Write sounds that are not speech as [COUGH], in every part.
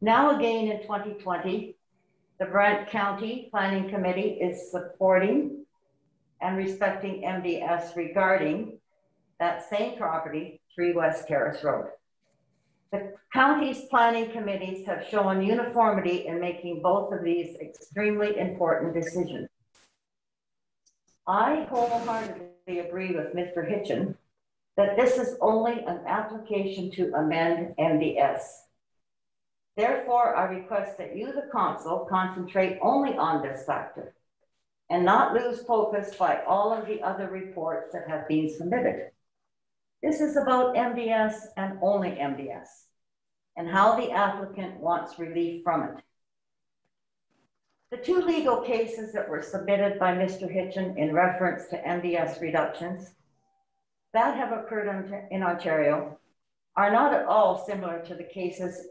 Now again in 2020, the Brant County Planning Committee is supporting and respecting MDS regarding that same property, 3 West Harris Road. The county's planning committees have shown uniformity in making both of these extremely important decisions. I wholeheartedly agree with Mr. Hitchen that this is only an application to amend MDS. Therefore, I request that you, the council, concentrate only on this factor and not lose focus by all of the other reports that have been submitted. This is about MDS and only MDS and how the applicant wants relief from it. The two legal cases that were submitted by Mr. Hitchen in reference to MDS reductions that have occurred in Ontario are not at all similar to the cases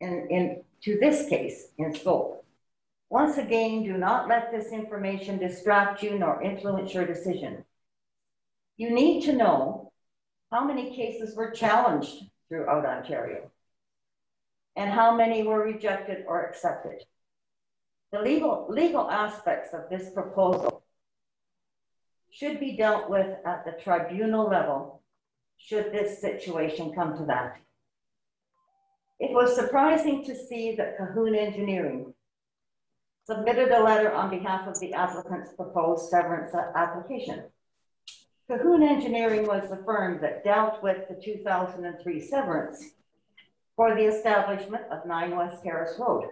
in, in to this case in scope. Once again, do not let this information distract you nor influence your decision. You need to know how many cases were challenged throughout Ontario and how many were rejected or accepted. The legal, legal aspects of this proposal should be dealt with at the tribunal level should this situation come to that. It was surprising to see that Cahoon Engineering submitted a letter on behalf of the applicant's proposed severance application. Cahoon Engineering was the firm that dealt with the 2003 severance for the establishment of 9 West Harris Road.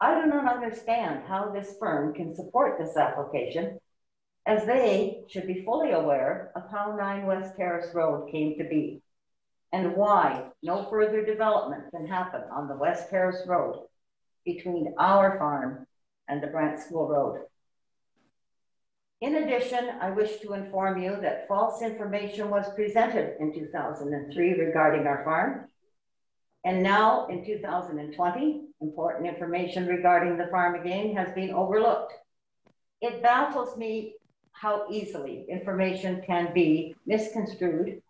I do not understand how this firm can support this application as they should be fully aware of how 9 West Harris Road came to be and why no further development can happen on the West Harris Road between our farm and the Brant School Road. In addition, I wish to inform you that false information was presented in 2003 regarding our farm. And now in 2020, important information regarding the farm again has been overlooked. It baffles me how easily information can be misconstrued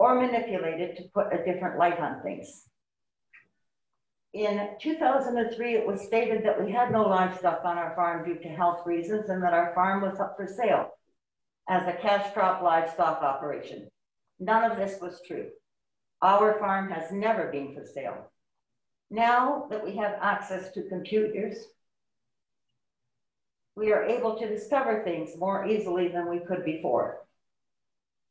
or manipulated to put a different light on things. In 2003, it was stated that we had no livestock on our farm due to health reasons and that our farm was up for sale as a cash crop livestock operation. None of this was true. Our farm has never been for sale. Now that we have access to computers, we are able to discover things more easily than we could before.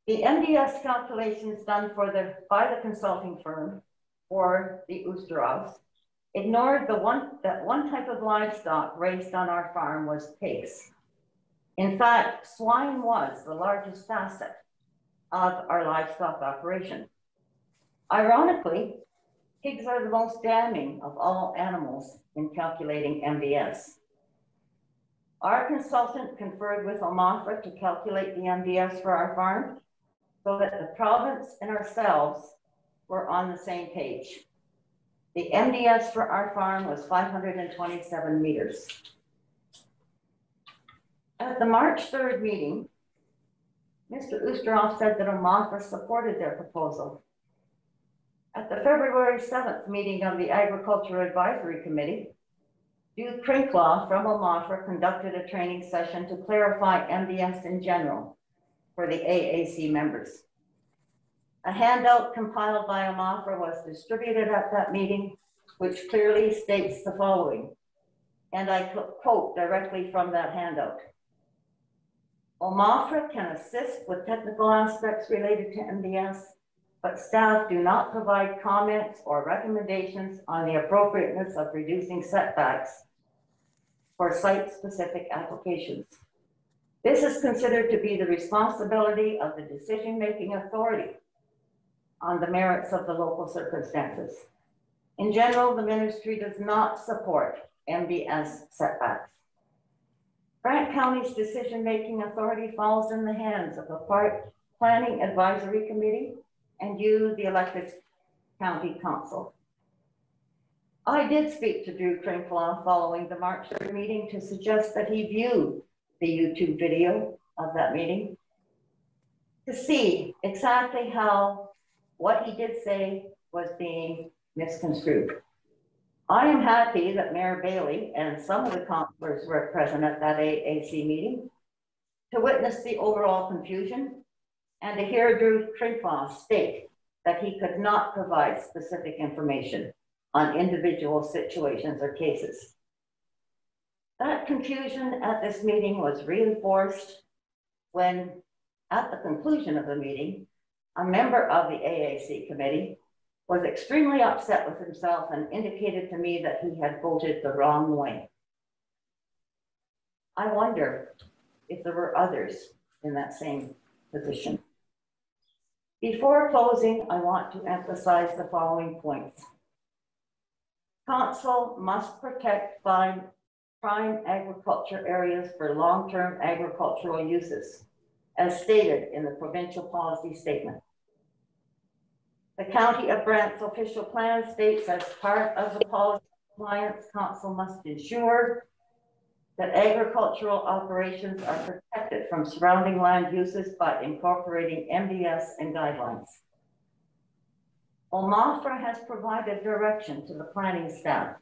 The MDS calculations done for the, by the consulting firm for the Oosterhoffs ignored the one that one type of livestock raised on our farm was pigs. In fact, swine was the largest facet of our livestock operation. Ironically, pigs are the most damning of all animals in calculating MDS. Our consultant conferred with OMAFRA to calculate the MDS for our farm so that the province and ourselves were on the same page. The MDS for our farm was 527 meters. At the March 3rd meeting, Mr. Oosterhoff said that OMAFRA supported their proposal. At the February 7th meeting of the Agriculture Advisory Committee, Drew Crinklaw from OMAFRA conducted a training session to clarify MDS in general for the AAC members. A handout compiled by OMAFRA was distributed at that meeting, which clearly states the following, and I quote directly from that handout. OMAFRA can assist with technical aspects related to MDS, but staff do not provide comments or recommendations on the appropriateness of reducing setbacks for site-specific applications. This is considered to be the responsibility of the decision-making authority on the merits of the local circumstances. In general, the ministry does not support MDS setbacks. Brant County's decision-making authority falls in the hands of the Park Planning Advisory Committee and you, the elected county council. I did speak to Drew Crinklaw following the March 3rd meeting to suggest that he view the YouTube video of that meeting to see exactly how what he did say was being misconstrued. I am happy that Mayor Bailey and some of the councilors were present at that AAC meeting to witness the overall confusion and to hear Drew Crinklaw state that he could not provide specific information on individual situations or cases. That confusion at this meeting was reinforced when, at the conclusion of the meeting, a member of the AAC committee was extremely upset with himself and indicated to me that he had voted the wrong way. I wonder if there were others in that same position. Before closing, I want to emphasize the following points. Council must protect prime, prime agriculture areas for long-term agricultural uses, as stated in the provincial policy statement. The County of Brant's official plan states as part of the policy compliance, council must ensure that agricultural operations are protected from surrounding land uses by incorporating MDS and guidelines. OMAFRA has provided direction to the planning staff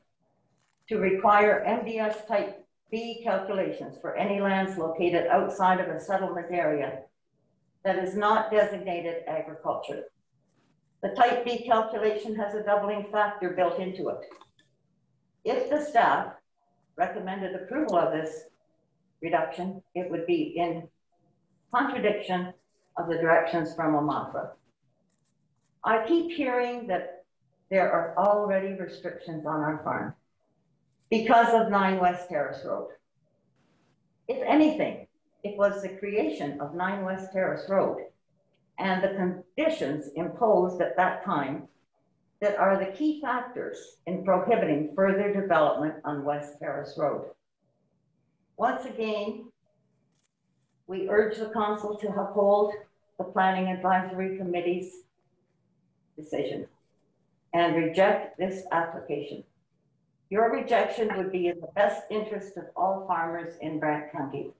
to require MDS type B calculations for any lands located outside of a settlement area that is not designated agriculture. The type B calculation has a doubling factor built into it. If the staff recommended approval of this reduction, it would be in contradiction of the directions from OMAFRA. I keep hearing that there are already restrictions on our farm because of 9 West Harris Road. If anything, it was the creation of 9 West Harris Road and the conditions imposed at that time that are the key factors in prohibiting further development on West Harris Road. Once again, we urge the council to uphold the Planning Advisory Committee's decision and reject this application. Your rejection would be in the best interest of all farmers in Brant County.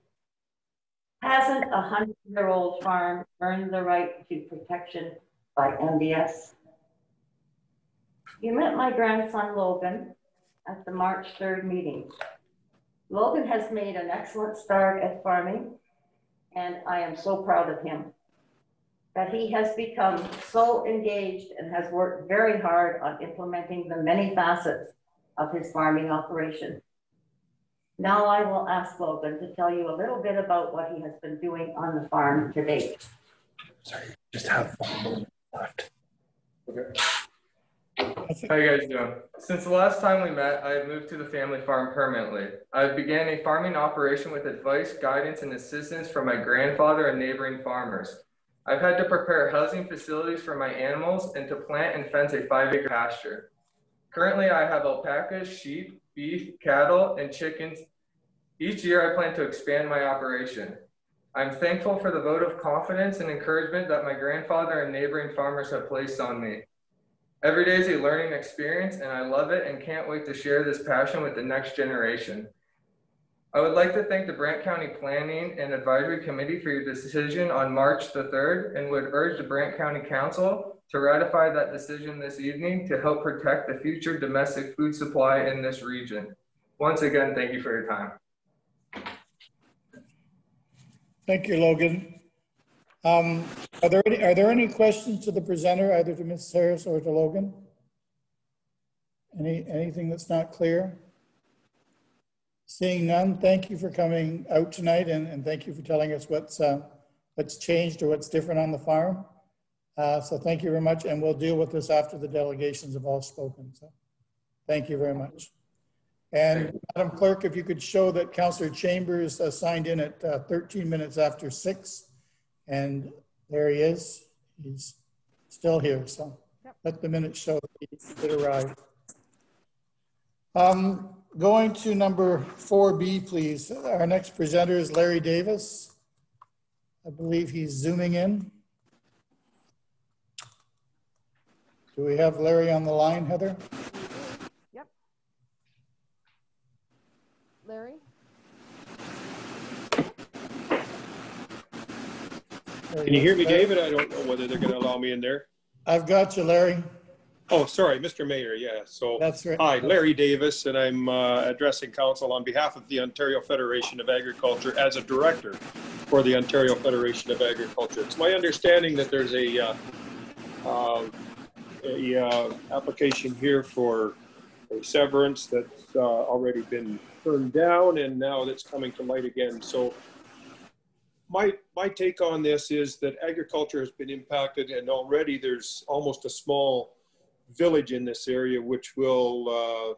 Hasn't a hundred-year-old farm earned the right to protection by MDS? You met my grandson Logan at the March 3rd meeting. Logan has made an excellent start at farming, and I am so proud of him. That he has become so engaged and has worked very hard on implementing the many facets of his farming operation. Now I will ask Logan to tell you a little bit about what he has been doing on the farm to date. Sorry, just have one left. Okay. How you guys doing? Since the last time we met, I have moved to the family farm permanently. I began a farming operation with advice, guidance, and assistance from my grandfather and neighboring farmers. I've had to prepare housing facilities for my animals and to plant and fence a five acre pasture. Currently, I have alpacas, sheep, beef, cattle, and chickens. Each year, I plan to expand my operation. I'm thankful for the vote of confidence and encouragement that my grandfather and neighboring farmers have placed on me. Every day is a learning experience, and I love it and can't wait to share this passion with the next generation. I would like to thank the Brant County Planning and Advisory Committee for your decision on March the 3rd and would urge the Brant County Council to ratify that decision this evening to help protect the future domestic food supply in this region. Once again, thank you for your time. Thank you, Logan. Um, are there any, are there any questions to the presenter, either to Ms. Harris or to Logan? Any, anything that's not clear? Seeing none, thank you for coming out tonight and, and thank you for telling us what's, uh, what's changed or what's different on the farm. Uh, so thank you very much and we'll deal with this after the delegations have all spoken. So thank you very much. And Madam Clerk, if you could show that Councillor Chambers uh, signed in at uh, 13 minutes after six. And there he is. He's still here. So yep. let the minutes show that he did arrive. Um, going to number 4B, please. Our next presenter is Larry Davis. I believe he's zooming in. Do we have Larry on the line, Heather? Yep. Larry? Can you hear me, David? I don't know whether they're going to allow me in there. I've got you, Larry. Oh, sorry, Mr. Mayor, yeah, so, That's right. hi, Larry Davis, and I'm uh, addressing council on behalf of the Ontario Federation of Agriculture as a director for the Ontario Federation of Agriculture. It's my understanding that there's a, uh, um, a uh, application here for a severance that's uh, already been turned down, and now that's coming to light again. So my, my take on this is that agriculture has been impacted, and already there's almost a small village in this area which will uh,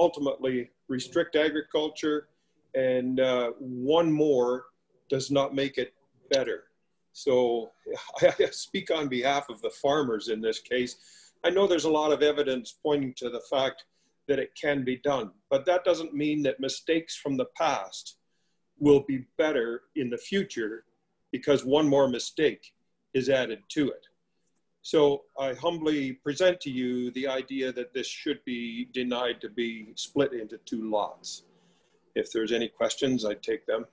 ultimately restrict agriculture, and uh, one more does not make it better. So [LAUGHS] I speak on behalf of the farmers in this case. I know there's a lot of evidence pointing to the fact that it can be done, but that doesn't mean that mistakes from the past will be better in the future because one more mistake is added to it. So I humbly present to you the idea that this should be denied to be split into two lots. If there's any questions, I'd take them.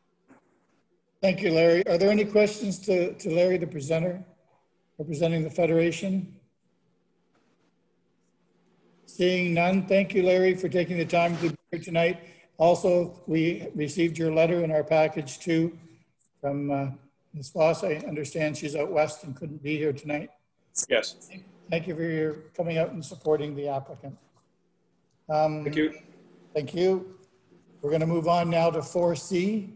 Thank you, Larry. Are there any questions to, to Larry, the presenter, representing the Federation? Seeing none, thank you, Larry, for taking the time to be here tonight. Also, we received your letter in our package too from uh, Ms. Voss. I understand she's out west and couldn't be here tonight. Yes, Thank you for your coming out and supporting the applicant. Um, thank you. Thank you. We're going to move on now to 4C.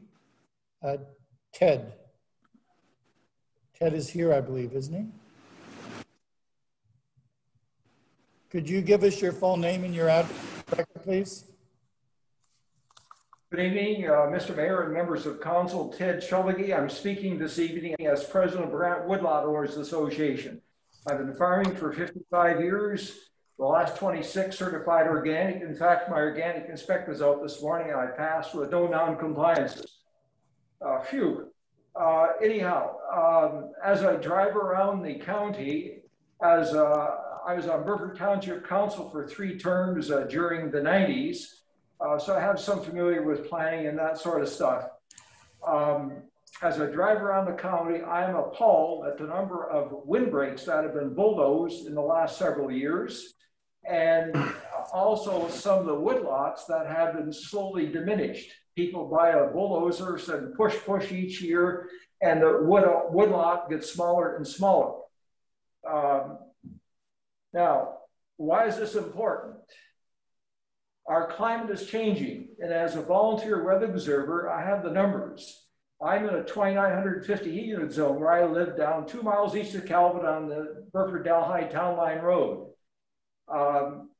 Uh, Ted. Ted is here, I believe, isn't he? Could you give us your full name and your address, please? Good evening, uh, Mr. Mayor and members of council. Ted Schullege. I'm speaking this evening as president of Brant Woodlot Owners Association. I've been farming for 55 years, the last 26 certified organic. In fact, my organic inspector was out this morning and I passed with no non-compliances. Uh, phew. Uh, anyhow, um, as I drive around the county, as uh, I was on Burford Township Council for three terms uh, during the 90s, uh, so I have some familiar with planning and that sort of stuff. Um, as I drive around the county, I am appalled at the number of windbreaks that have been bulldozed in the last several years, and also some of the woodlots that have been slowly diminished. People buy a bulldozer and push, push each year, and the wood, woodlot gets smaller and smaller. Um, now, why is this important? Our climate is changing, and as a volunteer weather observer, I have the numbers. I'm in a 2,950 heat unit zone where I live down two miles east of Calvin on the Burford Delhi Town Line Road. Um,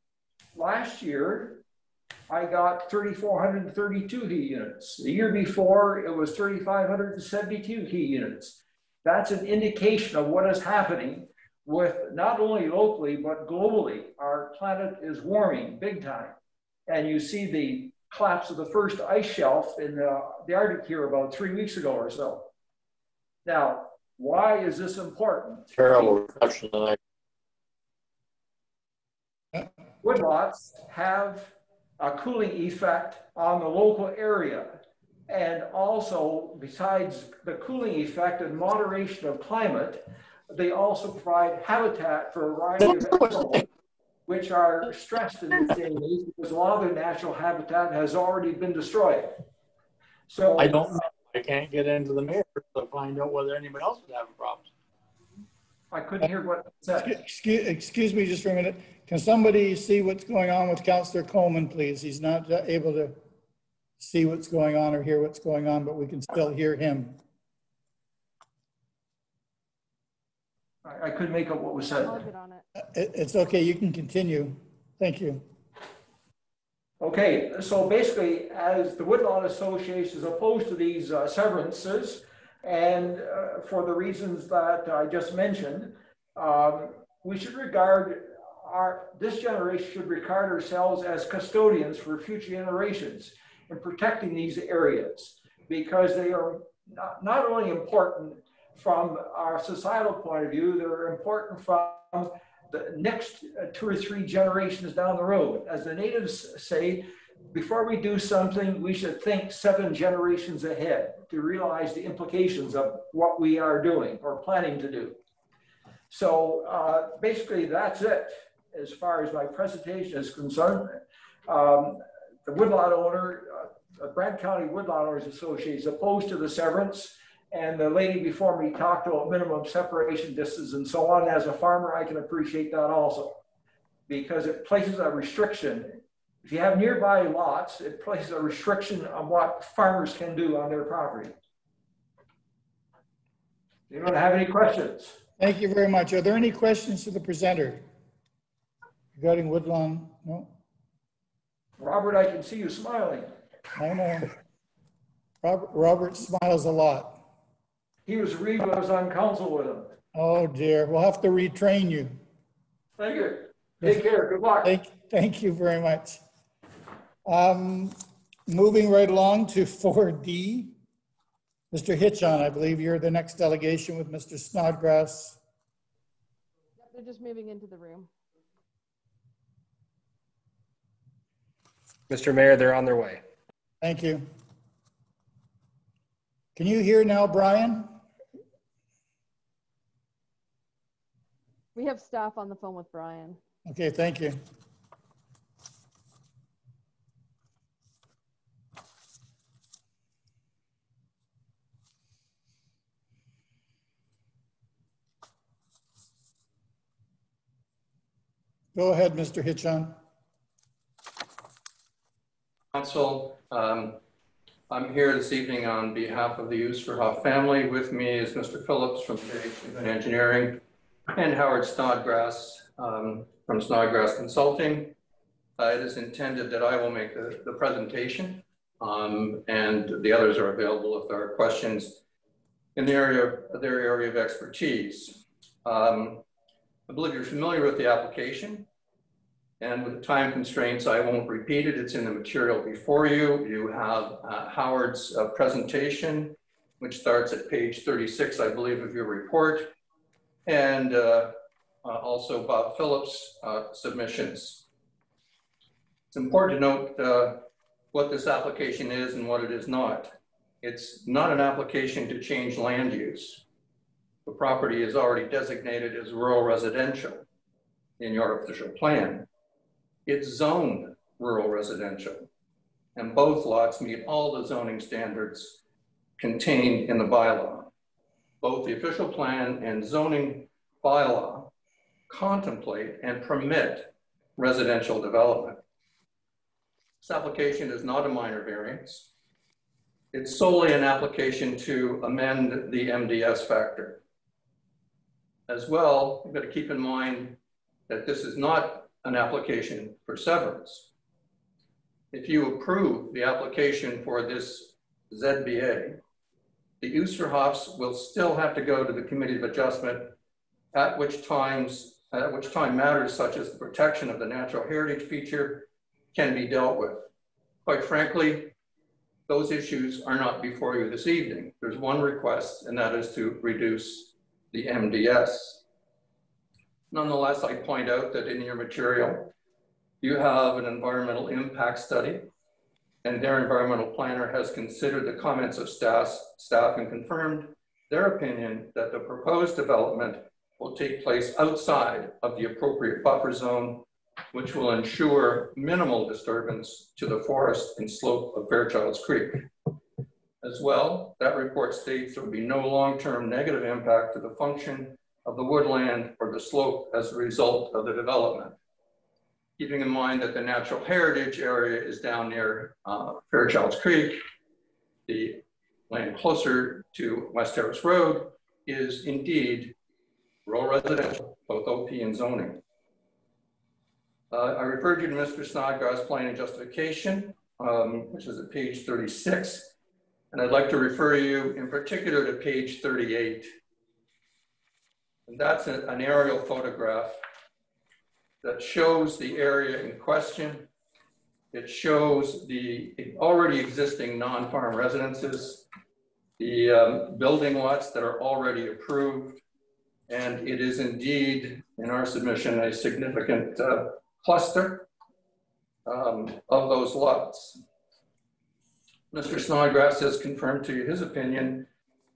last year, I got 3,432 heat units. The year before, it was 3,572 heat units. That's an indication of what is happening with not only locally, but globally. Our planet is warming big time. And you see the collapse of the first ice shelf in the, the Arctic here about three weeks ago or so. Now, why is this important? Terrible reduction tonight. Uh, Woodlots have a cooling effect on the local area. And also, besides the cooling effect and moderation of climate, they also provide habitat for a variety of animals which are stressed in these day and age because a lot of their natural habitat has already been destroyed. So I don't know. I can't get into the mirror to find out whether anybody else is having problems. I couldn't hear what it said. Excuse, excuse me just for a minute. Can somebody see what's going on with Councillor Coleman, please? He's not uh, able to see what's going on or hear what's going on, but we can still hear him. I, I couldn't make out what was said. I'll get on it. Uh, It, it's okay, you can continue. Thank you. Okay, so basically, as the Woodlot Association is opposed to these uh, severances, and uh, for the reasons that I just mentioned, um, we should regard our, this generation should regard ourselves as custodians for future generations in protecting these areas because they are not, not only important from our societal point of view, they're important from the next uh, two or three generations down the road. As the natives say, before we do something, we should think seven generations ahead to realize the implications of what we are doing or planning to do. So uh, basically, that's it. as far as my presentation is concerned. Um, the woodlot owner, uh, Brant County Woodlot Owners Association is opposed to the severance. And the lady before me talked about minimum separation distance and so on. As a farmer, I can appreciate that also. Because it places a restriction. If you have nearby lots, it places a restriction on what farmers can do on their property. Anyone have any questions? Thank you very much. Are there any questions to the presenter regarding Woodlawn? No? Robert, I can see you smiling. I know. Robert, Robert smiles a lot. He was read when I was on council with him. Oh dear, we'll have to retrain you. Thank you. Take care. Good luck. Thank, thank you very much. Um, moving right along to four D. Mr. Hitchon, I believe you're the next delegation with Mr. Snodgrass. Yep, They're just moving into the room. Mr. Mayor, they're on their way. Thank you. Can you hear now, Brian? We have staff on the phone with Brian. Okay, thank you. Go ahead, Mr. Hitchon. Council, um, I'm here this evening on behalf of the Oosterhoff family. With me is Mr. Phillips from J. Engineering and Howard Snodgrass um, from Snodgrass Consulting. Uh, it is intended that I will make the, the presentation um, and the others are available if there are questions in the area, their area of expertise. Um, I believe you're familiar with the application. And with time constraints, I won't repeat it. It's in the material before you. You have uh, Howard's uh, presentation, which starts at page 36, I believe, of your report, and uh, uh also Bob Phillips' uh, submissions. It's important to note uh, what this application is and what it is not. It's not an application to change land use. The property is already designated as rural residential in your official plan. It's zoned rural residential. And both lots meet all the zoning standards contained in the bylaw. Both the official plan and zoning bylaw contemplate and permit residential development. This application is not a minor variance. It's solely an application to amend the MDS factor. As well, you've got to keep in mind that this is not an application for severance. If you approve the application for this ZBA, the Oosterhoffs will still have to go to the Committee of Adjustment at which times, at which time matters such as the protection of the natural heritage feature can be dealt with. Quite frankly, those issues are not before you this evening. There's one request, and that is to reduce the MDS. Nonetheless, I point out that in your material, you have an environmental impact study and their environmental planner has considered the comments of staff, staff and confirmed their opinion that the proposed development will take place outside of the appropriate buffer zone, which will ensure minimal disturbance to the forest and slope of Fairchild's Creek. As well, that report states there will be no long-term negative impact to the function of the woodland or the slope as a result of the development. Keeping in mind that the natural heritage area is down near uh, Fairchild's Creek, the land closer to West Terrace Road is indeed rural residential, both OP and zoning. Uh, I referred you to Mr. Snodgrass' plan and justification, um, which is at page 36. And I'd like to refer you in particular to page 38 and that's a, an aerial photograph that shows the area in question. It shows the already existing non-farm residences, the um, building lots that are already approved, and it is indeed, in our submission, a significant uh, cluster um, of those lots. Mr. Snodgrass has confirmed to you his opinion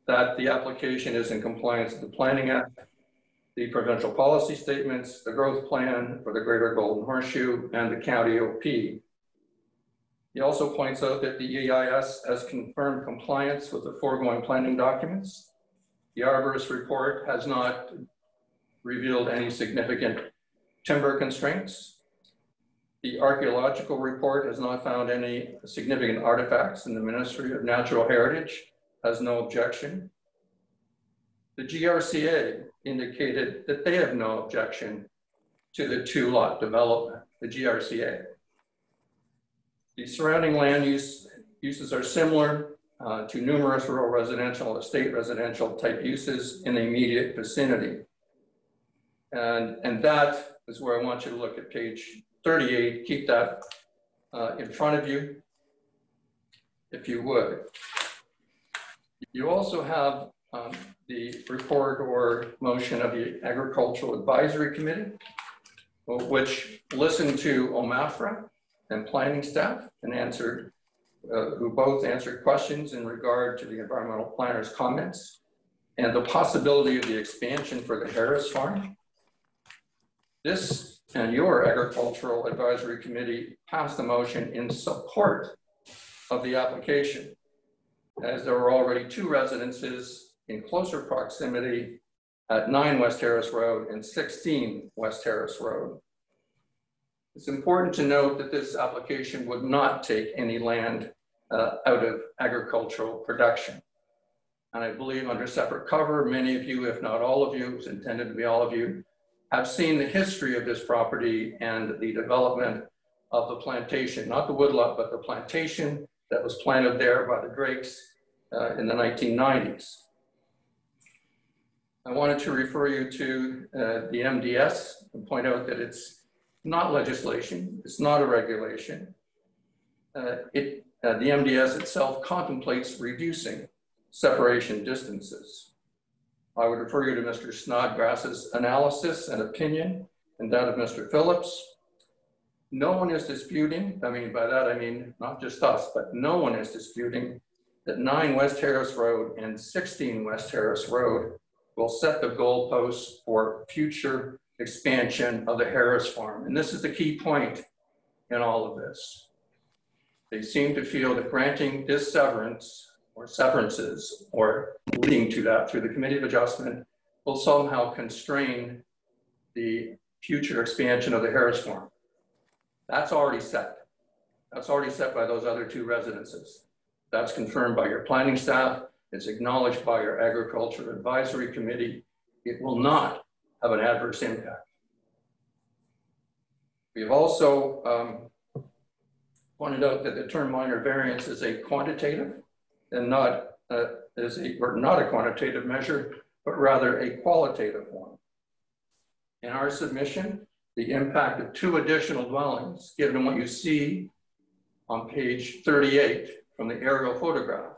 that the application is in compliance with the Planning Act the provincial policy statements, the growth plan for the Greater Golden Horseshoe, and the county OP. He also points out that the EIS has confirmed compliance with the foregoing planning documents. The arborist report has not revealed any significant timber constraints. The archaeological report has not found any significant artifacts and the Ministry of Natural Heritage has no objection. The GRCA indicated that they have no objection to the two lot development, the GRCA. The surrounding land use uses are similar uh, to numerous rural residential, estate residential type uses in the immediate vicinity. And, and that is where I want you to look at page 38. Keep that uh, in front of you, if you would. You also have um, the report or motion of the Agricultural Advisory Committee, which listened to OMAFRA and planning staff and answered, uh, who both answered questions in regard to the environmental planner's comments and the possibility of the expansion for the Harris Farm. This and your Agricultural Advisory Committee passed a motion in support of the application as there were already two residences in closer proximity at 9 West Harris Road and 16 West Harris Road. It's important to note that this application would not take any land uh, out of agricultural production. And I believe under separate cover, many of you, if not all of you, it's intended to be all of you, have seen the history of this property and the development of the plantation, not the woodlot, but the plantation that was planted there by the Drakes uh, in the 1990s. I wanted to refer you to uh, the MDS and point out that it's not legislation, it's not a regulation. Uh, it, uh, the MDS itself contemplates reducing separation distances. I would refer you to Mr. Snodgrass's analysis and opinion and that of Mr. Phillips. No one is disputing, I mean, by that I mean not just us, but no one is disputing that 9 West Harris Road and 16 West Harris Road will set the goalposts for future expansion of the Harris farm. And this is the key point in all of this. They seem to feel that granting this severance or severances or leading to that through the Committee of Adjustment will somehow constrain the future expansion of the Harris farm. That's already set. That's already set by those other two residences. That's confirmed by your planning staff it's acknowledged by your Agriculture Advisory Committee. It will not have an adverse impact. We've also um, pointed out that the term minor variance is a quantitative and not uh, is a, or not a quantitative measure, but rather a qualitative one. In our submission, the impact of two additional dwellings, given what you see on page 38 from the aerial photograph,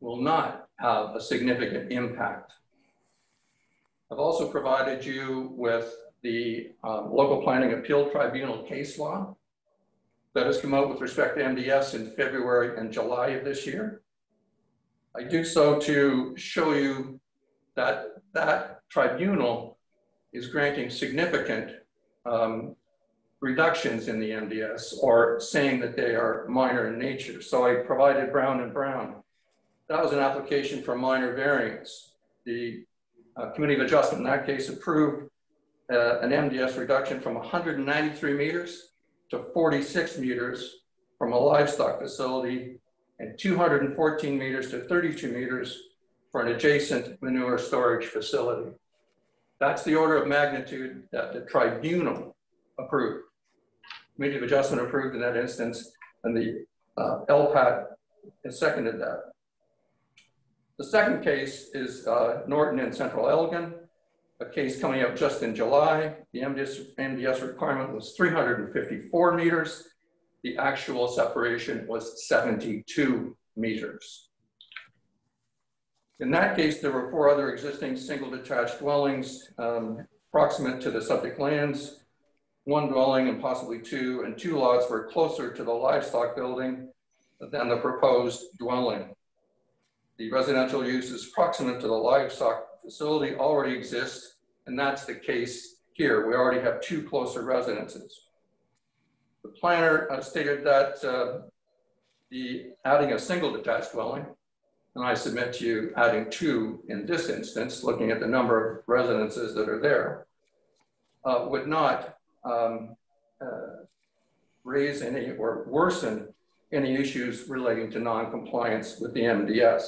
will not have a significant impact. I've also provided you with the um, local planning appeal tribunal case law that has come out with respect to MDS in February and July of this year. I do so to show you that that tribunal is granting significant um, reductions in the MDS or saying that they are minor in nature. So I provided Brown and Brown that was an application for minor variance. The uh, Committee of Adjustment in that case approved uh, an MDS reduction from 193 meters to 46 meters from a livestock facility and 214 meters to 32 meters for an adjacent manure storage facility. That's the order of magnitude that the tribunal approved. Committee of Adjustment approved in that instance, and the uh, LPAT seconded that. The second case is uh, Norton and Central Elgin, a case coming up just in July. The MDS, MDS requirement was 354 meters. The actual separation was 72 meters. In that case, there were four other existing single detached dwellings um, proximate to the subject lands. One dwelling and possibly two, and two lots were closer to the livestock building than the proposed dwelling. The residential use is proximate to the livestock facility already exists And that's the case here. We already have two closer residences. The planner uh, stated that uh, the adding a single detached dwelling, and I submit to you adding two in this instance, looking at the number of residences that are there, uh, would not um, uh, raise any or worsen any issues relating to non-compliance with the MDS.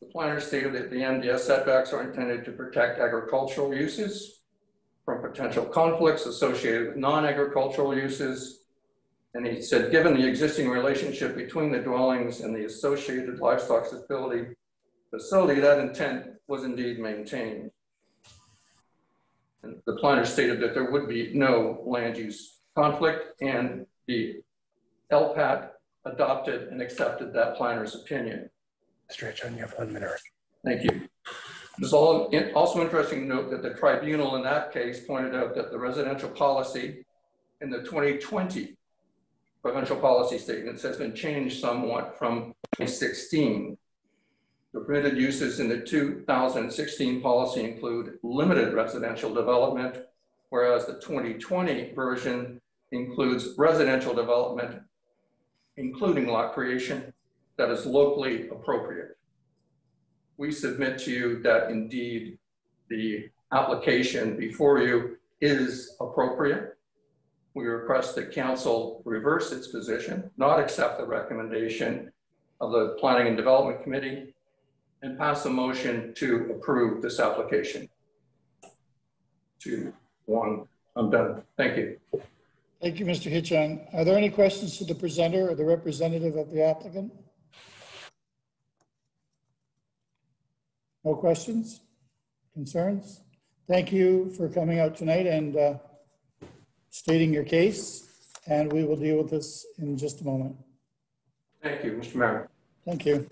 The planner stated that the MDS setbacks are intended to protect agricultural uses from potential conflicts associated with non-agricultural uses. And he said, given the existing relationship between the dwellings and the associated livestock facility, facility that intent was indeed maintained. And the planner stated that there would be no land use conflict and the LPAT adopted and accepted that planner's opinion. Mr. Hitchon, you have one minute. Thank you. It's all, also interesting to note that the tribunal in that case pointed out that the residential policy in the 2020 provincial policy statements has been changed somewhat from 2016. The permitted uses in the 2016 policy include limited residential development, whereas the 2020 version includes residential development, including lot creation, that is locally appropriate. We submit to you that indeed the application before you is appropriate. We request that council reverse its position, not accept the recommendation of the Planning and Development Committee, and pass a motion to approve this application. Two, one, I'm done. Thank you. Thank you, Mr. Hitchon. Are there any questions to the presenter or the representative of the applicant? No questions? Concerns? Thank you for coming out tonight and uh, stating your case, and we will deal with this in just a moment. Thank you, Mr. Mayor. Thank you.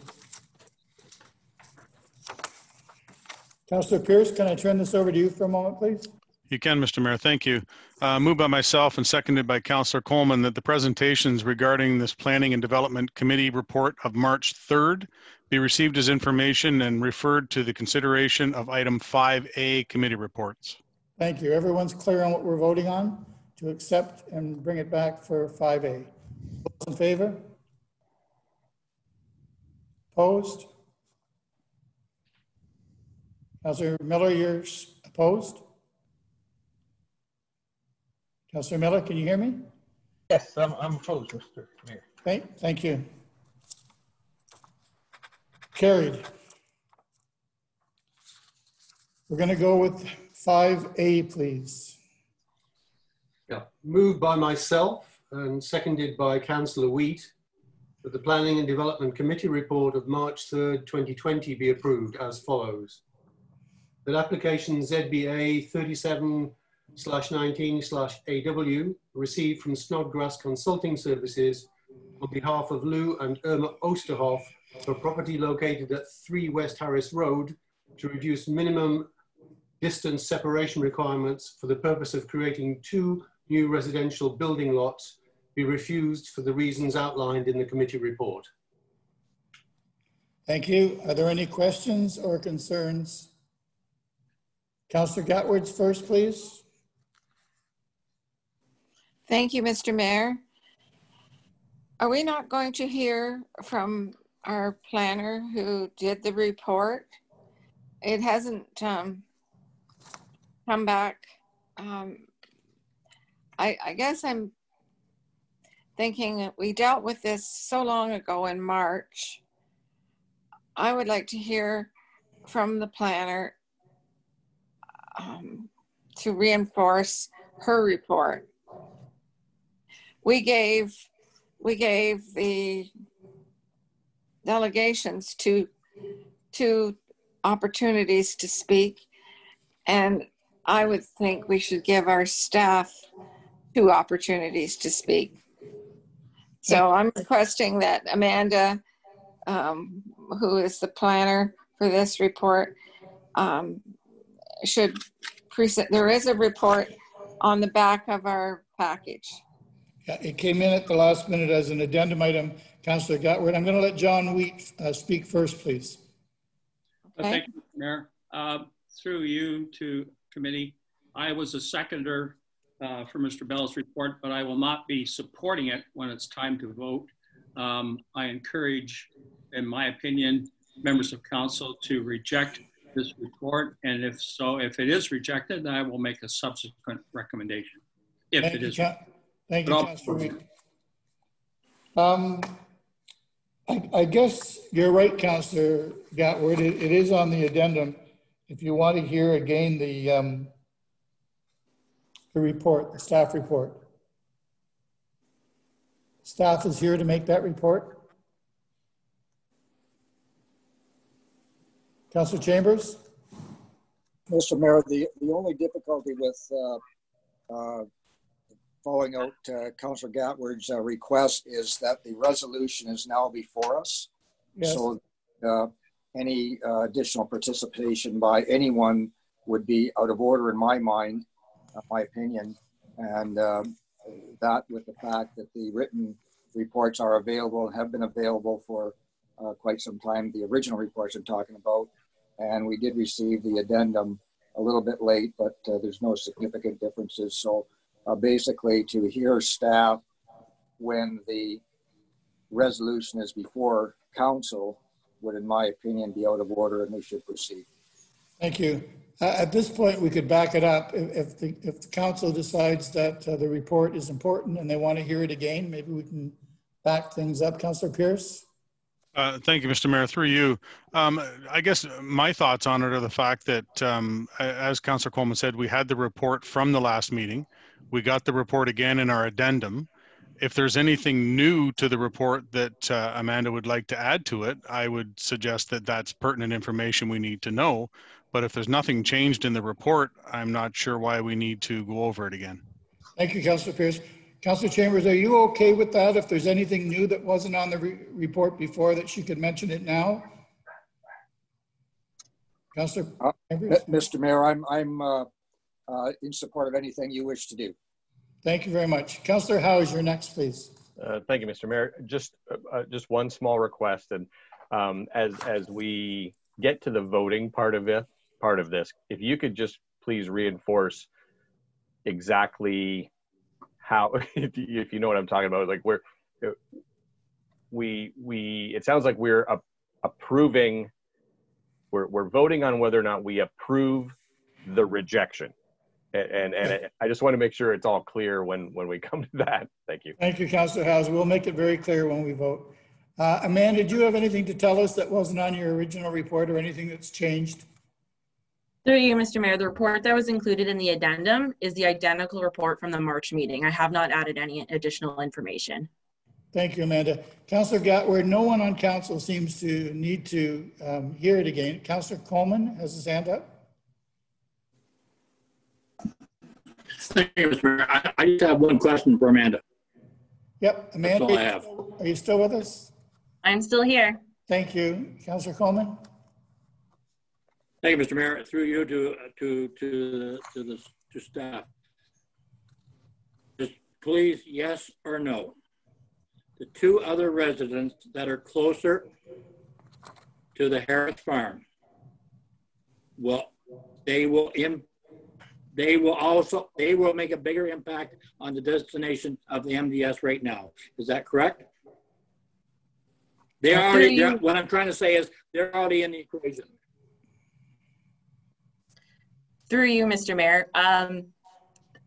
Councillor Pierce, can I turn this over to you for a moment, please? You can, Mr. Mayor. Thank you. Uh, moved by myself and seconded by Councillor Coleman that the presentations regarding this Planning and Development Committee report of March 3rd be received as information and referred to the consideration of item 5A committee reports. Thank you. Everyone's clear on what we're voting on to accept and bring it back for 5A. Those in favor? Opposed? Councillor Miller, you're opposed? Councillor Miller, can you hear me? Yes, I'm, I'm opposed, Mr. Mayor. Thank, thank you. Carried. We're going to go with 5A, please. Yeah, moved by myself and seconded by Councillor Wheat that the Planning and Development Committee report of March 3rd, 2020 be approved as follows. That application ZBA 37 slash 19 slash AW received from Snodgrass Consulting Services on behalf of Lou and Irma Oosterhoff for property located at 3 West Harris Road to reduce minimum distance separation requirements for the purpose of creating two new residential building lots be refused for the reasons outlined in the committee report. Thank you. Are there any questions or concerns? Councillor Gatwards first, please. Thank you, Mr. Mayor. Are we not going to hear from our planner who did the report? It hasn't um, come back. Um, I, I guess I'm thinking we dealt with this so long ago in March. I would like to hear from the planner um, to reinforce her report we gave we gave the delegations to two opportunities to speak. And i would think we should give our staff two opportunities to speak. So i'm requesting that amanda um, who is the planner for this report um, should present there is a report on the back of our package it came in at the last minute as an addendum item. Councillor Gatward, I'm going to let John Wheat uh, speak first, please. Okay. Thank you, Mayor. Uh, through you to committee, I was a seconder uh, for Mr. Bell's report, but I will not be supporting it when it's time to vote. Um, I encourage, in my opinion, members of council to reject this report. And if so, if it is rejected, then I will make a subsequent recommendation. If Thank it you, is. Coun- Thank you, But I'll- Councillor Reed. Um, I, I guess you're right, Councillor Gatward. It, it is on the addendum. If you want to hear again the, um, the report, the staff report. Staff is here to make that report. Councillor Chambers? Mr. Mayor, the, the only difficulty with uh, uh, following out uh, Councilor Gatward's uh, request is that the resolution is now before us. Yes. So uh, any uh, additional participation by anyone would be out of order in my mind, uh, my opinion. And um, that with the fact that the written reports are available and have been available for uh, quite some time, the original reports I'm talking about. And we did receive the addendum a little bit late, but uh, there's no significant differences. So uh, basically to hear staff when the resolution is before council would, in my opinion, be out of order and we should proceed. Thank you. Uh, At this point, we could back it up. If, if the, if the council decides that uh, the report is important and they want to hear it again, maybe we can back things up. Councillor Pierce? Uh, Thank you, Mr. Mayor. Through you, um, I guess my thoughts on it are the fact that, um, as Councillor Coleman said, we had the report from the last meeting. We got the report again in our addendum. If there's anything new to the report that uh, Amanda would like to add to it, I would suggest that that's pertinent information we need to know. But if there's nothing changed in the report, I'm not sure why we need to go over it again. Thank you, Councillor Pierce. Councillor Chambers, are you okay with that? If there's anything new that wasn't on the re- report before, that she could mention it now? Councillor Uh, Chambers? Mr. Mayor, I'm, I'm uh, uh, in support of anything you wish to do. Thank you very much. Councillor Howe is your next, please. Uh, Thank you, Mr. Mayor. Just, uh, uh, just one small request, and um, as, as we get to the voting part of it, part of this, if you could just please reinforce exactly how, [LAUGHS] if you, if you know what I'm talking about, like where we, we, it sounds like we're a- approving, we're, we're voting on whether or not we approve the rejection. And, and, and I just want to make sure it's all clear when, when we [LAUGHS] come to that. Thank you. Thank you, Councillor Howe. We'll make it very clear when we vote. Uh, Amanda, do you have anything to tell us that wasn't on your original report or anything that's changed? Through you, Mr. Mayor, the report that was included in the addendum is the identical report from the March meeting. I have not added any additional information. Thank you, Amanda. Councillor Gatward, no one on council seems to need to um, hear it again. Councillor Coleman has his hand up. Thank you, Mr. Mayor. I, I just have one question for Amanda. Yep, Amanda, all I have. are you still with us? I'm still here. Thank you. Councillor Coleman? Thank you, Mr. Mayor. Through you to, to, to, to the, to staff. Just please, yes or no? The two other residents that are closer to the Harris Farm, well, they will im, they will also, they will make a bigger impact on the destination of the MDS right now. Is that correct? They already, through you- they're- what I'm trying to say is, they're already in the equation. Through you, Mr. Mayor, um,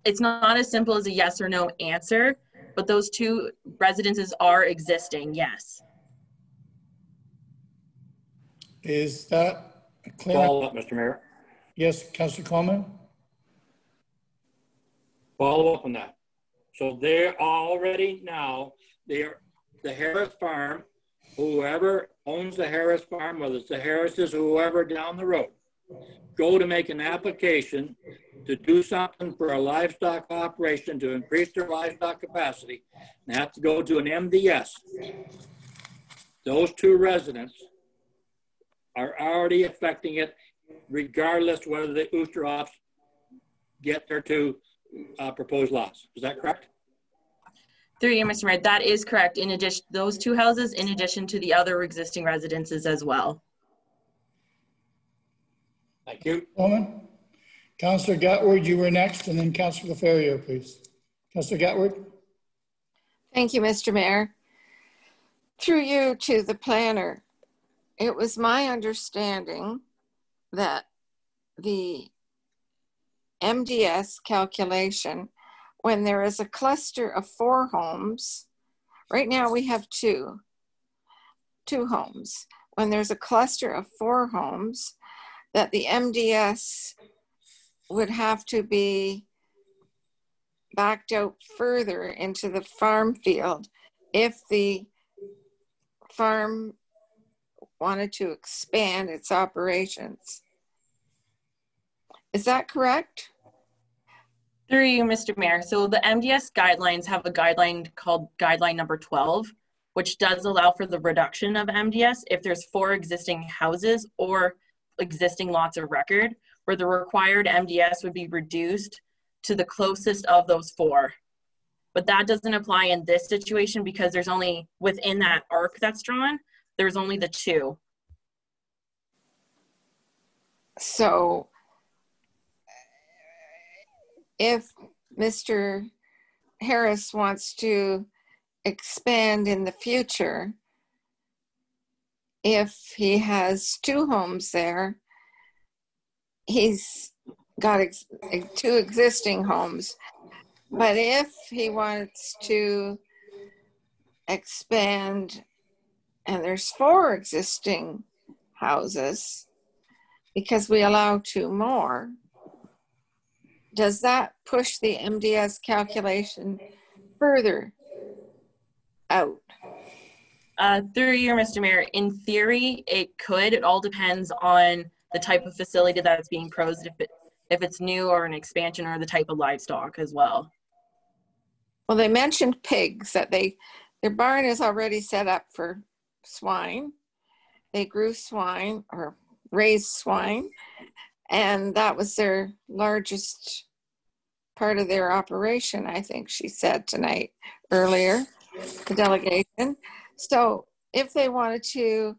it's not as simple as a yes or no answer, but those two residences are existing, yes. Is that clear? Follow up, Mr. Mayor. Yes, Councillor Coleman? Follow up on that. So they're already now, they're, the Harris Farm, whoever owns the Harris Farm, whether it's the Harrises, whoever down the road, go to make an application to do something for a livestock operation to increase their livestock capacity, and have to go to an MDS. Those two residents are already affecting it regardless whether the Oosterhoffs get their two uh, proposed lots. Is that correct? Through you, Mr. Mayor, that is correct. In addition, those two houses, in addition to the other existing residences as well. Thank you. Coleman. Councillor Gatward, you were next, and then Councillor LaFerriere, please. Councillor Gatward. Thank you, Mr. Mayor. Through you to the planner, it was my understanding that the MDS calculation, when there is a cluster of four homes, right now we have two, two homes. When there's a cluster of four homes, that the MDS would have to be backed out further into the farm field if the farm wanted to expand its operations. Is that correct? Through you, Mr. Mayor. So the MDS guidelines have a guideline called guideline number 12, which does allow for the reduction of MDS if there's four existing houses or existing lots of record, where the required MDS would be reduced to the closest of those four. But that doesn't apply in this situation because there's only within that arc that's drawn, there's only the two. So if Mr. Harris wants to expand in the future, if he has two homes there, he's got ex- two existing homes. But if he wants to expand and there's four existing houses because we allow two more, does that push the MDS calculation further out? Uh, through you, Mr. Mayor, in theory, it could. It all depends on the type of facility that's being proposed, if, it, if it's new or an expansion or the type of livestock as well. Well, they mentioned pigs, that they, their barn is already set up for swine. They grew swine or raised swine, and that was their largest part of their operation, I think she said tonight earlier, the delegation. So if they wanted to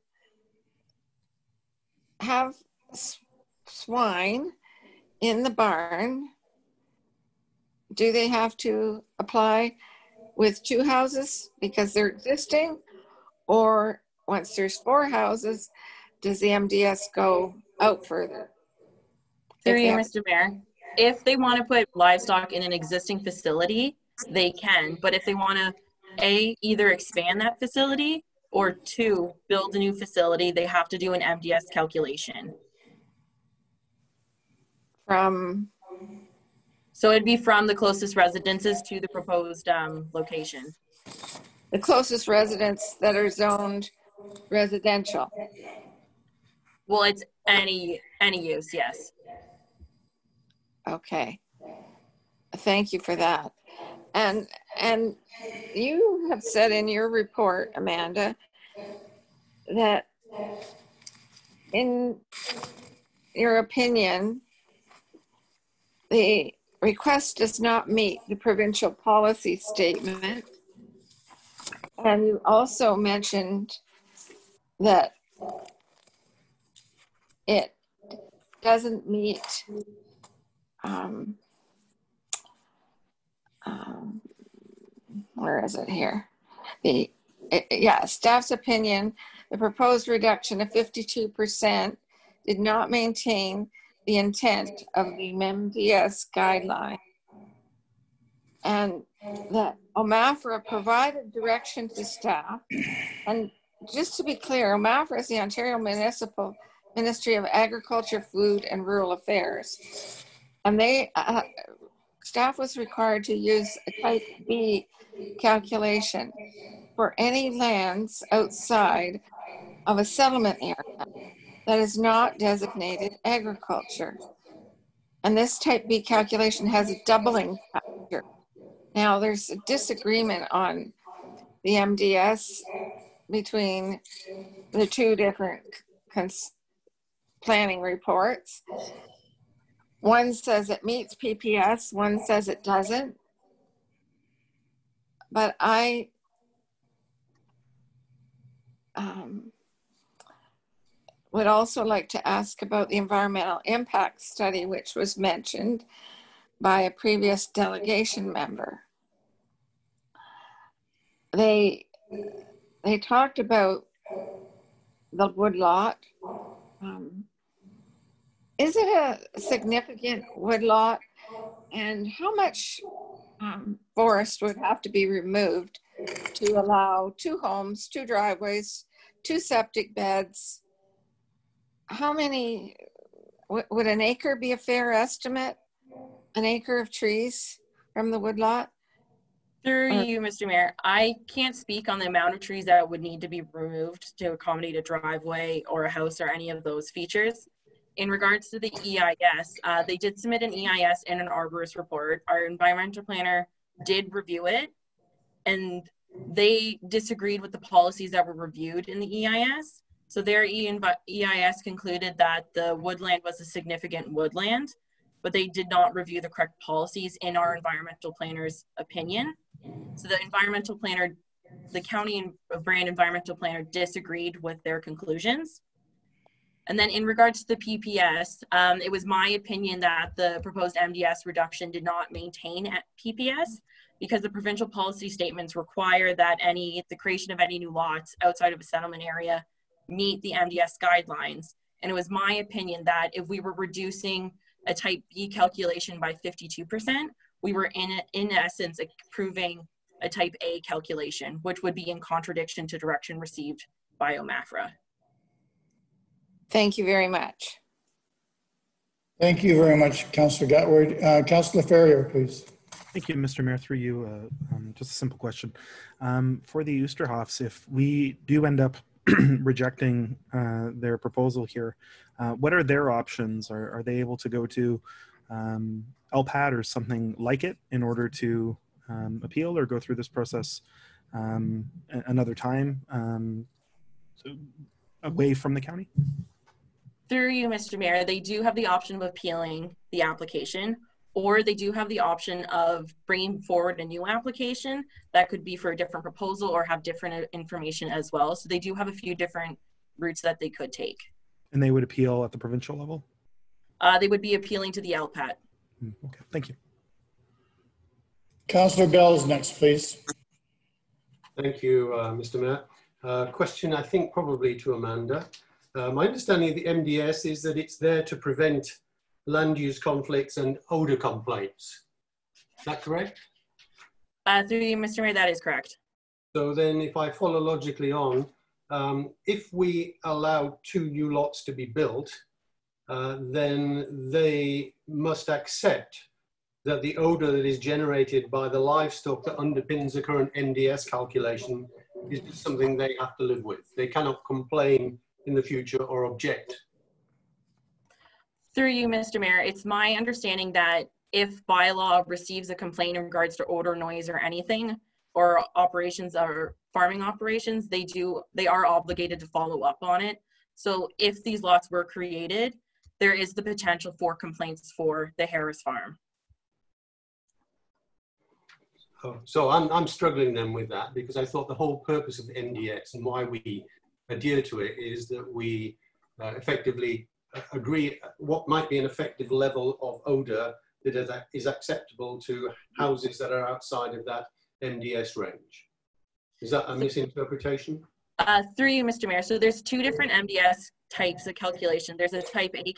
have swine in the barn, do they have to apply with two houses because they're existing? Or once there's four houses, does the MDS go out further? Through you, Mr. Mayor, if they want to put livestock in an existing facility, they can. But if they want to, A, either expand that facility or two, build a new facility, they have to do an MDS calculation. From? So it'd be from the closest residences to the proposed um, location. The closest residents that are zoned residential. Well, it's any any use, yes. Okay. Thank you for that. And and you have said in your report, Amanda, that in your opinion, the request does not meet the provincial policy statement. And you also mentioned that it doesn't meet um, um, where is it here? The it, yeah, staff's opinion, the proposed reduction of 52% did not maintain the intent of the MDS guideline. And that OMAFRA provided direction to staff. And just to be clear, OMAFRA is the Ontario Municipal Ministry of Agriculture, Food and Rural Affairs. And they, uh, staff was required to use a type B calculation for any lands outside of a settlement area that is not designated agriculture. And this type B calculation has a doubling factor. Now, there's a disagreement on the MDS between the two different planning reports. One says it meets PPS, one says it doesn't. But I, um, would also like to ask about the environmental impact study, which was mentioned by a previous delegation member. They, they talked about the woodlot. Um, is it a significant woodlot? And how much um, forest would have to be removed to allow two homes, two driveways, two septic beds? How many, would, would an acre be a fair estimate? An acre of trees from the woodlot? Through Or- you, Mr. Mayor, I can't speak on the amount of trees that would need to be removed to accommodate a driveway or a house or any of those features. In regards to the EIS, uh, they did submit an EIS and an arborist report. Our environmental planner did review it, and they disagreed with the policies that were reviewed in the EIS. So their EIS concluded that the woodland was a significant woodland, but they did not review the correct policies in our environmental planner's opinion. So the environmental planner, the county of Brant environmental planner disagreed with their conclusions. And then in regards to the PPS, um, it was my opinion that the proposed MDS reduction did not maintain PPS because the provincial policy statements require that any, the creation of any new lots outside of a settlement area meet the MDS guidelines. And it was my opinion that if we were reducing a type B calculation by 52%, we were in, in essence approving a type A calculation, which would be in contradiction to direction received by OMAFRA. Thank you very much. Thank you very much, Councillor Gatward. Uh, Councillor Ferrier, please. Thank you, Mr. Mayor. Through you, uh, um, just a simple question. Um, for the Oosterhoffs, if we do end up [CLEARS THROAT] rejecting uh, their proposal here, uh, what are their options? Are, are they able to go to um, LPAT or something like it in order to um, appeal or go through this process um, another time um, so away from the county? Through you, Mr. Mayor, they do have the option of appealing the application, or they do have the option of bringing forward a new application that could be for a different proposal or have different information as well. So they do have a few different routes that they could take. And they would appeal at the provincial level? Uh, they would be appealing to the LPAT. Mm, Okay, thank you. Councillor Bell is next, please. Thank you, uh, Mr. Mayor. Uh, question, I think, probably to Amanda. Uh, my understanding of the MDS is that it's there to prevent land use conflicts and odor complaints. Is that correct? Uh, through you, Mr. Mayor, that is correct. So then if I follow logically on, um, if we allow two new lots to be built, uh, then they must accept that the odor that is generated by the livestock that underpins the current MDS calculation is something they have to live with. They cannot complain in the future or object. Through you, Mr. Mayor, it's my understanding that if bylaw receives a complaint in regards to odor, noise, or anything, or operations or farming operations, they do, they are obligated to follow up on it. So if these lots were created, there is the potential for complaints for the Harris Farm. Oh, So I'm, I'm struggling then with that because I thought the whole purpose of MDS and why we adhere to it is that we uh, effectively uh, agree what might be an effective level of odor that is, is acceptable to houses that are outside of that MDS range. Is that a misinterpretation? Uh, you, Mr. Mayor. So there's two different MDS types of calculation. There's a type A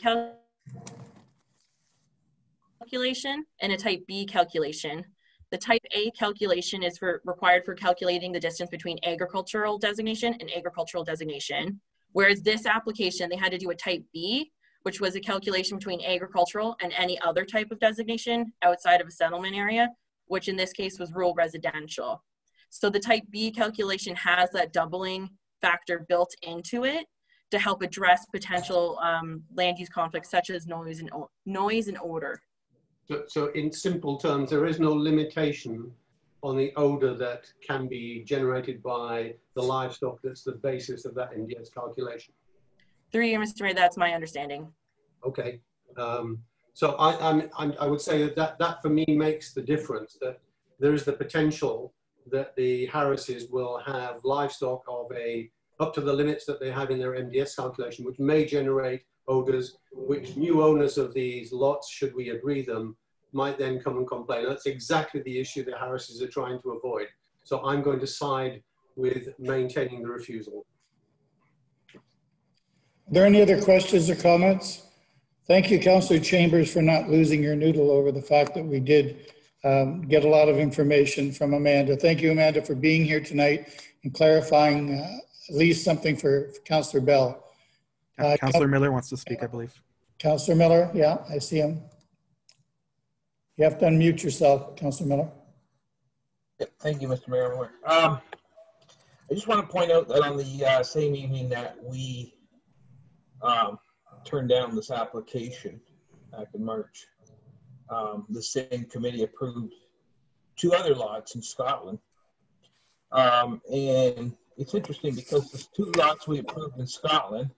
calculation and a type B calculation. The type A calculation is for required for calculating the distance between agricultural designation and agricultural designation. Whereas this application, they had to do a type B, which was a calculation between agricultural and any other type of designation outside of a settlement area, which in this case was rural residential. So the type B calculation has that doubling factor built into it to help address potential um, land use conflicts such as noise and noise and odor. So, so in simple terms, there is no limitation on the odor that can be generated by the livestock that's the basis of that MDS calculation. Through you, Mr. Mayor, that's my understanding. Okay. Um, so I, I'm, I'm, I would say that, that that for me makes the difference that there is the potential that the Harrises will have livestock of a up to the limits that they have in their MDS calculation, which may generate which new owners of these lots, should we agree them, might then come and complain. That's exactly the issue that Harris's are trying to avoid. So I'm going to side with maintaining the refusal. Are there any other questions or comments? Thank you, Councillor Chambers, for not losing your noodle over the fact that we did um, get a lot of information from Amanda. Thank you, Amanda, for being here tonight and clarifying uh, at least something for, for Councillor Bell. Uh, Councillor Miller wants to speak, I believe. Councillor Miller, yeah, I see him. You have to unmute yourself, Councillor Miller. Yep, thank you, Mr. Mayor. Um, I just want to point out that on the uh, same evening that we um, turned down this application back in March, um, the same committee approved two other lots in Scotland. Um, and it's interesting because the two lots we approved in Scotland,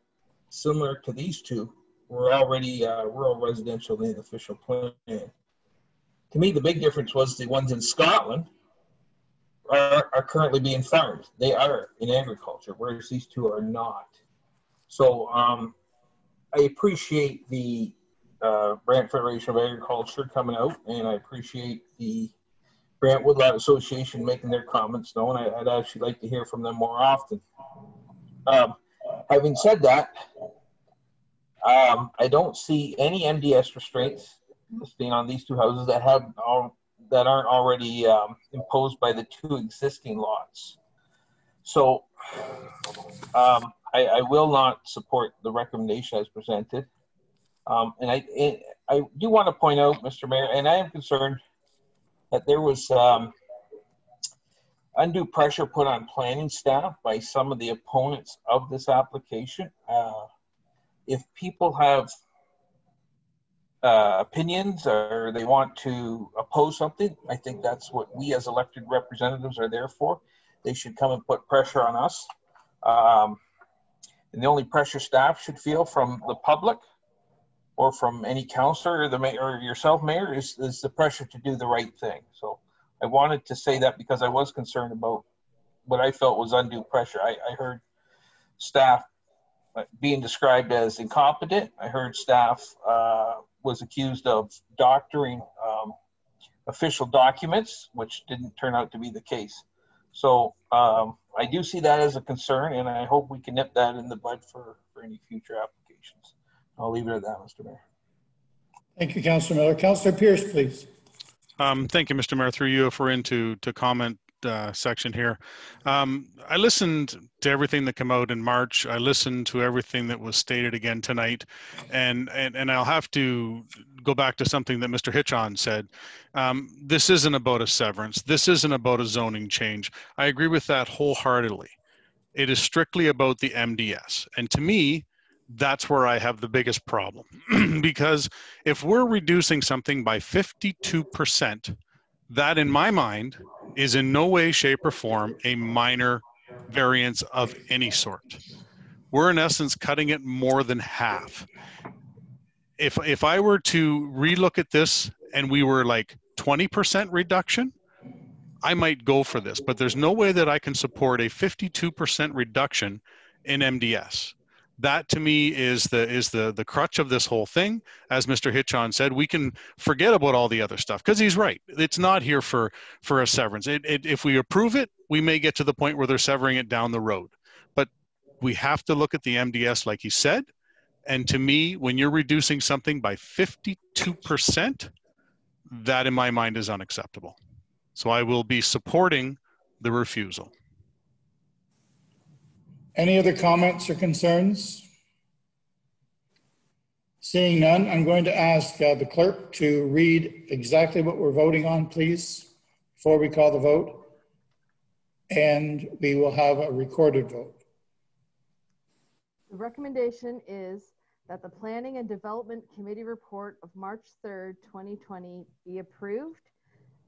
similar to these two, were already uh, rural residential in the official plan. To me, the big difference was the ones in Scotland are, are currently being farmed. They are in agriculture, whereas these two are not. So um, I appreciate the uh, Brant Federation of Agriculture coming out, and I appreciate the Brant Woodlot Association making their comments known. I, would actually like to hear from them more often. Um, having said that, um, I don't see any MDS restraints listing on these two houses that have all, that aren't already um, imposed by the two existing lots. So um, I, I, will not support the recommendation as presented. Um, and I, I do want to point out, Mr. Mayor, and I am concerned that there was um, undue pressure put on planning staff by some of the opponents of this application. Uh, if people have uh, opinions or they want to oppose something, I think that's what we as elected representatives are there for. They should come and put pressure on us. Um, and the only pressure staff should feel from the public or from any counselor or the mayor or yourself, mayor, is, is the pressure to do the right thing. So I wanted to say that because I was concerned about what I felt was undue pressure. I, I heard staff being described as incompetent. I heard staff uh, was accused of doctoring um, official documents, which didn't turn out to be the case. So um, I do see that as a concern, and I hope we can nip that in the bud for, for any future applications. I'll leave it at that, Mr. Mayor. Thank you, Councilor Miller. Councilor Pearce, please. Um, thank you, Mr. Mayor. Through you, if we're into to comment uh, section here. Um, I listened to everything that came out in March. I listened to everything that was stated again tonight, and and, and I'll have to go back to something that Mr. Hitchon said. Um, this isn't about a severance. This isn't about a zoning change. I agree with that wholeheartedly. It is strictly about the MDS, and to me, that's where I have the biggest problem. [CLEARS THROAT] because if we're reducing something by 52 percent that in my mind is in no way shape or form a minor variance of any sort. We're in essence cutting it more than half. If if i were to relook at this and we were like 20% reduction i might go for this but there's no way that i can support a 52% reduction in mds that to me is the is the the crutch of this whole thing. As mr hitchon said we can forget about all the other stuff because he's right. It's not here for for a severance. It, it, if we approve it we may get to the point where they're severing it down the road. But we have to look at the mds like he said. And to me when you're reducing something by 52% that in my mind is unacceptable. So i will be supporting the refusal any other comments or concerns? Seeing none, I'm going to ask uh, the clerk to read exactly what we're voting on, please, before we call the vote. And we will have a recorded vote. The recommendation is that the Planning and Development Committee report of March 3rd, 2020 be approved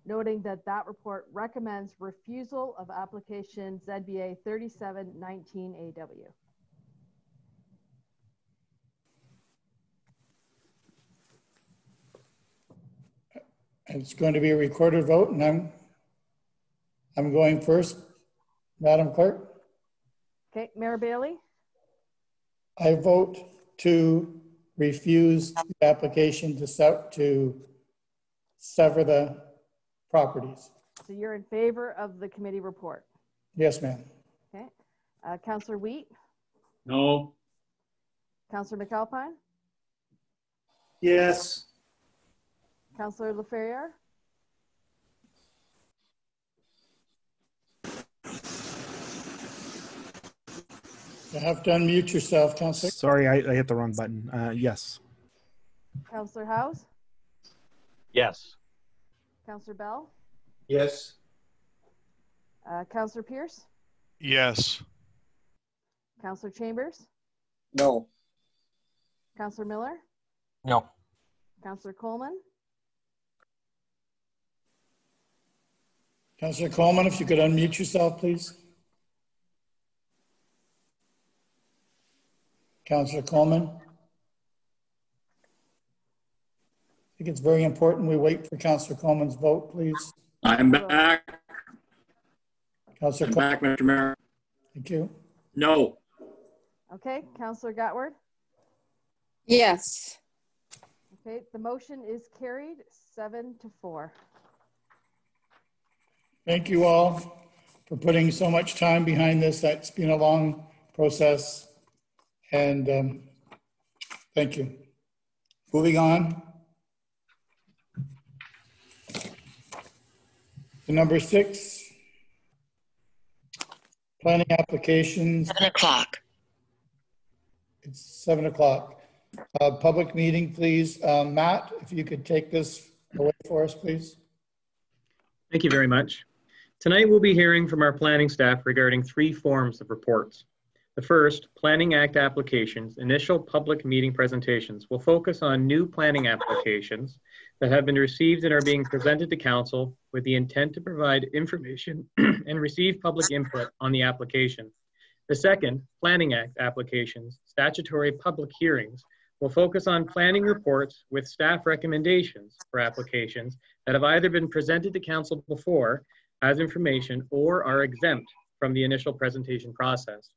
noting that that report recommends refusal of application ZBA 3719AW. It's going to be a recorded vote, and I'm I'm going first, Madam Clerk. Okay, Mayor Bailey? I vote to refuse the application to se- to sever the properties. So you're in favor of the committee report? Yes, ma'am. Okay. Uh, Counselor Wheat? No. Counselor McAlpine? Yes. Counselor LaFerriere? You have to unmute yourself, Counselor. Sorry, I, I hit the wrong button. Uh, yes. Counselor Howes? Yes. Counselor Bell? Yes. Uh, Counselor Pierce? Yes. Counselor Chambers? No. Counselor Miller? No. Counselor Coleman? Counselor Coleman, if you could unmute yourself, please. Counselor Coleman. I think it's very important we wait for Councillor Coleman's vote, please. I'm back. Counselor I'm back, Mr. Mayor. thank you. No. Okay, Counselor Gatward? Yes. Okay, the motion is carried seven to four. Thank you all for putting so much time behind this. That's been a long process. And um, thank you. Moving on. To number six. Planning applications. Seven o'clock. It's seven o'clock. Uh, Public meeting, please. Uh, Matt, if you could take this away for us, please. Thank you very much. Tonight, we'll be hearing from our planning staff regarding three forms of reports. The first, Planning Act applications, initial public meeting presentations, will focus on new planning applications that have been received and are being presented to council with the intent to provide information [CLEARS THROAT] and receive public input on the application. The second, Planning Act applications, statutory public hearings, will focus on planning reports with staff recommendations for applications that have either been presented to council before as information or are exempt from the initial presentation process.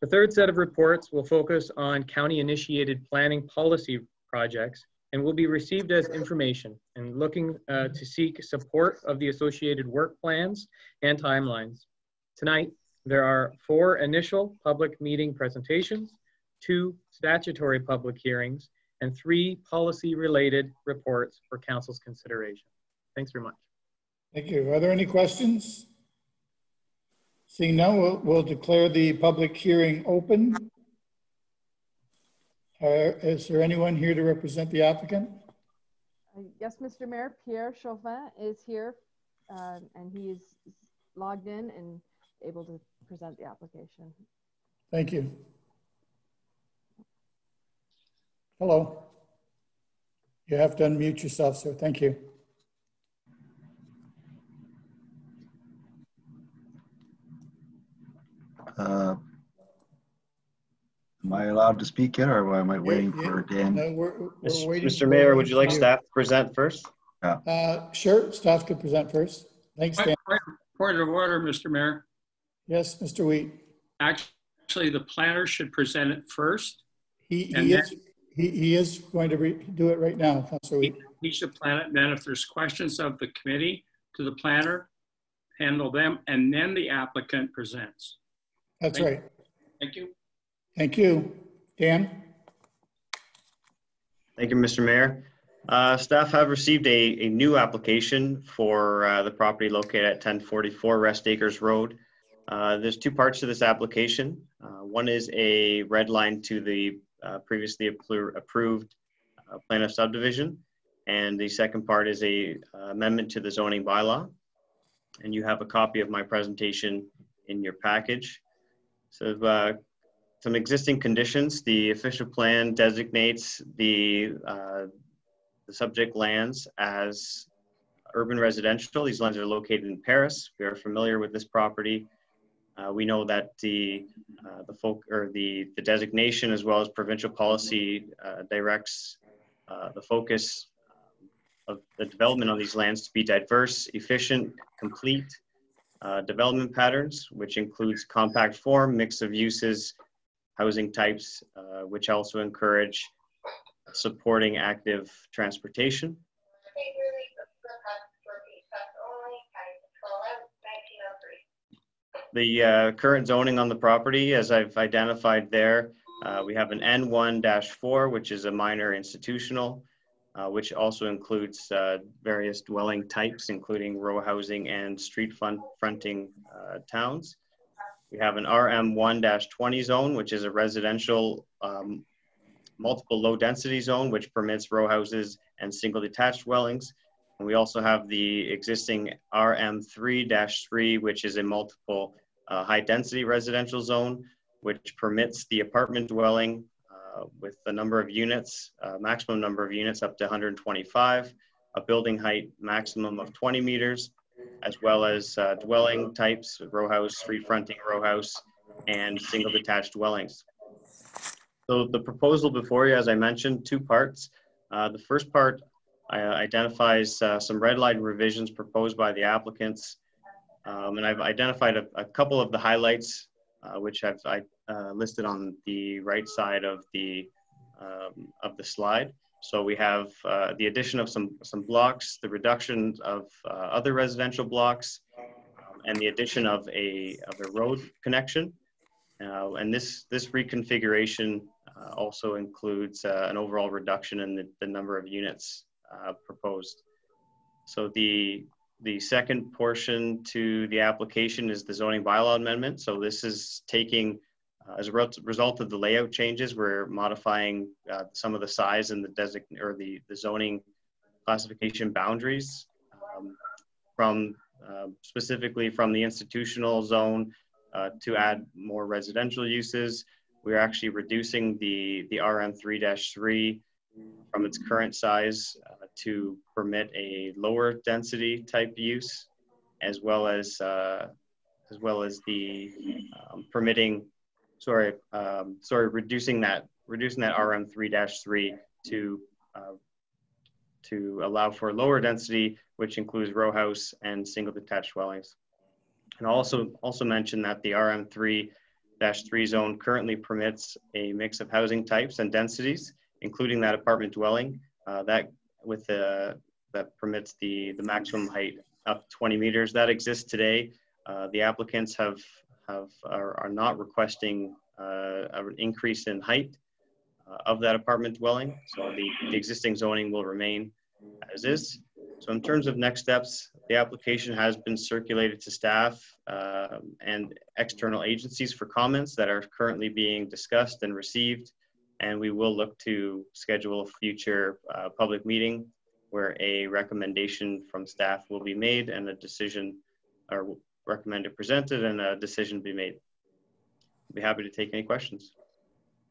The third set of reports will focus on county-initiated planning policy projects and will be received as information and looking uh, to seek support of the associated work plans and timelines. Tonight, there are four initial public meeting presentations, two statutory public hearings, and three policy-related reports for council's consideration. Thanks very much. Thank you. Are there any questions? Seeing none, we'll, we'll declare the public hearing open. Uh, Is there anyone here to represent the applicant? Uh, Yes, Mr. Mayor, Pierre Chauvin is here, uh, and he is logged in and able to present the application. Thank you. Hello. You have to unmute yourself, sir. Thank you. Uh, Am I allowed to speak yet, or am I waiting for Dan? No, we're, we're waiting Mr. for- Mayor, would you like staff to present first? Uh, Sure, staff could present first. Thanks, Dan. Point point of order, Mr. Mayor. Yes, Mr. Wheat. Actually, the planner should present it first. He, he is, he, he is going to re- do it right now, Councilor Wheat. He should plan it, and then if there's questions of the committee to the planner, handle them, and then the applicant presents. That's Thank- right. Thank you. Thank you. Dan? Thank you, Mr. Mayor. Uh, Staff have received a, a new application for uh, the property located at 1044 Rest Acres Road. Uh, There's two parts to this application. Uh, One is a red line to the uh, previously approved uh, plan of subdivision. And the second part is a amendment to the zoning bylaw. And you have a copy of my presentation in your package. So some existing conditions. The official plan designates the, uh, the subject lands as urban residential. These lands are located in Paris. We are familiar with this property. Uh, we know that the uh, the folk or the the designation as well as provincial policy uh, directs uh, the focus of the development of these lands to be diverse, efficient, complete, uh, development patterns, which includes compact form, mix of uses, housing types, uh, which also encourage supporting active transportation. The uh, current zoning on the property, as I've identified there, uh, we have an N1-4, which is a minor institutional, uh, which also includes uh, various dwelling types, including row housing and street front fronting uh, towns. We have an RM1-20 zone, which is a residential um, multiple low density zone, which permits row houses and single detached dwellings. And we also have the existing RM3-3, which is a multiple uh, high density residential zone, which permits the apartment dwelling uh, with the number of units, uh, maximum number of units up to 125, a building height maximum of 20 meters, as well as uh, dwelling types, row house, street fronting row house, and single detached dwellings. So the proposal before you, as I mentioned, two parts. Uh, the first part uh, identifies uh, some red line revisions proposed by the applicants. Um, and I've identified a, a, couple of the highlights, uh, which I've I, uh, listed on the right side of the, um, of the slide. So we have uh, the addition of some, some blocks, the reduction of other residential blocks, um, and the addition of a, of a road connection. and this, this reconfiguration uh, also includes uh, an overall reduction in the, the number of units uh, proposed. So the, the second portion to the application is the zoning bylaw amendment. So this is taking, uh, as a result of the layout changes, we're modifying uh, some of the size and the design or the, the zoning classification boundaries um, from uh, specifically from the institutional zone to add more residential uses. We're actually reducing the, the RM3-3 from its current size uh, to permit a lower density type use, as well as uh, as well as the um, permitting, sorry, um, sorry, reducing that reducing that RM3-3 to uh, to allow for lower density, which includes row house and single detached dwellings. And also also mention that the RM3 3 zone currently permits a mix of housing types and densities, including that apartment dwelling. Uh, that with the that permits the the maximum height up 20 meters that exists today. Uh, the applicants have have are, are not requesting uh, an increase in height uh, of that apartment dwelling, so the, the existing zoning will remain as is. So in terms of next steps, the application has been circulated to staff uh, and external agencies for comments that are currently being discussed and received. And we will look to schedule a future uh, public meeting where a recommendation from staff will be made and a decision or recommended presented and a decision be made. I'd be happy to take any questions.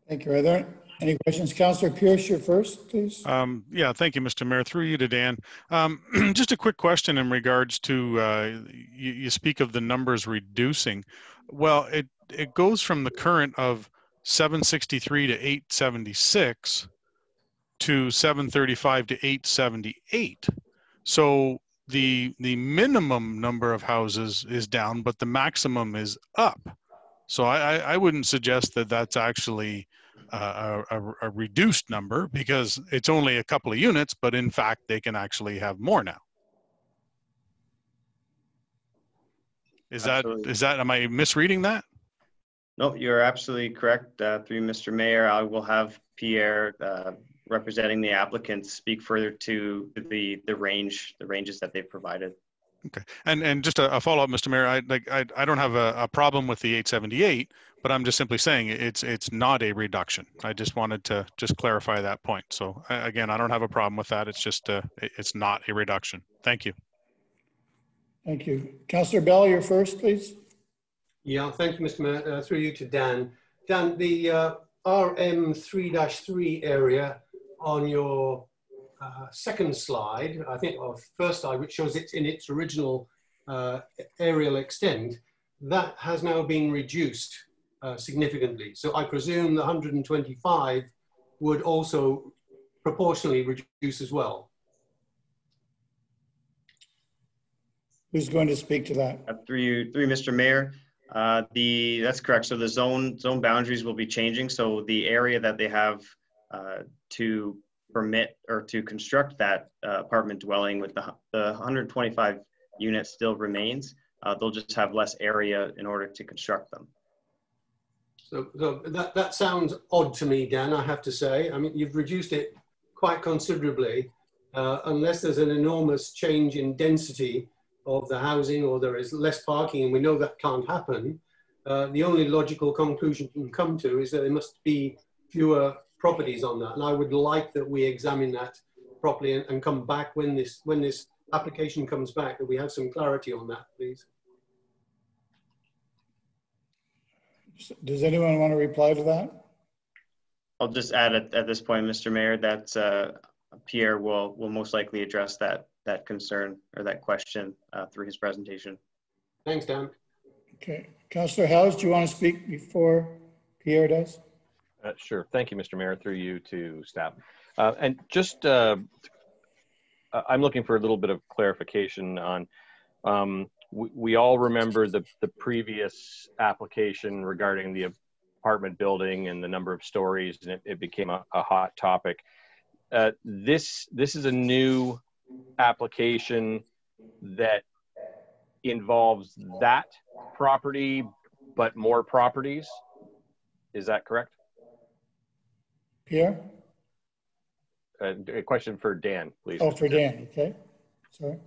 Thank you. Are there any questions? Councillor Pierce, you're first, please. Um, yeah, thank you, Mr. Mayor. Through you to Dan. Um, [CLEARS THROAT] just a quick question in regards to uh, you, you, speak of the numbers reducing. Well, it it goes from the current of 763 to 876 to 735 to 878. So the the minimum number of houses is down, but the maximum is up. So I, I wouldn't suggest that that's actually a, a, a, reduced number because it's only a couple of units, but in fact, they can actually have more now. Is absolutely. that, is that, am I misreading that? No, you're absolutely correct. Uh, through Mr. Mayor, I will have Pierre uh, representing the applicants speak further to the, the range, the ranges that they've provided. Okay, and and just a, a follow up, Mr. Mayor, I like I, I don't have a, a problem with the 878, but I'm just simply saying it's it's not a reduction. I just wanted to just clarify that point. So again, I don't have a problem with that. It's just a, it's not a reduction. Thank you. Thank you, Councillor Bell. You're first, please. Yeah, thank you, Mr. Mayor. Uh, through you to Dan. Dan, the uh, RM3-3 area on your uh, second slide, I think, or first slide, which shows it in its original uh, aerial extent, that has now been reduced uh, significantly. So I presume the 125 would also proportionally reduce as well. Who's going to speak to that? Uh, Through you, through Mr. Mayor. Uh, The, that's correct. So the zone, zone boundaries will be changing. So the area that they have uh, to permit or to construct that uh, apartment dwelling with the, the 125 units still remains. Uh, They'll just have less area in order to construct them. So, so that, that sounds odd to me, Dan, I have to say. I mean, you've reduced it quite considerably, uh, unless there's an enormous change in density of the housing or there is less parking, and we know that can't happen. Uh, the only logical conclusion you can come to is that there must be fewer properties on that. And I would like that we examine that properly and, and come back when this, when this application comes back, that we have some clarity on that, please. Does anyone want to reply to that? I'll just add at, at this point, Mr. Mayor, that uh, Pierre will, will most likely address that, that concern or that question uh, through his presentation. Thanks, Dan. Okay. Councillor Howes, do you want to speak before Pierre does? Uh, Sure. Thank you, Mr. Mayor, through you to staff. Uh, And just, uh, I'm looking for a little bit of clarification on, um, we we all remember the the previous application regarding the apartment building and the number of stories, and it it became a a hot topic. Uh, This, this is a new application that involves that property, but more properties? Is that correct? Pierre? Uh, A question for Dan, please. Oh, for Dan, okay. Sorry.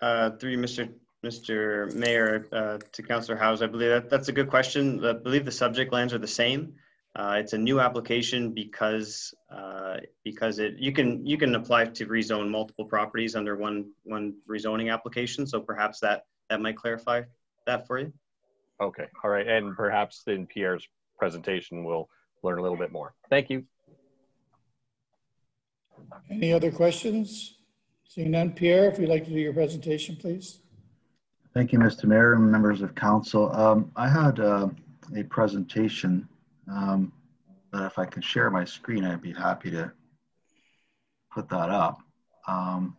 Uh, through you, Mr. Mr. Mayor, uh, to Councillor Howes, I believe that that's a good question. I believe the subject lands are the same. Uh, it's a new application because uh, because it you can you can apply to rezone multiple properties under one one rezoning application. So perhaps that that might clarify that for you. Okay, all right, and perhaps in Pierre's presentation, we'll learn a little bit more. Thank you. Any other questions? Seeing none, Pierre, if you'd like to do your presentation, please. Thank you, Mr. Mayor and members of council. Um, I had uh, a presentation um, that if I could share my screen, I'd be happy to put that up. Um,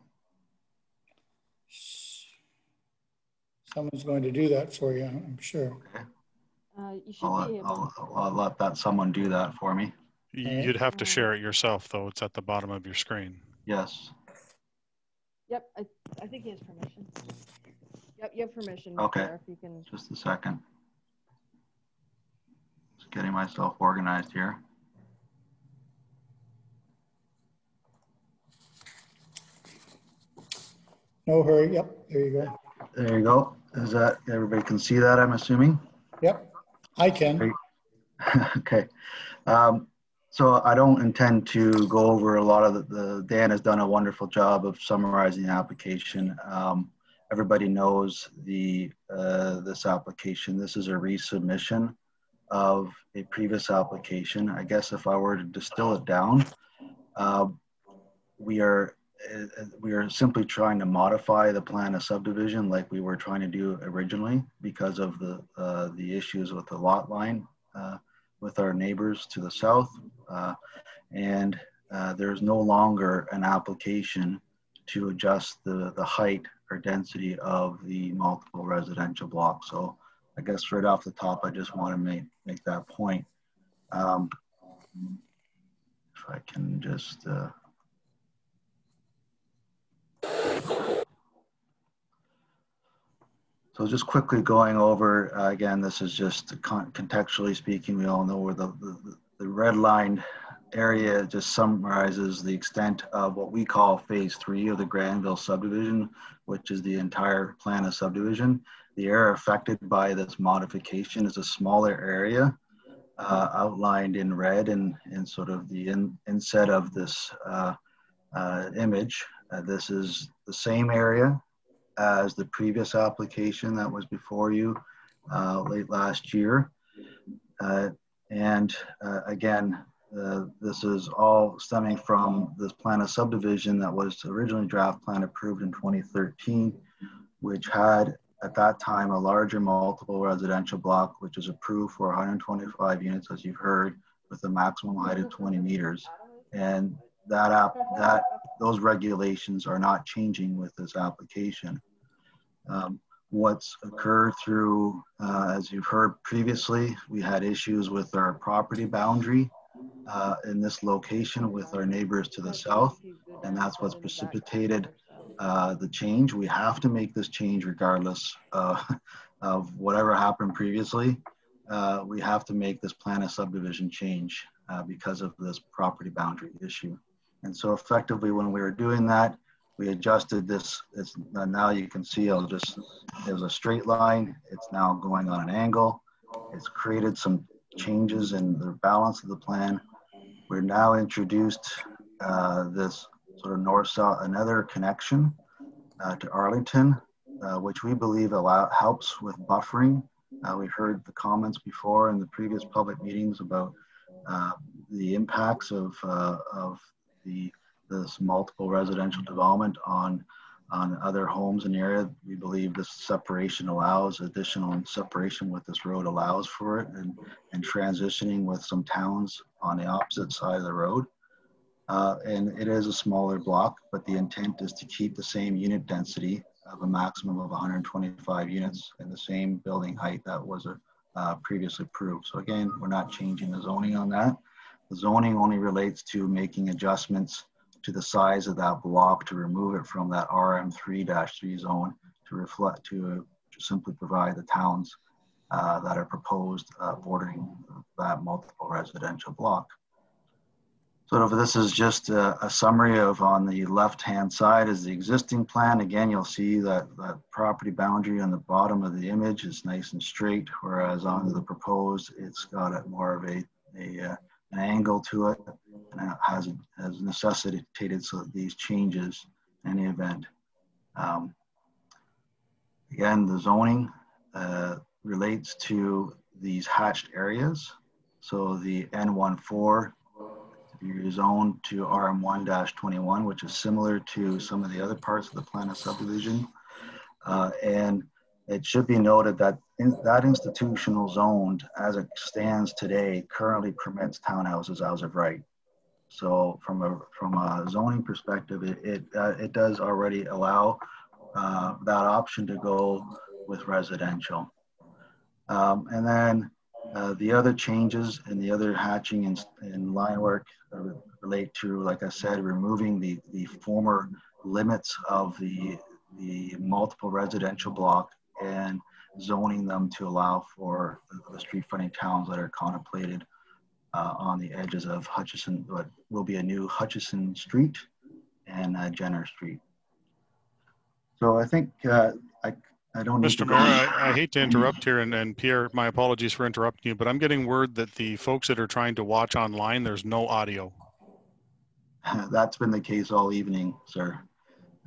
Someone's going to do that for you, I'm sure. Uh, you should I'll, be able. I'll, I'll let that someone do that for me. Y- You'd have to share it yourself, though. It's at the bottom of your screen. Yes. Yep, I, I think he has permission. Yep, you have permission. Okay. Pierre, If you can. Just a second. Just getting myself organized here. No hurry, yep, there you go. There you go. Is that, everybody can see that, I'm assuming? Yep, I can. [LAUGHS] Okay. Um, so I don't intend to go over a lot of the, the, Dan has done a wonderful job of summarizing the application. Um, everybody knows the, uh, this application. This is a resubmission of a previous application. I guess if I were to distill it down, uh, we are, we are simply trying to modify the plan of subdivision like we were trying to do originally because of the, uh, the issues with the lot line, uh, with our neighbors to the south. Uh, and uh, there's no longer an application to adjust the, the height or density of the multiple residential blocks. So I guess right off the top, I just want to make, make that point. Um, if I can just, uh, So just quickly going over, uh, again, this is just con- contextually speaking, we all know where the, the, the red line area just summarizes the extent of what we call phase three of the Granville subdivision, which is the entire plan of subdivision. The area affected by this modification is a smaller area uh, outlined in red and, and sort of the in, inset of this uh, uh, image. Uh, this is the same area as the previous application that was before you uh, late last year. Uh, and uh, again, uh, this is all stemming from this plan of subdivision that was originally draft plan approved in 2013, which had at that time a larger multiple residential block, which is approved for 125 units, as you've heard, with a maximum height of 20 meters. And that app, that those regulations are not changing with this application. Um, what's occurred through, uh, as you've heard previously, we had issues with our property boundary uh, in this location with our neighbors to the south, and that's what's precipitated uh, the change. We have to make this change regardless uh, [LAUGHS] of whatever happened previously. Uh, we have to make this plan of subdivision change uh, because of this property boundary issue. And so effectively when we were doing that, we adjusted this, it's, now you can see I'll just, there's a straight line, it's now going on an angle. It's created some changes in the balance of the plan. We're now introduced uh, this sort of north-south, another connection uh, to Arlington, uh, which we believe allow, helps with buffering. Uh, we heard the comments before in the previous public meetings about uh, the impacts of, uh, of the this multiple residential development on on other homes in the area. We believe this separation allows additional separation with this road allows for it and, and transitioning with some towns on the opposite side of the road. Uh, and it is a smaller block, but the intent is to keep the same unit density of a maximum of 125 units and the same building height that was uh, previously approved. So again, we're not changing the zoning on that. Zoning only relates to making adjustments to the size of that block to remove it from that RM3-3 zone to reflect to, to simply provide the towns uh, that are proposed uh, bordering that multiple residential block. Of this is just a, a summary of on the left hand side is the existing plan. Again, you'll see that that property boundary on the bottom of the image is nice and straight, whereas on the proposed, it's got a more of a, a uh, an angle to it has, has necessitated so these changes in the event. Um, again, the zoning uh, relates to these hatched areas. So the N14 you're zoned to RM1-21, which is similar to some of the other parts of the plan of subdivision. Uh, and it should be noted that in, that institutional zoned as it stands today currently permits townhouses as of right. So from a from a zoning perspective, it it, uh, it does already allow uh, that option to go with residential. Um, and then uh, the other changes and the other hatching and, and line work relate to, like I said, removing the, the former limits of the, the multiple residential block and zoning them to allow for the street fronting towns that are contemplated uh, on the edges of Hutchison, what will be a new Hutchison Street and uh, Jenner Street. So I think uh, I, I don't Mr. Mayor, I, I, hate to interrupt here, and, and Pierre, my apologies for interrupting you, but I'm getting word that the folks that are trying to watch online, there's no audio. [LAUGHS] That's been the case all evening, sir.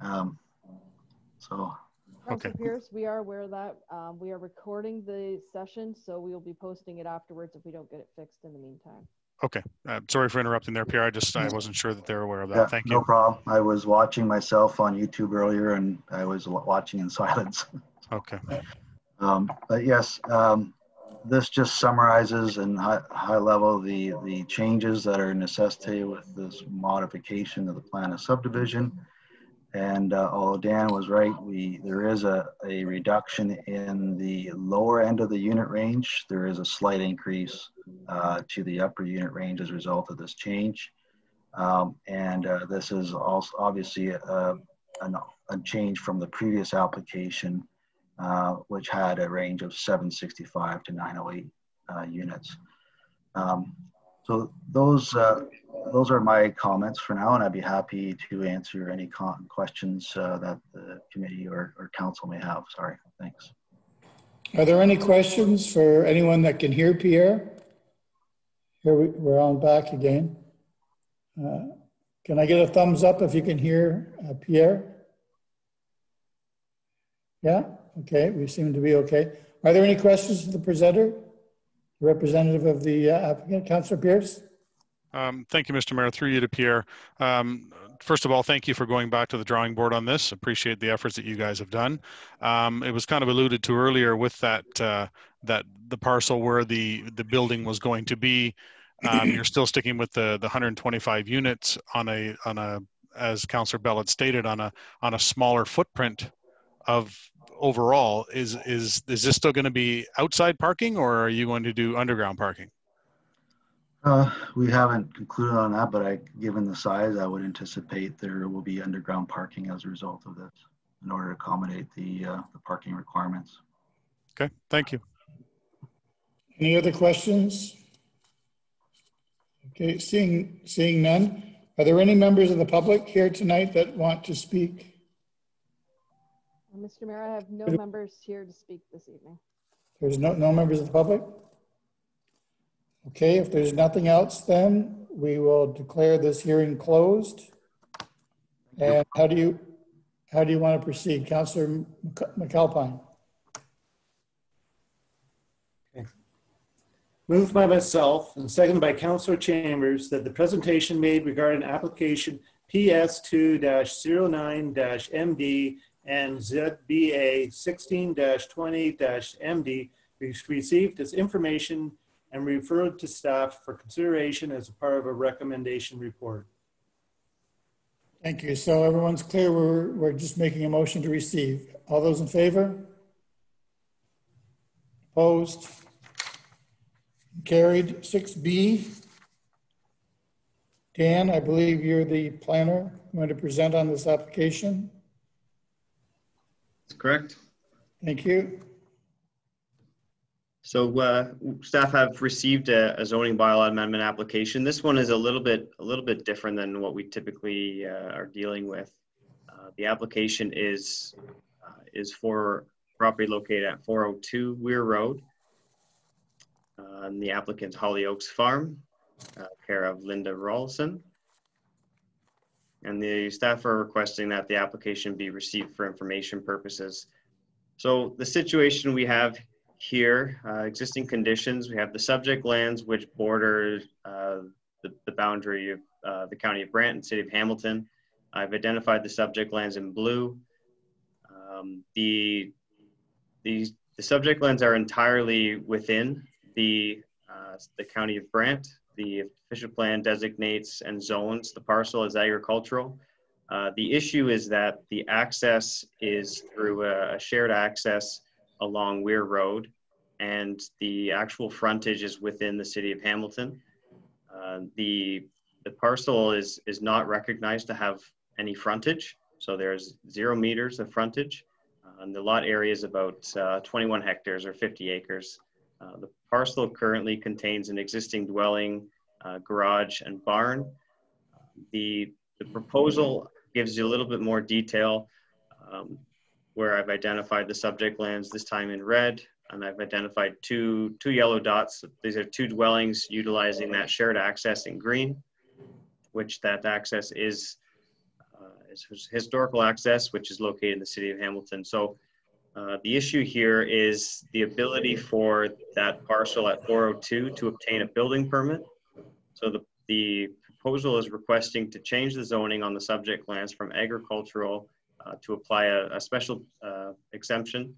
Um, so Councilor okay. Pierce, we are aware of that. Um, we are recording the session, so we will be posting it afterwards if we don't get it fixed in the meantime. Okay. Uh, sorry for interrupting there, Pierre. I just I wasn't sure that they're aware of that. Yeah, Thank you. No problem. I was watching myself on YouTube earlier, and I was watching in [LAUGHS] silence. Okay. Um, but yes, um, this just summarizes in high, high level the the changes that are necessitated with this modification of the plan of subdivision. And uh, although Dan was right, we there is a, a reduction in the lower end of the unit range. There is a slight increase uh, to the upper unit range as a result of this change. Um, and uh, this is also obviously a, a, a, change from the previous application, uh, which had a range of 765 to 908 uh, units. Um, so those uh, those are my comments for now, and I'd be happy to answer any questions uh, that the committee or, or council may have. Sorry, thanks. Are there any questions for anyone that can hear Pierre? Here we, we're on back again. Uh, can I get a thumbs up if you can hear uh, Pierre? Yeah, okay, we seem to be okay. Are there any questions to the presenter? Representative of the uh, applicant, Councillor Pierce? Um, thank you, Mr. Mayor. Through you to Pierre. Um, first of all, thank you for going back to the drawing board on this. Appreciate the efforts that you guys have done. Um, it was kind of alluded to earlier with that uh, that the parcel where the the building was going to be. Um, you're still sticking with the the 125 units on a on a as Councillor Bell had stated on a on a smaller footprint of overall, is, is, is this still going to be outside parking or are you going to do underground parking? Uh, we haven't concluded on that, but I, given the size, I would anticipate there will be underground parking as a result of this in order to accommodate the, uh, the parking requirements. Okay, thank you. Any other questions? Okay, seeing, seeing none. Are there any members of the public here tonight that want to speak? Mr. Mayor, I have no members here to speak this evening. There's no, no members of the public? Okay, if there's nothing else, then we will declare this hearing closed. And how do you, how do you want to proceed? Councillor McAlpine? Moved by myself and seconded by Councillor Chambers that the presentation made regarding application PS two 9 MD and ZBA sixteen twenty MD be received this information and referred to staff for consideration as a part of a recommendation report. Thank you. So everyone's clear, we're, we're just making a motion to receive. All those in favor? Opposed? Carried. 6B. Dan, I believe you're the planner going to present on this application. Correct. Thank you. So uh, staff have received a, a, zoning bylaw amendment application. This one is a little bit a little bit different than what we typically uh, are dealing with. Uh, the application is uh, is for property located at 402 Weir Road. Uh, and the applicant's Holly Oaks Farm, uh, care of Linda Rawlson. And the staff are requesting that the application be received for information purposes. So the situation we have here, uh, existing conditions, we have the subject lands which border uh, the, the, boundary of uh, the County of Brant and City of Hamilton. I've identified the subject lands in blue. Um, the, the, the subject lands are entirely within the, uh, the County of Brant. The official plan designates and zones the parcel as agricultural. Uh, the issue is that the access is through a, a shared access along Weir Road, and the actual frontage is within the city of Hamilton. Uh, the the parcel is is not recognized to have any frontage, so there's zero meters of frontage, uh, and the lot area is about uh, 21 hectares or 50 acres. Uh, the parcel currently contains an existing dwelling, uh, garage, and barn. The the proposal gives you a little bit more detail. Um, where I've identified the subject lands, this time in red, and I've identified two, two yellow dots. These are two dwellings utilizing that shared access in green, which that access is, uh, is historical access, which is located in the city of Hamilton. So uh, the issue here is the ability for that parcel at 402 to obtain a building permit. So the, the proposal is requesting to change the zoning on the subject lands from agricultural uh, to apply a, a special uh, exemption,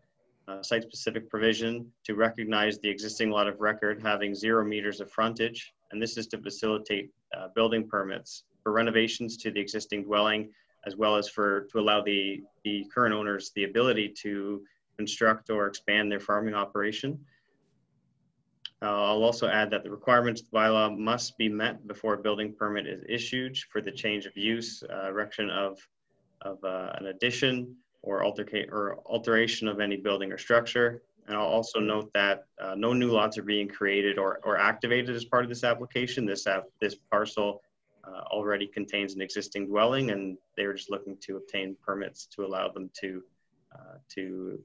site-specific provision to recognize the existing lot of record having zero meters of frontage, and this is to facilitate uh, building permits for renovations to the existing dwelling, as well as for to allow the the current owners the ability to construct or expand their farming operation. Uh, I'll also add that the requirements of the bylaw must be met before a building permit is issued for the change of use, uh, erection of of uh, an addition or, or alteration of any building or structure. And I'll also note that uh, no new lots are being created or, or activated as part of this application. This, this parcel uh, already contains an existing dwelling and they were just looking to obtain permits to allow them to, uh, to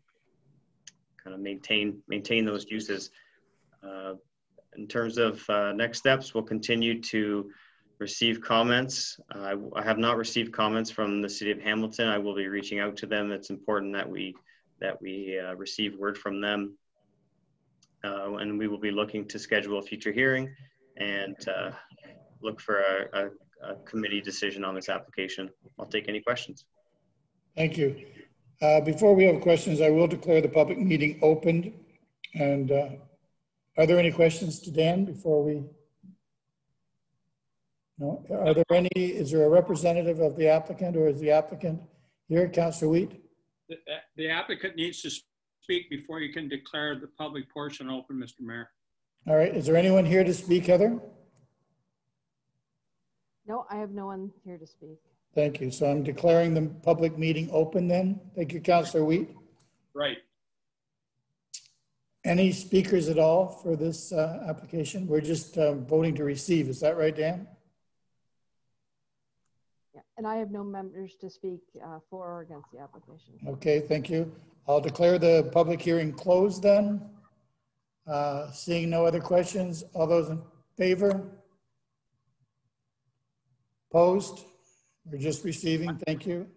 kind of maintain, maintain those uses. Uh, in terms of uh, next steps, we'll continue to receive comments. I, I, have not received comments from the city of Hamilton. I will be reaching out to them. It's important that we that we uh, receive word from them, uh, and we will be looking to schedule a future hearing and uh, look for a, a, a, committee decision on this application. I'll take any questions. Thank you. Uh, before we have questions, I will declare the public meeting opened. And uh, are there any questions to Dan before we no, are there any, is there a representative of the applicant or is the applicant here, Councillor Wheat? The, the applicant needs to speak before you can declare the public portion open, Mr. Mayor. All right, is there anyone here to speak, Heather? No, I have no one here to speak. Thank you. So I'm declaring the public meeting open then. Thank you, Councillor Wheat. Right. Any speakers at all for this uh, application? We're just um, voting to receive. Is that right, Dan? Yeah, and I have no members to speak uh, for or against the application. Okay, thank you. I'll declare the public hearing closed then. Uh, Seeing no other questions, all those in favor? Opposed? We're just receiving, thank you.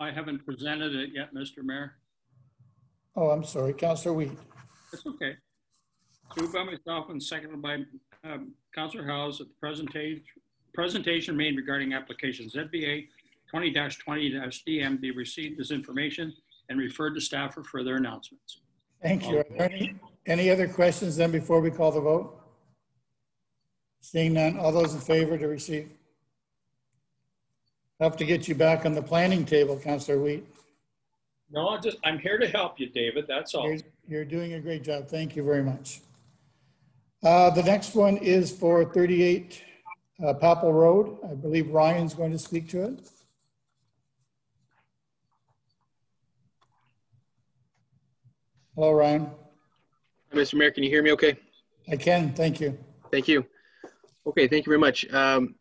I haven't presented it yet, Mr. Mayor. Oh, I'm sorry, Councillor Wheat. It's okay. Moved by myself and seconded by um, Councillor Howes that the presentation, presentation made regarding application ZBA 20-20-DM be received as information and referred to staff for further announcements. Thank you. Are there any, any other questions then before we call the vote? Seeing none, all those in favor to receive? Have to get you back on the planning table, Councillor Wheat. No, I just, I'm here to help you, David, that's all. You're, you're doing a great job. Thank you very much. Uh, the next one is for 38 uh, Papple Road. I believe Ryan's going to speak to it. Hello, Ryan. Mr. Mayor, can you hear me okay? I can, thank you. Thank you. Okay, thank you very much. Um,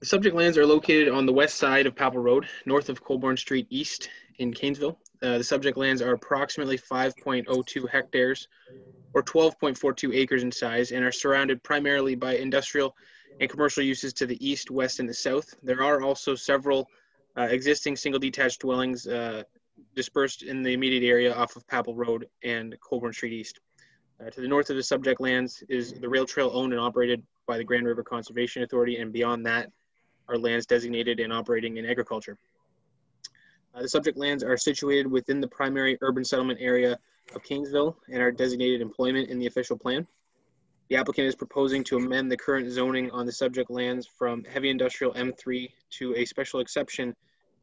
the subject lands are located on the west side of Papple Road, north of Colborne Street East in Cainsville. Uh, the subject lands are approximately 5.02 hectares or 12.42 acres in size and are surrounded primarily by industrial and commercial uses to the east, west, and the south. There are also several uh, existing single detached dwellings uh, dispersed in the immediate area off of Papple Road and Colborne Street East. Uh, to the north of the subject lands is the rail trail owned and operated by the Grand River Conservation Authority, and beyond that are lands designated and operating in agriculture. Uh, the subject lands are situated within the primary urban settlement area of Cainsville and are designated employment in the official plan. The applicant is proposing to amend the current zoning on the subject lands from heavy industrial M3 to a special exception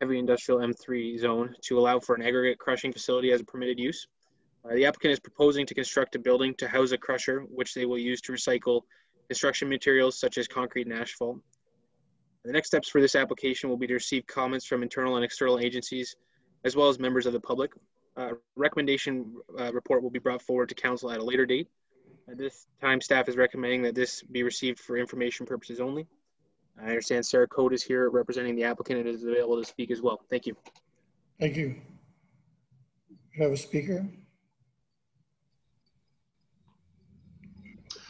heavy industrial M3 zone to allow for an aggregate crushing facility as a permitted use. Uh, the applicant is proposing to construct a building to house a crusher, which they will use to recycle construction materials such as concrete and asphalt. The next steps for this application will be to receive comments from internal and external agencies, as well as members of the public. Uh, recommendation uh, report will be brought forward to council at a later date. At this time, staff is recommending that this be received for information purposes only. I understand Sarah Code is here representing the applicant and is available to speak as well. Thank you. Thank you. You have a speaker?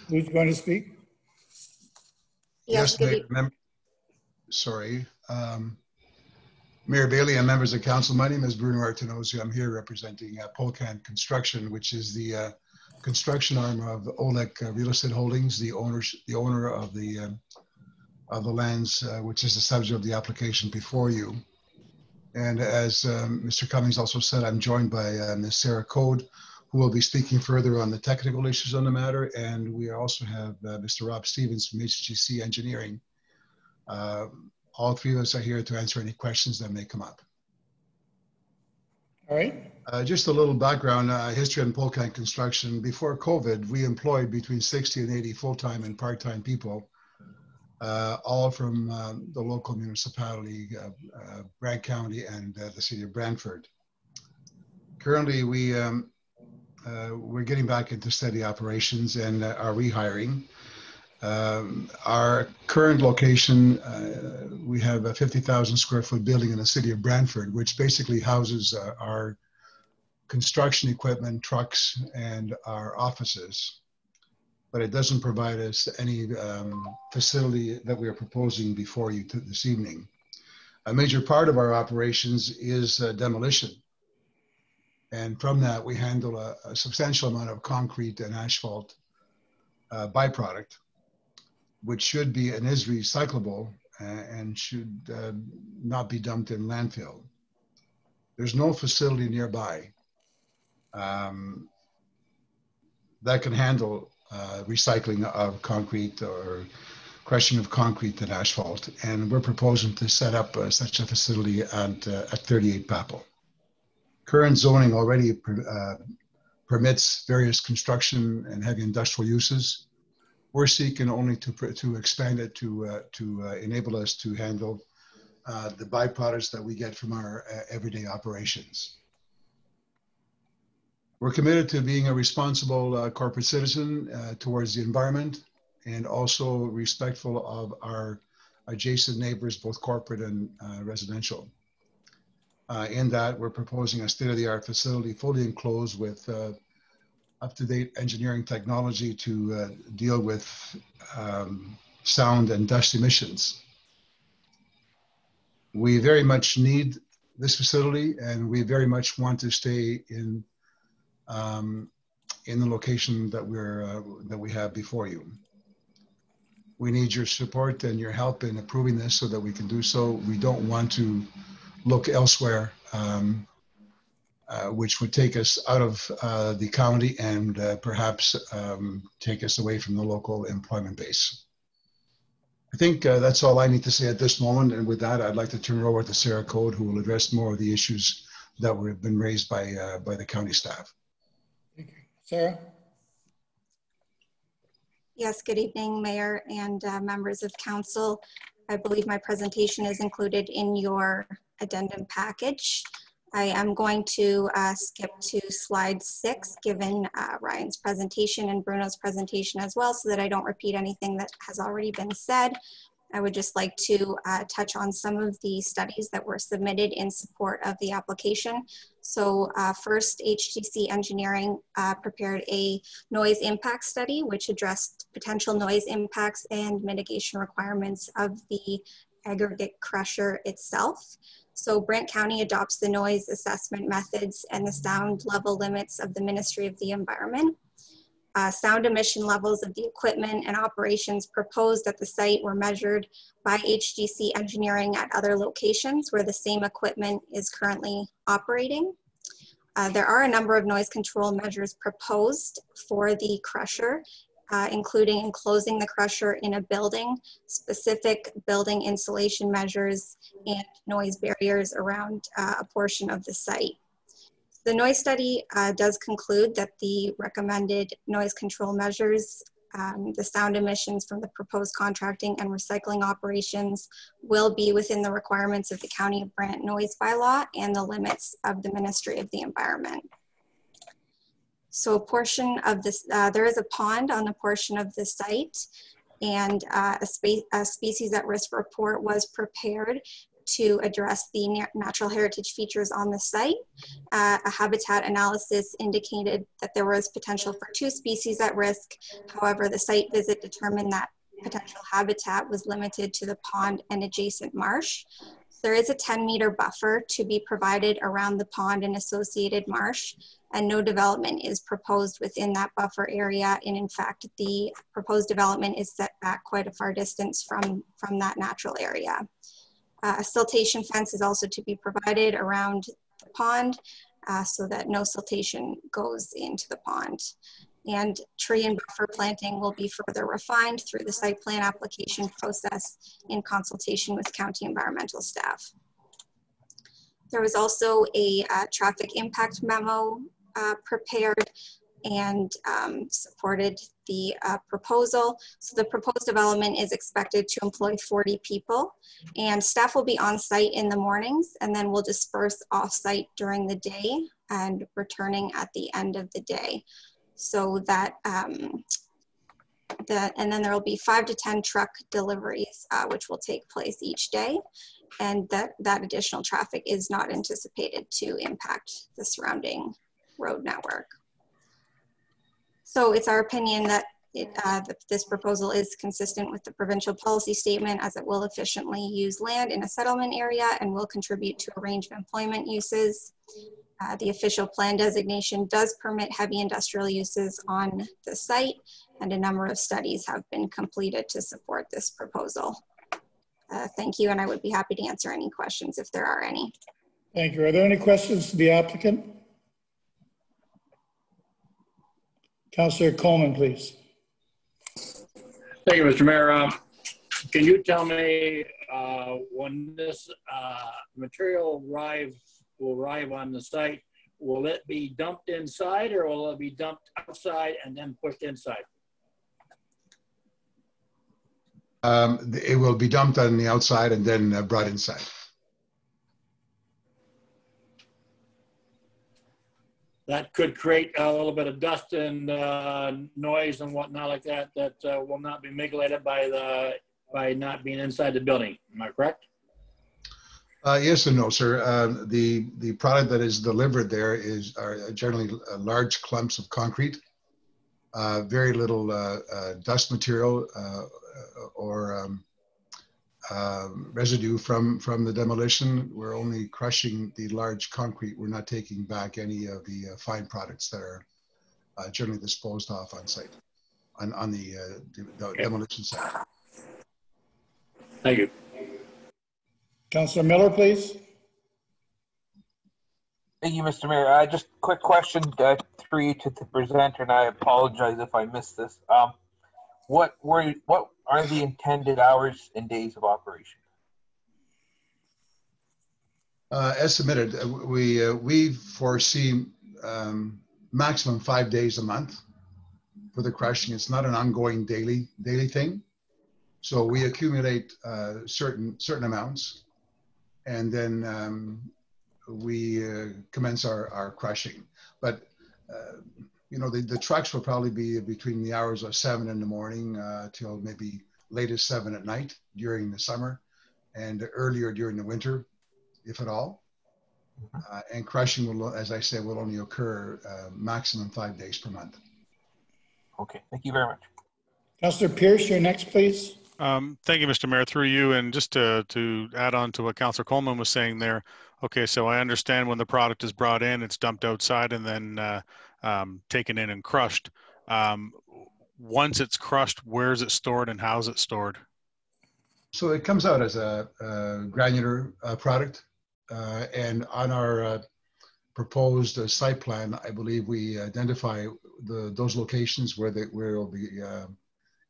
Who's going to speak? Yes, Mayor, mem- sorry. Um, Mayor Bailey and members of council, my name is Bruno Artenosi. I'm here representing uh, Polcan Construction, which is the uh, construction arm of Olek uh, Real Estate Holdings, the owners, the owner of the um, of the lands, uh, which is the subject of the application before you. And as um, Mr. Cummings also said, I'm joined by uh, Ms. Sarah Code, who will be speaking further on the technical issues on the matter. And we also have uh, Mr. Rob Stevens from HGC Engineering. Uh, all three of us are here to answer any questions that may come up. All right. Uh, just a little background uh, history on Polcan construction. Before COVID, we employed between 60 and 80 full time and part time people uh, all from um, the local municipality, uh, Brant County and uh, the city of Brantford. Currently, we, um, uh, we're getting back into steady operations and uh, are rehiring. Um, our current location, we have a 50,000 square foot building in the city of Brantford, which basically houses our construction equipment, trucks, and our offices but it doesn't provide us any um, facility that we are proposing before you this evening. A major part of our operations is uh, demolition. And from that, we handle a, a, substantial amount of concrete and asphalt uh, byproduct, which should be and is recyclable uh, and should uh, not be dumped in landfill. There's no facility nearby um, that can handle uh, recycling of concrete or crushing of concrete and asphalt. And we're proposing to set up uh, such a facility at, uh, at 38 Papple. Current zoning already uh, permits various construction and heavy industrial uses. We're seeking only to, to expand it to, uh, to uh, enable us to handle uh, the byproducts that we get from our everyday operations. We're committed to being a responsible uh, corporate citizen uh, towards the environment and also respectful of our adjacent neighbors, both corporate and residential. Uh, in that, we're proposing a state-of-the-art facility fully enclosed with up-to-date engineering technology to uh, deal with um, sound and dust emissions. We very much need this facility, and we very much want to stay in um, in the location that we're uh, that we have before you. We need your support and your help in approving this so that we can do so. We don't want to look elsewhere, um, uh, which would take us out of uh, the county and uh, perhaps um, take us away from the local employment base. I think uh, that's all I need to say at this moment. And with that, I'd like to turn it over to Sarah Code, who will address more of the issues that have been raised by, uh, by the county staff. Thank you. Sarah? Yes, good evening, Mayor and uh, members of council. I believe my presentation is included in your addendum package. I am going to uh, skip to slide six, given uh, Ryan's presentation and Bruno's presentation as well, so that I don't repeat anything that has already been said. I would just like to uh, touch on some of the studies that were submitted in support of the application. So uh, first, HGC Engineering uh, prepared a noise impact study, which addressed potential noise impacts and mitigation requirements of the aggregate crusher itself. So Brant County adopts the noise assessment methods and the sound level limits of the Ministry of the Environment. Uh, sound emission levels of the equipment and operations proposed at the site were measured by HGC Engineering at other locations where the same equipment is currently operating. Uh, there are a number of noise control measures proposed for the crusher uh, including enclosing the crusher in a building, specific building insulation measures, and noise barriers around uh, a portion of the site. The noise study uh, does conclude that the recommended noise control measures, um, the sound emissions from the proposed contracting and recycling operations will be within the requirements of the County of Brant noise bylaw and the limits of the Ministry of the Environment. So a portion of this, uh, there is a pond on a portion of the site and uh, a, spe a species at risk report was prepared to address the natural heritage features on the site. Uh, a habitat analysis indicated that there was potential for two species at risk. However, the site visit determined that potential habitat was limited to the pond and adjacent marsh. There is a 10 meter buffer to be provided around the pond and associated marsh and no development is proposed within that buffer area. And in fact, the proposed development is set back quite a far distance from, from that natural area. Uh, a siltation fence is also to be provided around the pond uh, so that no siltation goes into the pond. And tree and buffer planting will be further refined through the site plan application process in consultation with county environmental staff. There was also a uh, traffic impact memo uh, prepared and um, supported the uh, proposal. So the proposed development is expected to employ 40 people and staff will be on site in the mornings and then will disperse off site during the day and returning at the end of the day. So that, um, the, and then there will be five to 10 truck deliveries, uh, which will take place each day. And that, that additional traffic is not anticipated to impact the surrounding road network. So it's our opinion that it, uh, this proposal is consistent with the provincial policy statement as it will efficiently use land in a settlement area and will contribute to a range of employment uses. Uh, the official plan designation does permit heavy industrial uses on the site and a number of studies have been completed to support this proposal. Uh, thank you and I would be happy to answer any questions if there are any. Thank you. Are there any questions to the applicant? Councillor Coleman, please. Thank you, Mr. Mayor. Um, can you tell me uh, when this uh, material arrive will arrive on the site will it be dumped inside or will it be dumped outside and then pushed inside? Um, it will be dumped on the outside and then uh, brought inside. That could create a little bit of dust and uh, noise and whatnot like that that uh, will not be mitigated by the by not being inside the building. Am I correct? Uh, yes and no, sir. Uh, the the product that is delivered there is are generally uh, large clumps of concrete, uh, very little uh, dust material or um, residue from from the demolition. We're only crushing the large concrete. We're not taking back any of the fine products that are generally disposed off on site, on on the, the, the okay. demolition site. Thank you. Councillor Miller, please. Thank you, Mr. Mayor. Uh, just quick question uh, through to the presenter, and I apologize if I missed this. Um, what were what are the intended hours and days of operation? Uh, as submitted, uh, we uh, we foresee um, maximum five days a month for the crushing. It's not an ongoing daily daily thing, so we accumulate uh, certain certain amounts and then um, we uh, commence our, our crushing. But uh, you know, the, the trucks will probably be between the hours of seven in the morning uh, till maybe latest seven at night during the summer, and earlier during the winter, if at all. Uh, and crushing will, as I said, will only occur uh, maximum five days per month. Okay, thank you very much. Councillor Pierce, you're next, please. Um, thank you, Mr. Mayor. Through you, and just to to add on to what Councillor Coleman was saying there. Okay, so I understand when the product is brought in, it's dumped outside and then uh, um, taken in and crushed. Um, once it's crushed, where is it stored and how is it stored? So it comes out as a, a granular uh, product, uh, and on our uh, proposed uh, site plan, I believe we identify the those locations where where it'll be uh,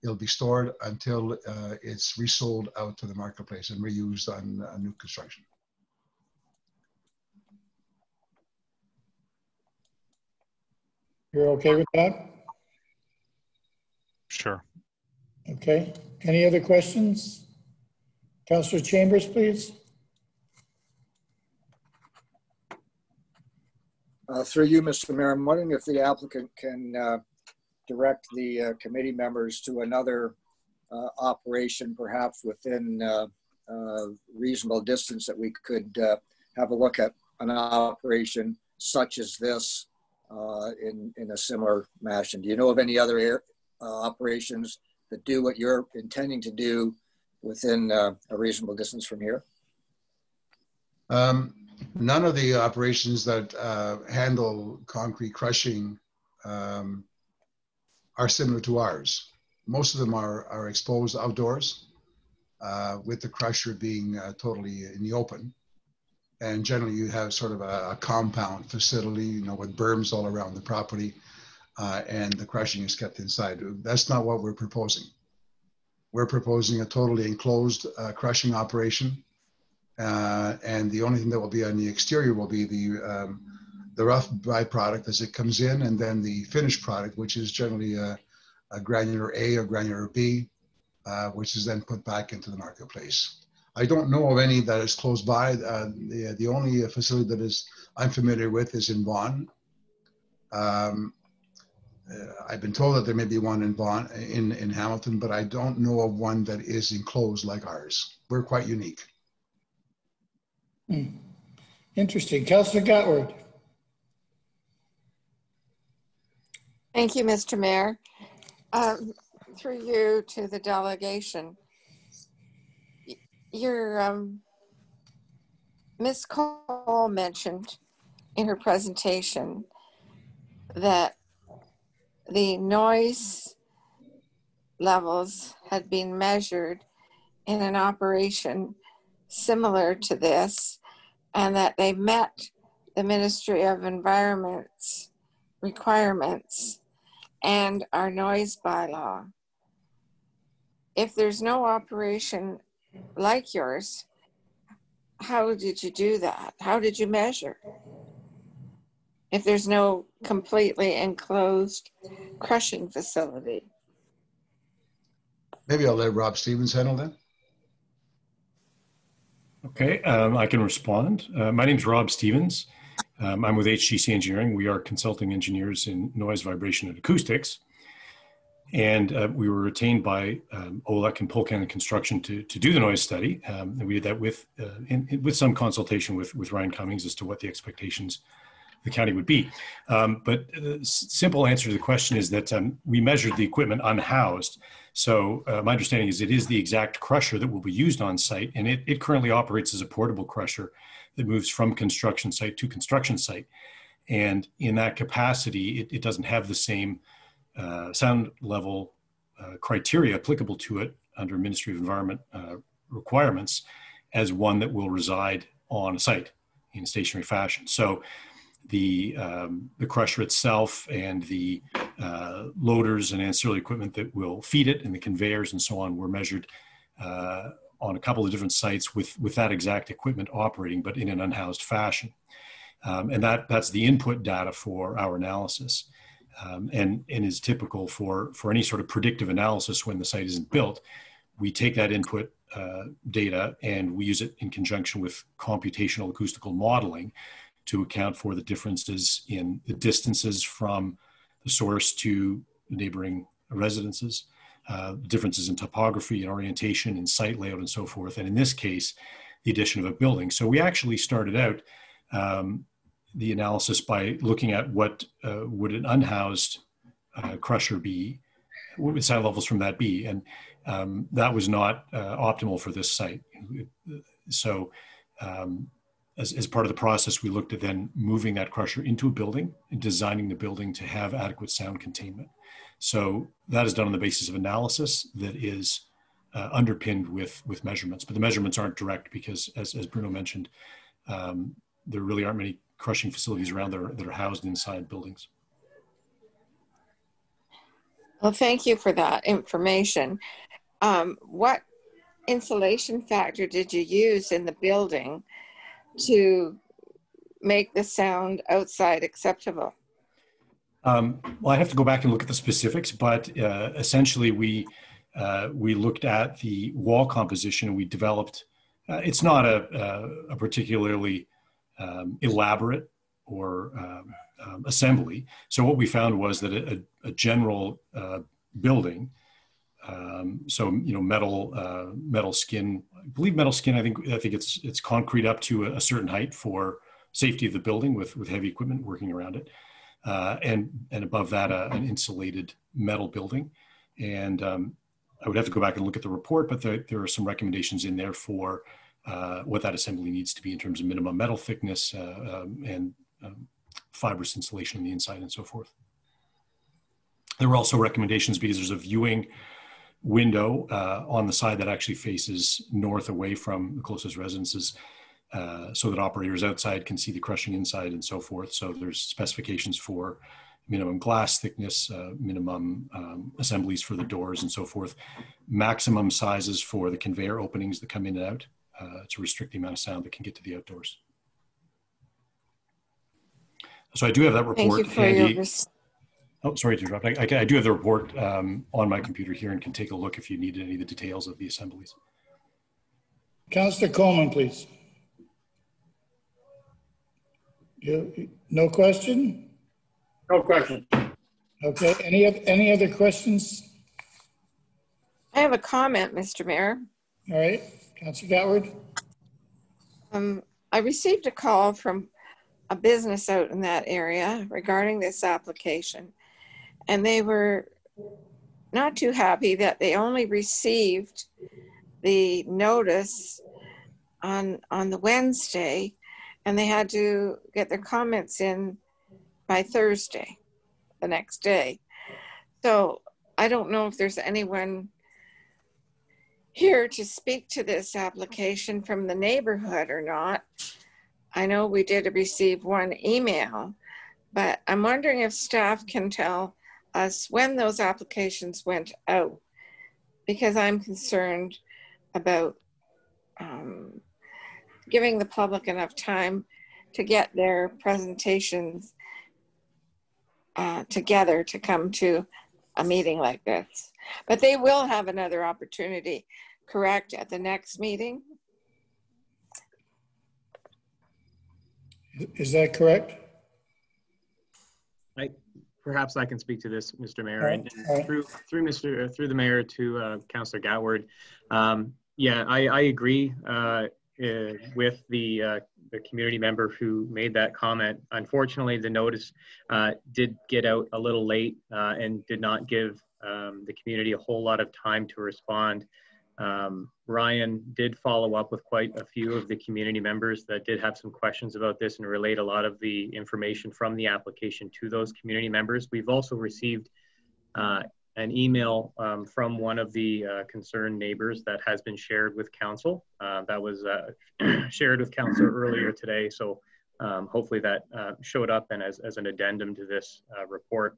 it'll be stored until uh, it's resold out to the marketplace and reused on uh, new construction. You're okay with that? Sure. Okay. Any other questions? Councillor Chambers, please. Uh, through you, Mr. Mayor, I'm wondering if the applicant can uh, direct the uh, committee members to another uh, operation, perhaps within uh, uh reasonable distance that we could uh, have a look at an operation such as this uh, in, in a similar fashion. Do you know of any other air, operations that do what you're intending to do within a reasonable distance from here? Um, none of the operations that handle concrete crushing um, are similar to ours. Most of them are, are exposed outdoors, uh, with the crusher being uh, totally in the open. And generally, you have sort of a, a, compound facility, you know, with berms all around the property, uh, and the crushing is kept inside. That's not what we're proposing. We're proposing a totally enclosed uh, crushing operation, uh, and the only thing that will be on the exterior will be the um, the rough byproduct as it comes in, and then the finished product, which is generally a, a granular A or granular B, uh, which is then put back into the marketplace. I don't know of any that is close by. Uh, the, the only facility that is I'm familiar with is in Vaughan. Um, uh, I've been told that there may be one in Vaughan, in, in Hamilton, but I don't know of one that is enclosed like ours. We're quite unique. Hmm. Interesting. Councillor Gatward. Thank you, Mr. Mayor. Um, through you to the delegation. Your um, Ms. Cole mentioned in her presentation that the noise levels had been measured in an operation similar to this and that they met the Ministry of Environment's requirements and our noise bylaw. If there's no operation like yours, how did you do that? How did you measure? if there's no completely enclosed crushing facility? Maybe I'll let Rob Stevens handle that. Okay, um, I can respond. Uh, my name is Rob Stevens. Um, I'm with HGC Engineering. We are consulting engineers in noise, vibration, and acoustics. And uh, we were retained by um, OLEC and Polk Construction to, to do the noise study. Um, and we did that with, uh, in, with some consultation with, with Ryan Cummings as to what the expectations the county would be. Um, but the simple answer to the question is that um, we measured the equipment unhoused. So uh, my understanding is it is the exact crusher that will be used on site, and it, it currently operates as a portable crusher that moves from construction site to construction site. And in that capacity, it, it doesn't have the same uh, sound level uh, criteria applicable to it under Ministry of Environment uh, requirements as one that will reside on a site in stationary fashion. So the, um, the crusher itself and the uh, loaders and ancillary equipment that will feed it and the conveyors and so on were measured uh, on a couple of different sites with, with that exact equipment operating, but in an unhoused fashion. Um, and that, that's the input data for our analysis. Um, and, and is typical for, for any sort of predictive analysis when the site isn't built. We take that input uh, data and we use it in conjunction with computational acoustical modeling to account for the differences in the distances from the source to neighboring residences, uh, differences in topography and orientation and site layout and so forth. And in this case, the addition of a building. So we actually started out um, the analysis by looking at what uh, would an unhoused uh, crusher be, what would sound levels from that be? And um, that was not uh, optimal for this site. So um, as, as part of the process, we looked at then moving that crusher into a building and designing the building to have adequate sound containment. So that is done on the basis of analysis that is uh, underpinned with, with measurements. But the measurements aren't direct because, as, as Bruno mentioned, um, there really aren't many crushing facilities around there that are housed inside buildings. Well, thank you for that information. Um, what insulation factor did you use in the building to make the sound outside acceptable? Um, well, I have to go back and look at the specifics, but uh, essentially we uh, we looked at the wall composition and we developed. Uh, it's not a, a, a particularly um, elaborate or um, um, assembly. So what we found was that a, a general uh, building um, so you know, metal uh, metal skin. I believe metal skin. I think I think it's it's concrete up to a, a certain height for safety of the building with with heavy equipment working around it, uh, and and above that uh, an insulated metal building. And um, I would have to go back and look at the report, but there, there are some recommendations in there for what that assembly needs to be in terms of minimum metal thickness uh, um, and um, fibrous insulation on the inside and so forth. There were also recommendations because there's a viewing window uh, on the side that actually faces north away from the closest residences uh, so that operators outside can see the crushing inside and so forth. So there's specifications for minimum glass thickness, uh, minimum um, assemblies for the doors and so forth, maximum sizes for the conveyor openings that come in and out uh, to restrict the amount of sound that can get to the outdoors. So I do have that report handy. Oh, sorry to interrupt. I, I, I do have the report um, on my computer here and can take a look if you need any of the details of the assemblies. Councillor Coleman, please. You, no question? No question. Okay, any, any other questions? I have a comment, Mr. Mayor. All right, Councillor Gatward. Um, I received a call from a business out in that area regarding this application and they were not too happy that they only received the notice on on the Wednesday and they had to get their comments in by Thursday the next day. So I don't know if there's anyone here to speak to this application from the neighborhood or not. I know we did receive one email, but I'm wondering if staff can tell us when those applications went out because I'm concerned about um, giving the public enough time to get their presentations uh, together to come to a meeting like this. But they will have another opportunity, correct, at the next meeting? Is that correct? I, perhaps I can speak to this, Mr. Mayor, and, and Alright. through through Mr. through the mayor to uh, Councillor Gatward. Um, yeah, I, I agree uh, uh, with the uh, the community member who made that comment. Unfortunately, the notice uh, did get out a little late uh, and did not give um, the community a whole lot of time to respond. Um, Ryan did follow up with quite a few of the community members that did have some questions about this and relate a lot of the information from the application to those community members. We've also received uh, an email um, from one of the uh, concerned neighbors that has been shared with council. Uh, that was uh, [CLEARS THROAT] shared with council earlier today. So um, hopefully that uh, showed up and as, as an addendum to this uh, report.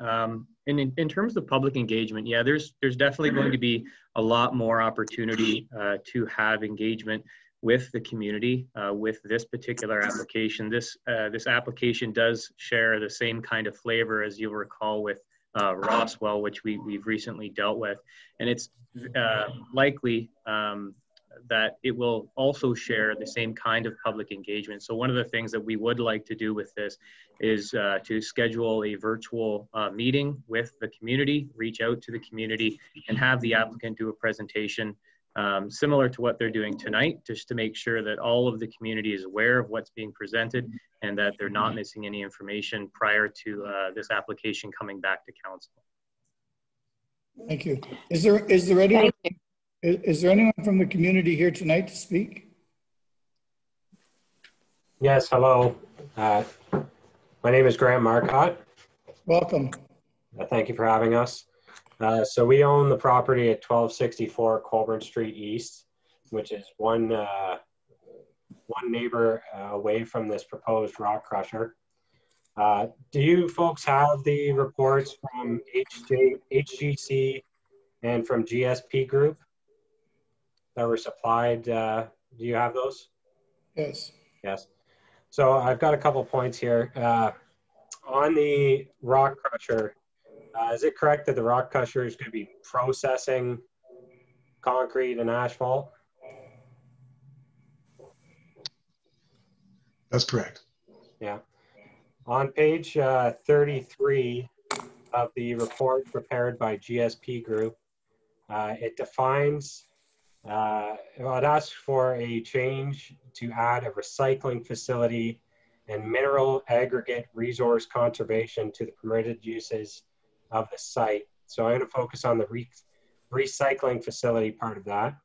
Um, and in, in terms of public engagement, yeah, there's there's definitely going to be a lot more opportunity uh, to have engagement with the community uh, with this particular application. This uh, this application does share the same kind of flavor as you'll recall with uh, Roswell, which we we've recently dealt with, and it's uh, likely um, that it will also share the same kind of public engagement. So one of the things that we would like to do with this is uh, to schedule a virtual uh, meeting with the community, reach out to the community, and have the applicant do a presentation um, similar to what they're doing tonight, just to make sure that all of the community is aware of what's being presented and that they're not missing any information prior to uh, this application coming back to council. Thank you. Is there, is there anyone, is, is there anyone from the community here tonight to speak? Yes, hello. Uh, my name is Graham Marcotte. Welcome. Uh, thank you for having us. Uh, so we own the property at 1264 Colborne Street East, which is one uh, one neighbor uh, away from this proposed rock crusher. Uh, do you folks have the reports from HJ, HGC and from GSP Group that were supplied? Uh, do you have those? Yes. Yes. So I've got a couple points here. Uh, on the rock crusher, uh, is it correct that the rock crusher is going to be processing concrete and asphalt? That's correct. Yeah. On page uh, 33 of the report prepared by GSP Group, uh, it defines, uh, it asks for a change to add a recycling facility and mineral aggregate resource conservation to the permitted uses of the site. So I'm going to focus on the re recycling facility part of that.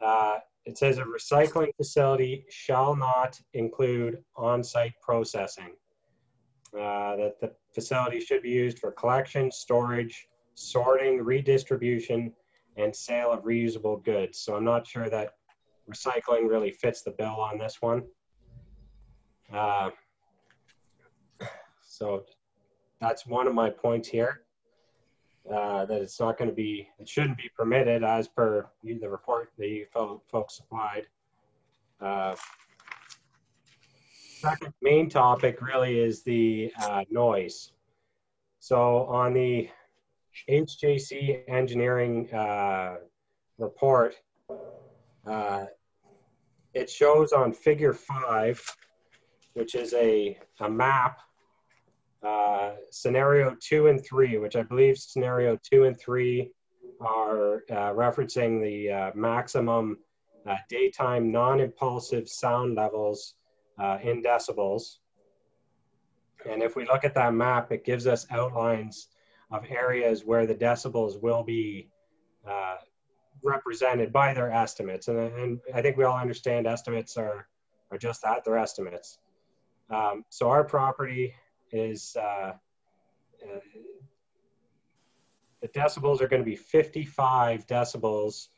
Uh, it says a recycling facility shall not include on-site processing. Uh, that the facility should be used for collection, storage, sorting, redistribution, and sale of reusable goods. So I'm not sure that recycling really fits the bill on this one. Uh, so that's one of my points here. Uh, that it's not going to be, it shouldn't be permitted as per the report that you folks supplied. Uh, second main topic really is the uh, noise. So on the HJC engineering uh, report, uh, it shows on figure five, which is a, a map uh, scenario two and three, which I believe scenario two and three are uh, referencing the uh, maximum uh, daytime non-impulsive sound levels in decibels. And if we look at that map, it gives us outlines of areas where the decibels will be uh, represented by their estimates. And, and I think we all understand estimates are, are just that, they're estimates. Um, so our property is uh, uh, the decibels are going to be 55 decibels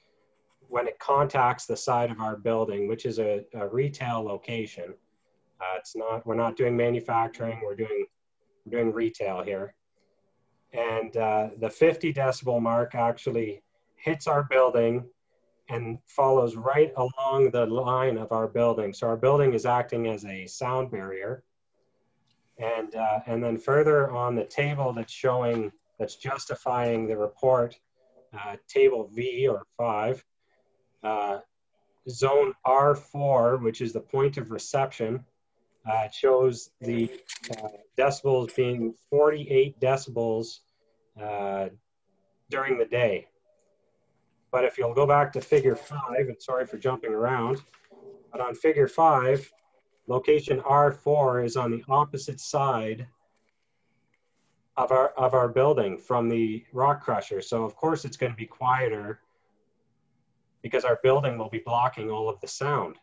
when it contacts the side of our building, which is a, a retail location. Uh, it's not, we're not doing manufacturing, we're doing, we're doing retail here. And uh, the 50 decibel mark actually hits our building and follows right along the line of our building. So our building is acting as a sound barrier. And, uh, and then further on the table that's showing, that's justifying the report, uh, table V or five, uh, zone R4, which is the point of reception, uh, it shows the uh, decibels being 48 decibels uh, during the day. But if you'll go back to figure five, and sorry for jumping around, but on figure five, location R4 is on the opposite side of our, of our building from the rock crusher. So of course it's gonna be quieter because our building will be blocking all of the sound.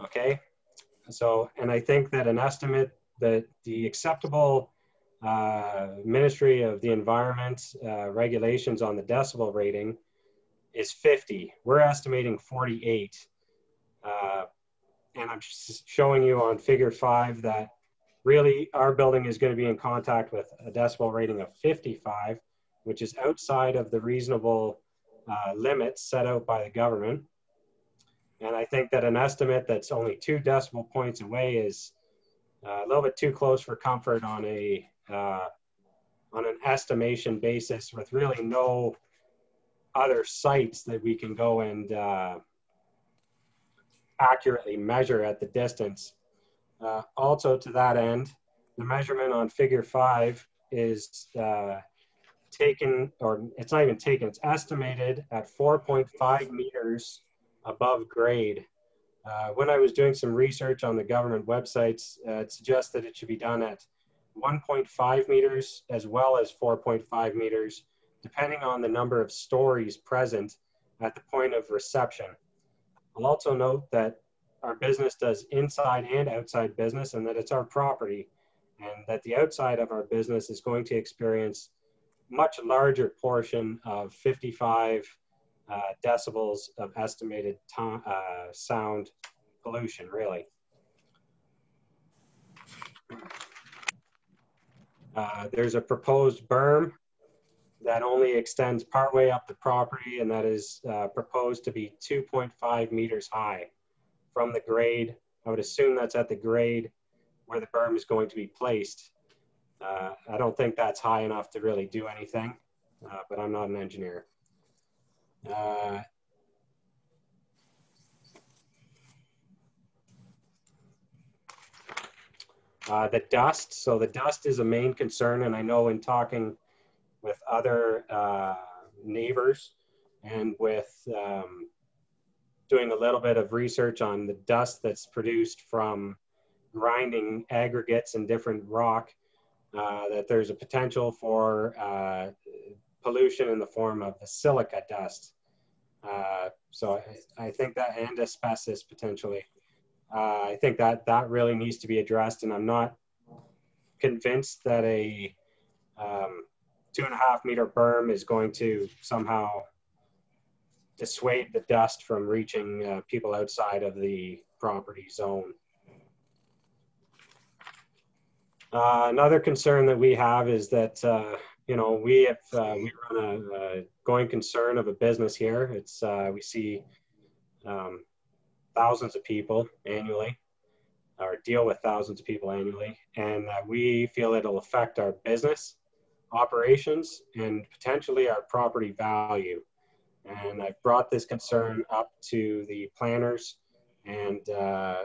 Okay, so, and I think that an estimate that the acceptable uh, Ministry of the Environment uh, regulations on the decibel rating is 50. We're estimating 48. Uh, and I'm showing you on figure five that really our building is going to be in contact with a decibel rating of 55, which is outside of the reasonable uh, limits set out by the government. And I think that an estimate that's only two decimal points away is uh, a little bit too close for comfort on a uh, on an estimation basis with really no other sites that we can go and uh, accurately measure at the distance. Uh, also to that end, the measurement on figure five is uh, taken, or it's not even taken, it's estimated at 4.5 meters above grade. Uh, when I was doing some research on the government websites, uh, it suggests that it should be done at 1.5 meters as well as 4.5 meters, depending on the number of stories present at the point of reception. I'll also note that our business does inside and outside business and that it's our property and that the outside of our business is going to experience much larger portion of 55 uh, decibels of estimated uh, sound pollution, really. Uh, there's a proposed berm that only extends partway up the property and that is uh, proposed to be 2.5 meters high from the grade. I would assume that's at the grade where the berm is going to be placed. Uh, I don't think that's high enough to really do anything, uh, but I'm not an engineer. Uh, uh, the dust. So the dust is a main concern, and I know in talking with other uh, neighbors and with um, doing a little bit of research on the dust that's produced from grinding aggregates and different rock, uh, that there's a potential for uh, pollution in the form of the silica dust. Uh, so I, I, think that and asbestos potentially. Uh, I think that that really needs to be addressed, and I'm not convinced that a um, two and a half meter berm is going to somehow dissuade the dust from reaching uh, people outside of the property zone. Uh, another concern that we have is that uh, you know we have uh, we run a, a, going concern of a business here. It's uh, we see um, thousands of people annually, or deal with thousands of people annually, and we feel it'll affect our business operations and potentially our property value. And I've brought this concern up to the planners, and uh,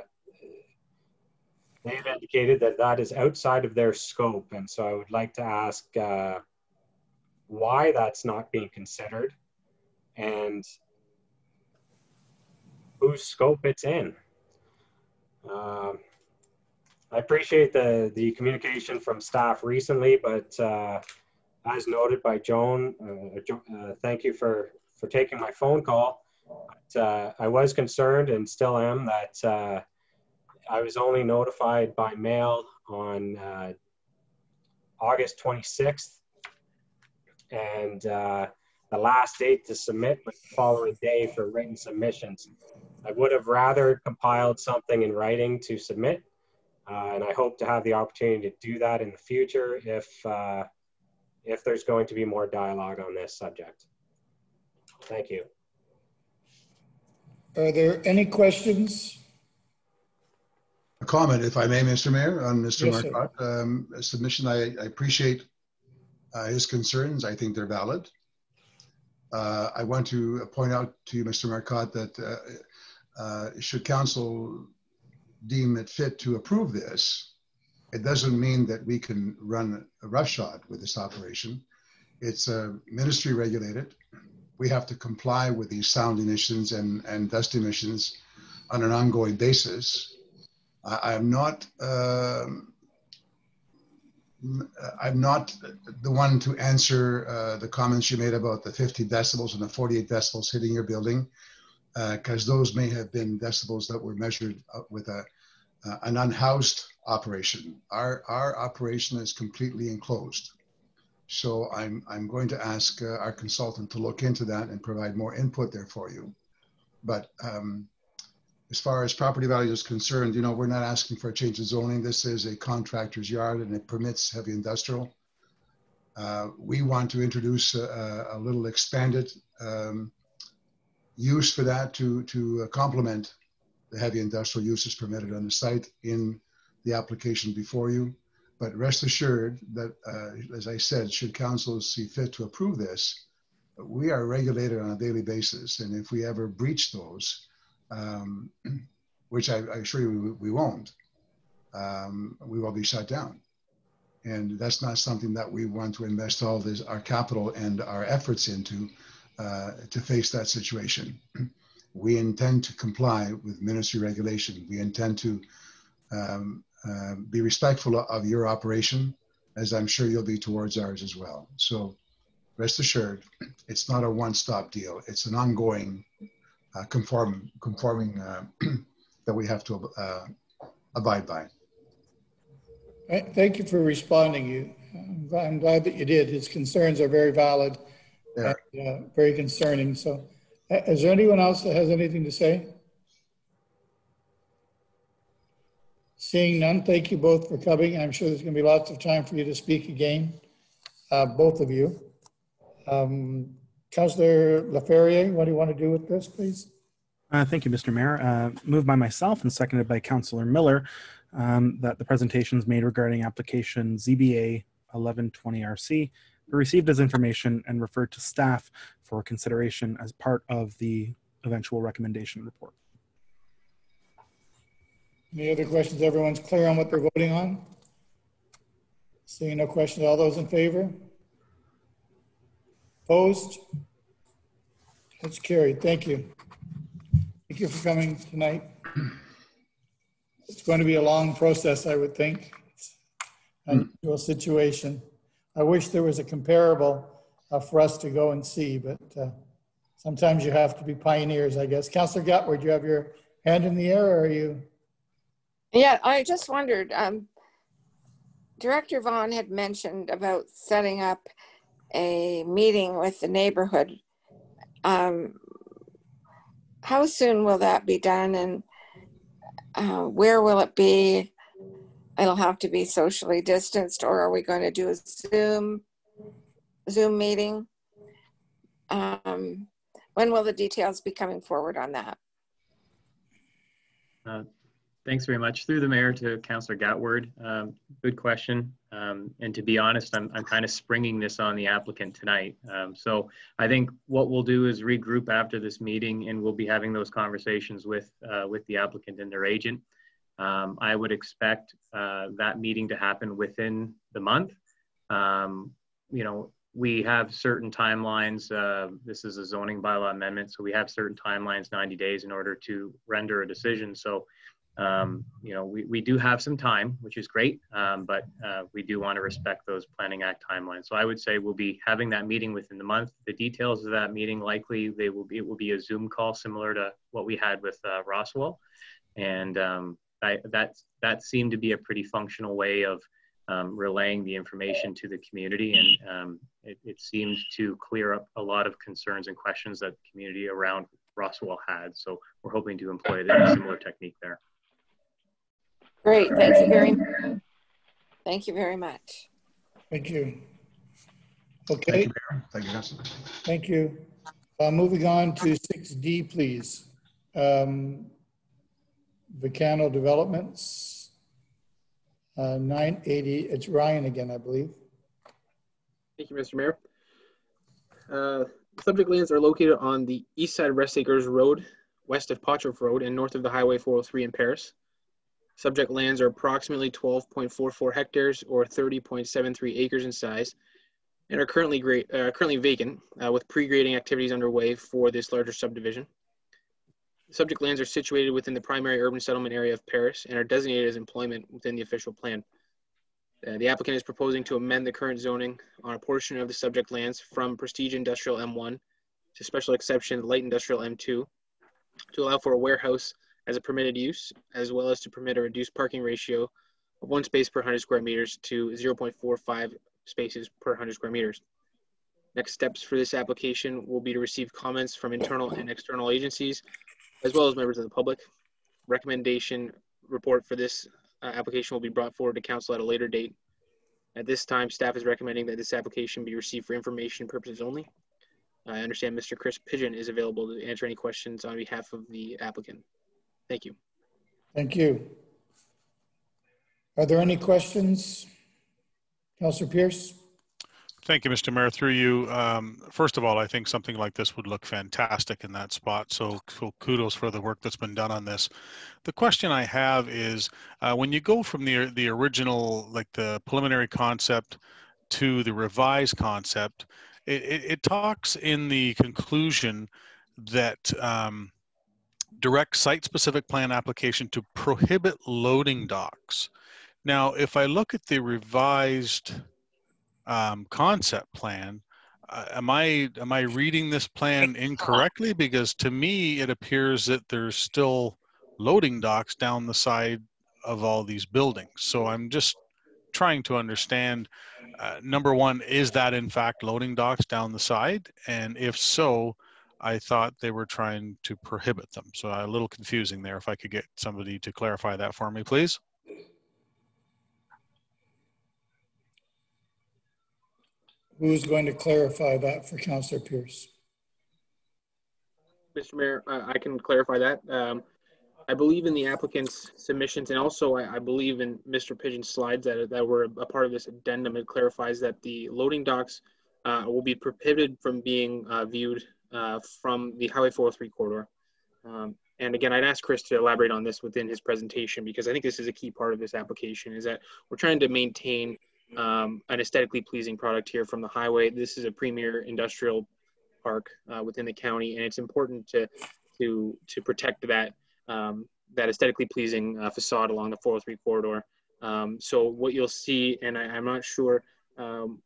they've indicated that that is outside of their scope. And so I would like to ask uh, why that's not being considered and whose scope it's in. Um, I appreciate the, the communication from staff recently, but uh, as noted by Joan, uh, uh, thank you for, for taking my phone call. But, uh, I was concerned and still am that uh, I was only notified by mail on uh, August 26th, and uh, the last date to submit was the following day for written submissions. I would have rather compiled something in writing to submit, uh, and I hope to have the opportunity to do that in the future if uh, if there's going to be more dialogue on this subject. Thank you. Are there any questions a comment, if I may, Mr. Mayor, on Mr. Yes, sir. Marcotte. Um, submission, I, I appreciate uh, his concerns. I think they're valid. Uh, I want to point out to you, Mr. Marcotte, that uh, uh, should council deem it fit to approve this, it doesn't mean that we can run a roughshod with this operation. It's uh, ministry regulated. We have to comply with these sound emissions and, and dust emissions on an ongoing basis. I, I'm not um, I'm not the one to answer uh, the comments you made about the 50 decibels and the 48 decibels hitting your building, because uh, those may have been decibels that were measured uh, with a, uh, an unhoused operation. Our, our operation is completely enclosed. So I'm, I'm going to ask uh, our consultant to look into that and provide more input there for you. But um, as far as property value is concerned, you know, we're not asking for a change of zoning. This is a contractor's yard and it permits heavy industrial. Uh, we want to introduce a, a little expanded um, use for that to, to complement the heavy industrial uses permitted on the site in the application before you. But rest assured that, uh, as I said, should council see fit to approve this, we are regulated on a daily basis. And if we ever breach those, um, [CLEARS THROAT] which I, I, assure you we, we won't, um, we will be shut down. And that's not something that we want to invest all this, our capital and our efforts into uh, to face that situation. [CLEARS THROAT] We intend to comply with ministry regulation. We intend to um, uh, be respectful of your operation, as I'm sure you'll be towards ours as well. So rest assured, [CLEARS THROAT] it's not a one-stop deal. It's an ongoing uh, conform, conforming uh, [CLEARS THROAT] that we have to uh, abide by. Thank you for responding. You, I'm glad that you did. His concerns are very valid yeah. and uh, very concerning. So, is there anyone else that has anything to say? Seeing none, thank you both for coming. I'm sure there's going to be lots of time for you to speak again, uh, both of you. Um, Councillor LaFerriere, what do you want to do with this, please? Uh, thank you, Mr. Mayor. Uh, moved by myself and seconded by Councillor Miller um, that the presentations made regarding application ZBA 1120RC be received as information and referred to staff for consideration as part of the eventual recommendation report. Any other questions? Everyone's clear on what they're voting on? Seeing no questions, all those in favor? Opposed? That's carried. Thank you. Thank you for coming tonight. It's going to be a long process, I would think. It's an unusual situation. I wish there was a comparable uh, for us to go and see, but uh, sometimes you have to be pioneers, I guess. Councillor Gatward, you have your hand in the air or are you? Yeah, I just wondered, um, Director Vaughn had mentioned about setting up a meeting with the neighborhood. Um, how soon will that be done and uh, where will it be? It'll have to be socially distanced or are we going to do a Zoom, Zoom meeting? Um, when will the details be coming forward on that? Uh, Thanks very much. Through the mayor to Councillor Gatward. Um, good question. Um, and to be honest, I'm, I'm kind of springing this on the applicant tonight. Um, so I think what we'll do is regroup after this meeting and we'll be having those conversations with, uh, with the applicant and their agent. Um, I would expect uh, that meeting to happen within the month. Um, you know, we have certain timelines. Uh, this is a zoning bylaw amendment, so we have certain timelines, 90 days in order to render a decision. So um, you know, we, we do have some time, which is great, um, but uh, we do want to respect those Planning Act timelines. So I would say we'll be having that meeting within the month. The details of that meeting likely they will be it will be a Zoom call similar to what we had with uh, Roswell, and um, I, that that seemed to be a pretty functional way of um, relaying the information to the community, and um, it, it seemed to clear up a lot of concerns and questions that the community around Roswell had. So we're hoping to employ a similar technique there. Great, thank you very much. Thank you very much. Thank you. Okay. Thank you, Mayor. Thank you, Councilor. Thank you. Uh, moving on to 6D, please. Um, Vicano Developments, uh, 980, it's Ryan again, I believe. Thank you, Mr. Mayor. Uh, subject lands are located on the east side of Rest Acres Road, west of Potchefstroom Road, and north of the Highway 403 in Paris. Subject lands are approximately 12.44 hectares or 30.73 acres in size and are currently great, uh, currently vacant uh, with pre-grading activities underway for this larger subdivision. Subject lands are situated within the primary urban settlement area of Paris and are designated as employment within the official plan. Uh, the applicant is proposing to amend the current zoning on a portion of the subject lands from prestige industrial M1 to special exception light industrial M2 to allow for a warehouse as a permitted use, as well as to permit a reduced parking ratio of one space per 100 square meters to 0.45 spaces per 100 square meters. Next steps for this application will be to receive comments from internal and external agencies, as well as members of the public. Recommendation report for this uh, application will be brought forward to council at a later date. At this time, staff is recommending that this application be received for information purposes only. I understand Mr. Chris Pigeon is available to answer any questions on behalf of the applicant. Thank you. Thank you. Are there any questions? Councillor Pierce? Thank you, Mr. Mayor. Through you, um, first of all, I think something like this would look fantastic in that spot. So, so kudos for the work that's been done on this. The question I have is, uh, when you go from the the original, like the preliminary concept, to the revised concept, it, it, it talks in the conclusion that um, direct site-specific plan application to prohibit loading docks. Now, if I look at the revised um, concept plan, uh, am I am I reading this plan incorrectly? Because to me, it appears that there's still loading docks down the side of all these buildings. So I'm just trying to understand. Uh, number one, is that in fact loading docks down the side? And if so, I thought they were trying to prohibit them. So a little confusing there. If I could get somebody to clarify that for me, please. Who's going to clarify that for Councillor Pierce? Mr. Mayor, uh, I can clarify that. Um, I believe in the applicant's submissions, and also I, I, believe in Mr. Pigeon's slides that, that were a part of this addendum. It clarifies that the loading docks uh, will be prohibited from being uh, viewed uh, from the Highway 403 corridor. Um, and again, I'd ask Chris to elaborate on this within his presentation because I think this is a key part of this application is that we're trying to maintain um, an aesthetically pleasing product here from the highway. This is a premier industrial park uh, within the county, and it's important to to to protect that um, that aesthetically pleasing uh, facade along the 403 corridor. Um, so what you'll see, and I, am not sure, um,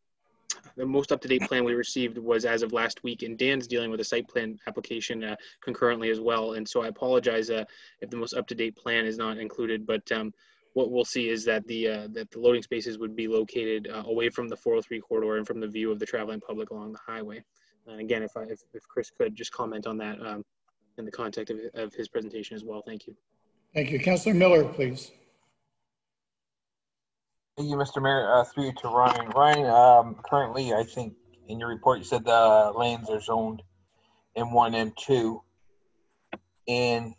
the most up-to-date plan we received was as of last week, and Dan's dealing with a site plan application uh, concurrently as well. And so I apologize uh, if the most up-to-date plan is not included, but um, what we'll see is that the uh, that the loading spaces would be located uh, away from the 403 corridor and from the view of the traveling public along the highway. And again, if I if, if Chris could just comment on that um, in the context of, of his presentation as well. Thank you. Thank you, Councillor Miller, please. Thank you, Mr. Mayor. Uh, through to Ryan. Ryan, um, currently, I think in your report you said the lands are zoned M1, M2, and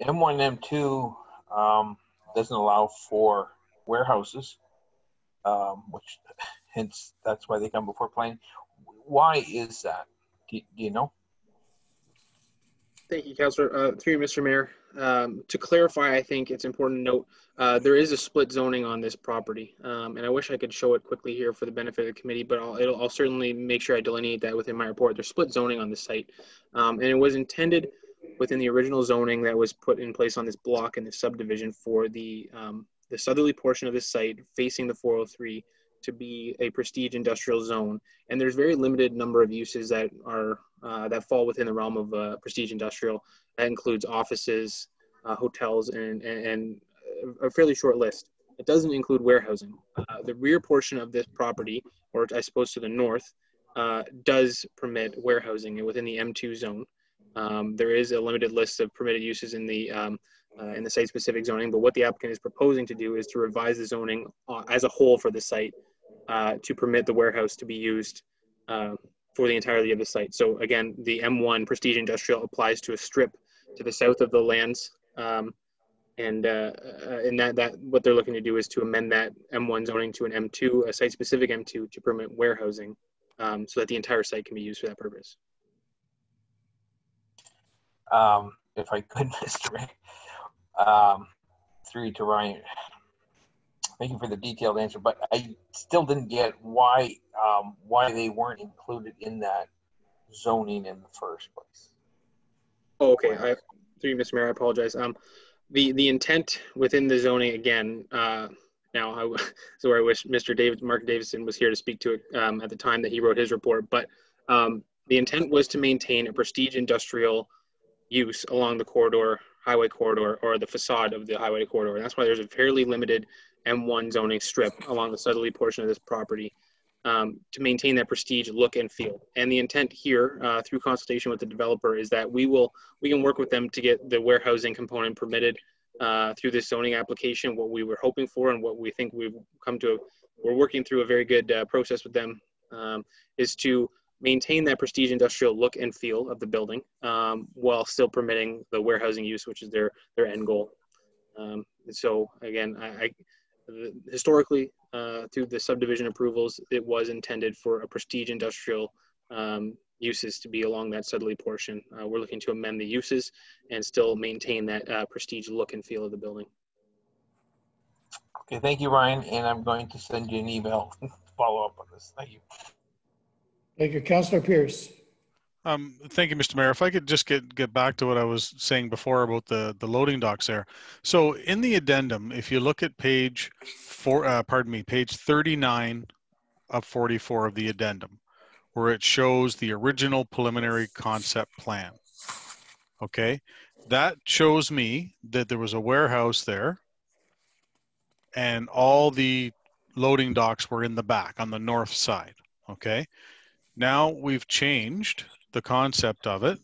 M1, M2. Um, doesn't allow for warehouses, um, which [LAUGHS] hence that's why they come before planning. Why is that? Do, do you know? Thank you, Councilor. Uh, through you, Mr. Mayor. Um, to clarify, I think it's important to note uh, there is a split zoning on this property, um, and I wish I could show it quickly here for the benefit of the committee, but I'll, I'll certainly make sure I delineate that within my report. There's split zoning on the site, um, and it was intended within the original zoning that was put in place on this block in the subdivision for the um, the southerly portion of the site facing the 403 to be a prestige industrial zone. And there's very limited number of uses that are uh, that fall within the realm of uh, prestige industrial. That includes offices, uh, hotels, and, and, a fairly short list. It doesn't include warehousing. Uh, the rear portion of this property, or I suppose to the north, uh, does permit warehousing within the M2 zone. Um, there is a limited list of permitted uses in the um, uh, in the site-specific zoning, but what the applicant is proposing to do is to revise the zoning uh, as a whole for the site uh, to permit the warehouse to be used uh, for the entirety of the site. So again, the M1 Prestige Industrial applies to a strip to the south of the lands um, and uh, uh, and that that what they're looking to do is to amend that M1 zoning to an M2, a site-specific M2 to permit warehousing, um, so that the entire site can be used for that purpose. Um, if I could, [LAUGHS] Mr. um, you to Ryan. Thank you for the detailed answer, but I still didn't get why um, why they weren't included in that zoning in the first place. Oh, okay. I, through Mr. Mayor, I apologize. Um, the the intent within the zoning again. Uh, now, I, [LAUGHS] so I wish Mr. David Mark Davidson was here to speak to it um, at the time that he wrote his report. But um, the intent was to maintain a prestige industrial use along the corridor, highway corridor, or the facade of the highway corridor. And that's why there's a fairly limited M1 zoning strip along the southerly portion of this property um, to maintain that prestige look and feel. And the intent here, uh, through consultation with the developer, is that we will we can work with them to get the warehousing component permitted uh, through this zoning application. What we were hoping for and what we think we've come to, we're working through a very good uh, process with them, um, is to maintain that prestige industrial look and feel of the building um, while still permitting the warehousing use, which is their their end goal. Um, so again, I, I historically uh, through the subdivision approvals, it was intended for a prestige industrial um, uses to be along that southerly portion. Uh, we're looking to amend the uses and still maintain that uh, prestige look and feel of the building. Okay, thank you, Ryan, and I'm going to send you an email [LAUGHS] follow up on this. Thank you. Thank you, Councillor Pierce. Um, thank you, Mr. Mayor. If I could just get, get back to what I was saying before about the, the loading docks there. So in the addendum, if you look at page four, uh, pardon me, page 39 of 44 of the addendum, where it shows the original preliminary concept plan. Okay, that shows me that there was a warehouse there and all the loading docks were in the back on the north side. Okay, now we've changed the concept of it.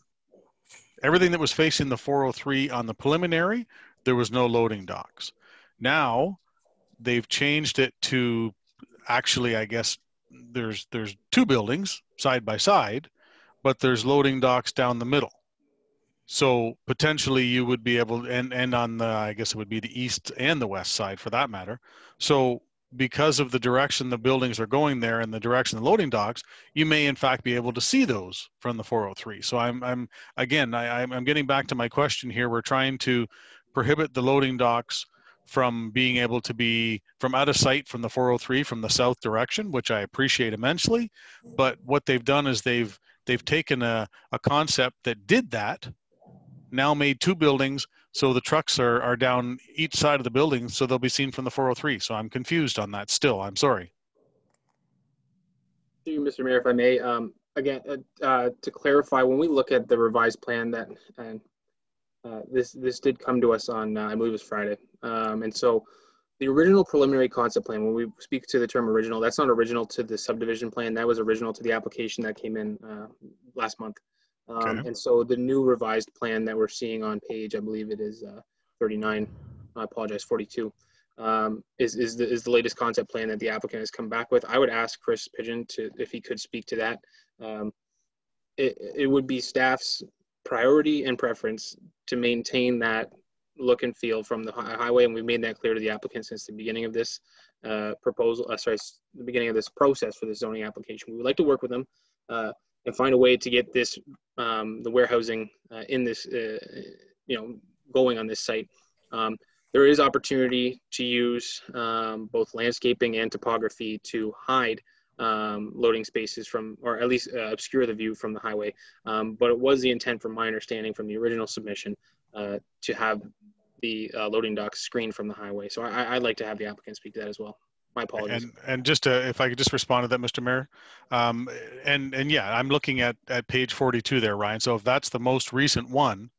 Everything that was facing the 403 on the preliminary, there was no loading docks. Now they've changed it to actually, I guess there's there's two buildings side by side, but there's loading docks down the middle. So potentially you would be able and and on the I guess it would be the east and the west side for that matter. So because of the direction the buildings are going there and the direction the loading docks, you may in fact be able to see those from the 403. So I'm, I'm again, I, I'm getting back to my question here. We're trying to prohibit the loading docks from being able to be from out of sight from the 403 from the south direction, which I appreciate immensely. But what they've done is they've they've taken a, a concept that did that, now made two buildings so the trucks are, are down each side of the building, so they'll be seen from the 403. So I'm confused on that still. I'm sorry. To you, Mr. Mayor, if I may, um, again, uh, uh, to clarify, when we look at the revised plan that, and uh, this this did come to us on, uh, I believe it was Friday. Um, and so the original preliminary concept plan, when we speak to the term original, that's not original to the subdivision plan. That was original to the application that came in uh, last month. Um, okay. And so the new revised plan that we're seeing on page, I believe it is uh, 39, I apologize, 42, um, is, is, the, is the latest concept plan that the applicant has come back with. I would ask Chris Pigeon to, if he could speak to that. Um, it, it would be staff's priority and preference to maintain that look and feel from the highway, and we've made that clear to the applicant since the beginning of this uh, proposal, uh, sorry, the beginning of this process for the zoning application. We would like to work with them uh, and find a way to get this um, the warehousing uh, in this uh, you know going on this site. Um, there is opportunity to use um, both landscaping and topography to hide um, loading spaces from, or at least uh, obscure the view from the highway. Um, but it was the intent, from my understanding, from the original submission, uh, to have the uh, loading docks screened from the highway. So I, would like to have the applicant speak to that as well. My apologies. And, and just to, if I could just respond to that, Mr. Mayor, um, and and yeah, I'm looking at at page 42 there, Ryan. So if that's the most recent one,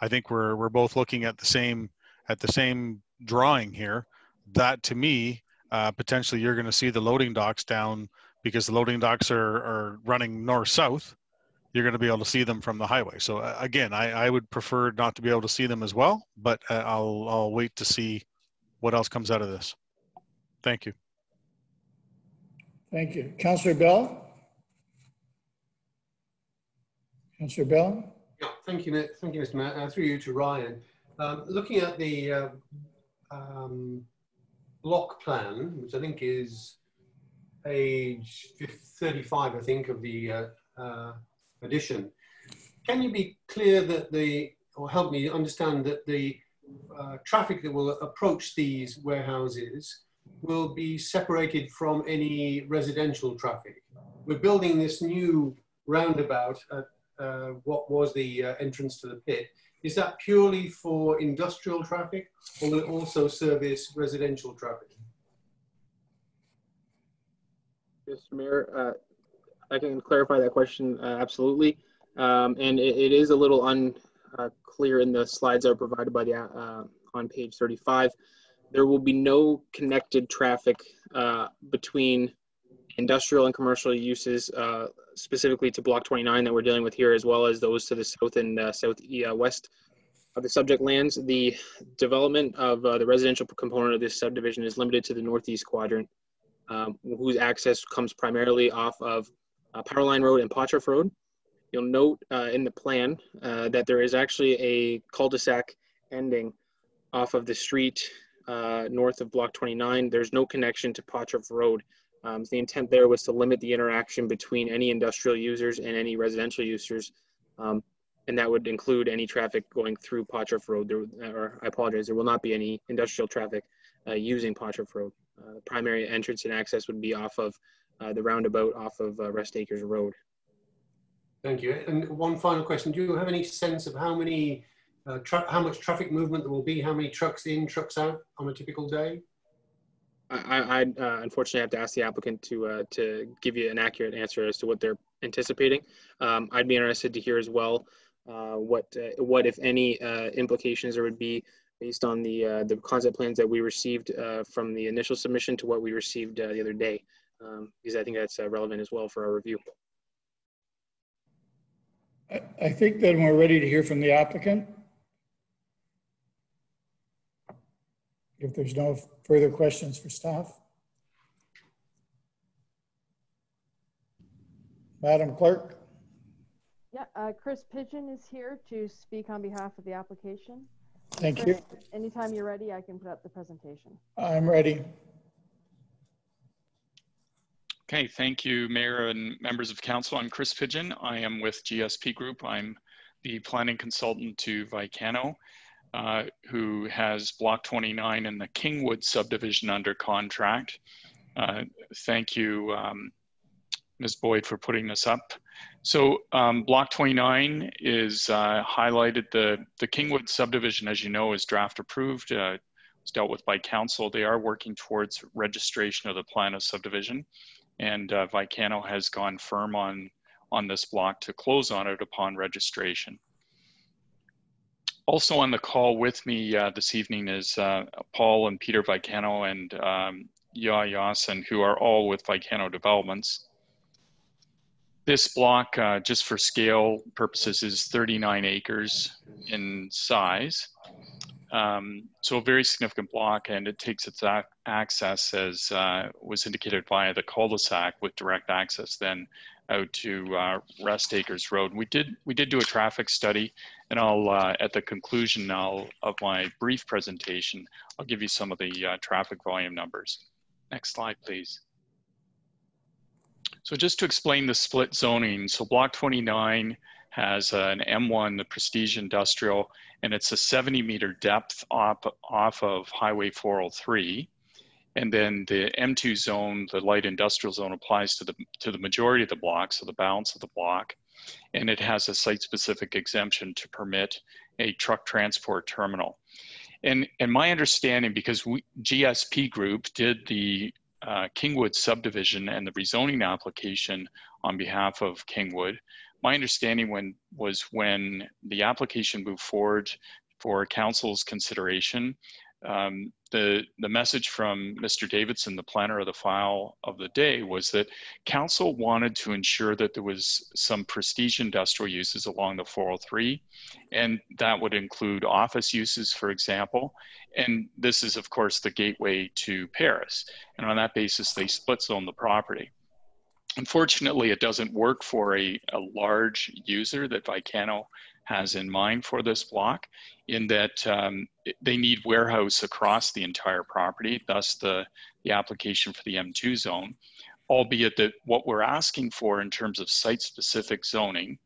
I think we're we're both looking at the same at the same drawing here. That to me, uh, potentially you're going to see the loading docks down because the loading docks are are running north south. You're going to be able to see them from the highway. So uh, again, I, I would prefer not to be able to see them as well, but uh, I'll I'll wait to see what else comes out of this. Thank you. Thank you. Councillor Bell? Councillor Bell? Yeah, thank you, thank you, Mr. Mayor. Uh, through you to Ryan. Um, looking at the uh, um, block plan, which I think is page 35, I think, of the uh, uh, edition, can you be clear that the, or help me understand that the uh, traffic that will approach these warehouses will be separated from any residential traffic? We're building this new roundabout at uh, what was the uh, entrance to the pit. Is that purely for industrial traffic or will it also service residential traffic? Mr. Mayor, uh, I can clarify that question uh, absolutely. Um, and it, it is a little unclear in the slides that are provided by the uh, on page 35. There will be no connected traffic uh, between industrial and commercial uses, uh, specifically to Block 29 that we're dealing with here, as well as those to the south and uh, southwest of the subject lands. The development of the residential component of this subdivision is limited to the northeast quadrant um, whose access comes primarily off of uh, Powerline Road and Potchefstroom Road. You'll note uh, in the plan uh, that there is actually a cul-de-sac ending off of the street uh, north of Block 29. There's no connection to Potchefstroom Road. Um, the intent there was to limit the interaction between any industrial users and any residential users. Um, and that would include any traffic going through Potchefstroom Road. There, or I apologize, there will not be any industrial traffic uh, using Potchefstroom Road. Uh, primary entrance and access would be off of uh, the roundabout off of uh, Rest Acres Road. Thank you. And one final question: Do you have any sense of how many, uh, how much traffic movement there will be? How many trucks in, trucks out on a typical day? I, I uh, unfortunately have to ask the applicant to uh, to give you an accurate answer as to what they're anticipating. Um, I'd be interested to hear as well what what if any implications there would be based on the uh, the concept plans that we received uh, from the initial submission to what we received uh, the other day, um, because I think that's uh, relevant as well for our review. I, I think then we're ready to hear from the applicant. If there's no further questions for staff. Madam Clerk. Yeah, uh, Chris Pigeon is here to speak on behalf of the application. Thank you. Anytime you're ready, I can put up the presentation. I'm ready. Okay, thank you, Mayor and members of Council. I'm Chris Pigeon. I am with GSP Group. I'm the planning consultant to Vicano, uh, who has Block 29 and the Kingwood subdivision under contract. Uh, thank you, um, Ms. Boyd, for putting this up. So um, block 29 is uh, highlighted. The, the Kingwood subdivision, as you know, is draft approved. Uh, it's dealt with by council. They are working towards registration of the plan of subdivision. And uh, Vicano has gone firm on, on this block to close on it upon registration. Also on the call with me uh, this evening is uh, Paul and Peter Vicano and um, Ya Yasin, who are all with Vicano Developments. This block, uh, just for scale purposes, is 39 acres in size. Um, so a very significant block, and it takes its access, as uh, was indicated via the cul-de-sac, with direct access then out to uh, Rest Acres Road. We did we did do a traffic study, and I'll uh, at the conclusion now of my brief presentation, I'll give you some of the uh, traffic volume numbers. Next slide, please. So just to explain the split zoning, so block 29 has an M1, the Prestige Industrial, and it's a 70 meter depth off, off of Highway 403. And then the M2 zone, the light industrial zone applies to the, to the majority of the block, so the balance of the block. And it has a site specific exemption to permit a truck transport terminal. And, and my understanding, because we, GSP Group did the uh, Kingwood subdivision and the rezoning application on behalf of Kingwood. My understanding when was when the application moved forward for council's consideration, um, the, the message from Mr. Davidson, the planner of the file of the day, was that council wanted to ensure that there was some prestige industrial uses along the 403, and that would include office uses, for example. And this is, of course, the gateway to Paris. And on that basis, they split zone the property. Unfortunately, it doesn't work for a, a large user that Vicano has in mind for this block in that um, they need warehouse across the entire property, thus the, the application for the M2 zone, albeit that what we're asking for in terms of site-specific zoning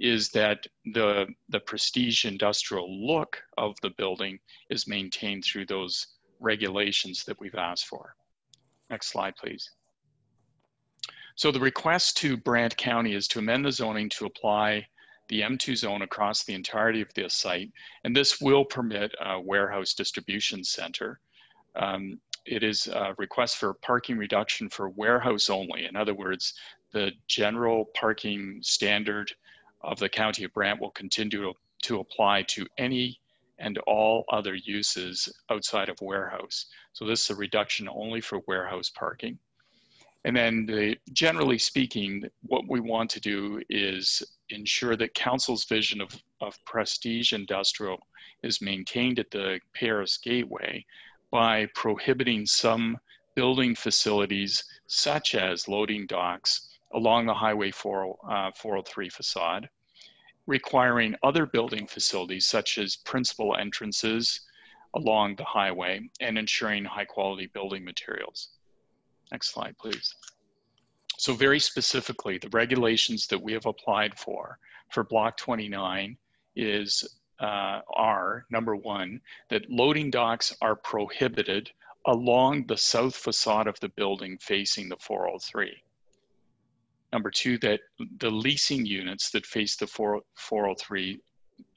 is that the, the prestige industrial look of the building is maintained through those regulations that we've asked for. Next slide, please. So the request to Brant County is to amend the zoning to apply the M2 zone across the entirety of this site. And this will permit a warehouse distribution center. Um, it is a request for parking reduction for warehouse only. In other words, the general parking standard of the County of Brant will continue to, to apply to any and all other uses outside of warehouse. So this is a reduction only for warehouse parking. And then the, generally speaking, what we want to do is ensure that council's vision of, of prestige industrial is maintained at the Paris Gateway by prohibiting some building facilities such as loading docks along the Highway 4, uh, 403 facade, requiring other building facilities such as principal entrances along the highway and ensuring high quality building materials. Next slide, please. So very specifically, the regulations that we have applied for, for Block 29 is, uh, are, number one, that loading docks are prohibited along the south facade of the building facing the 403. Number two, that the leasing units that face the 403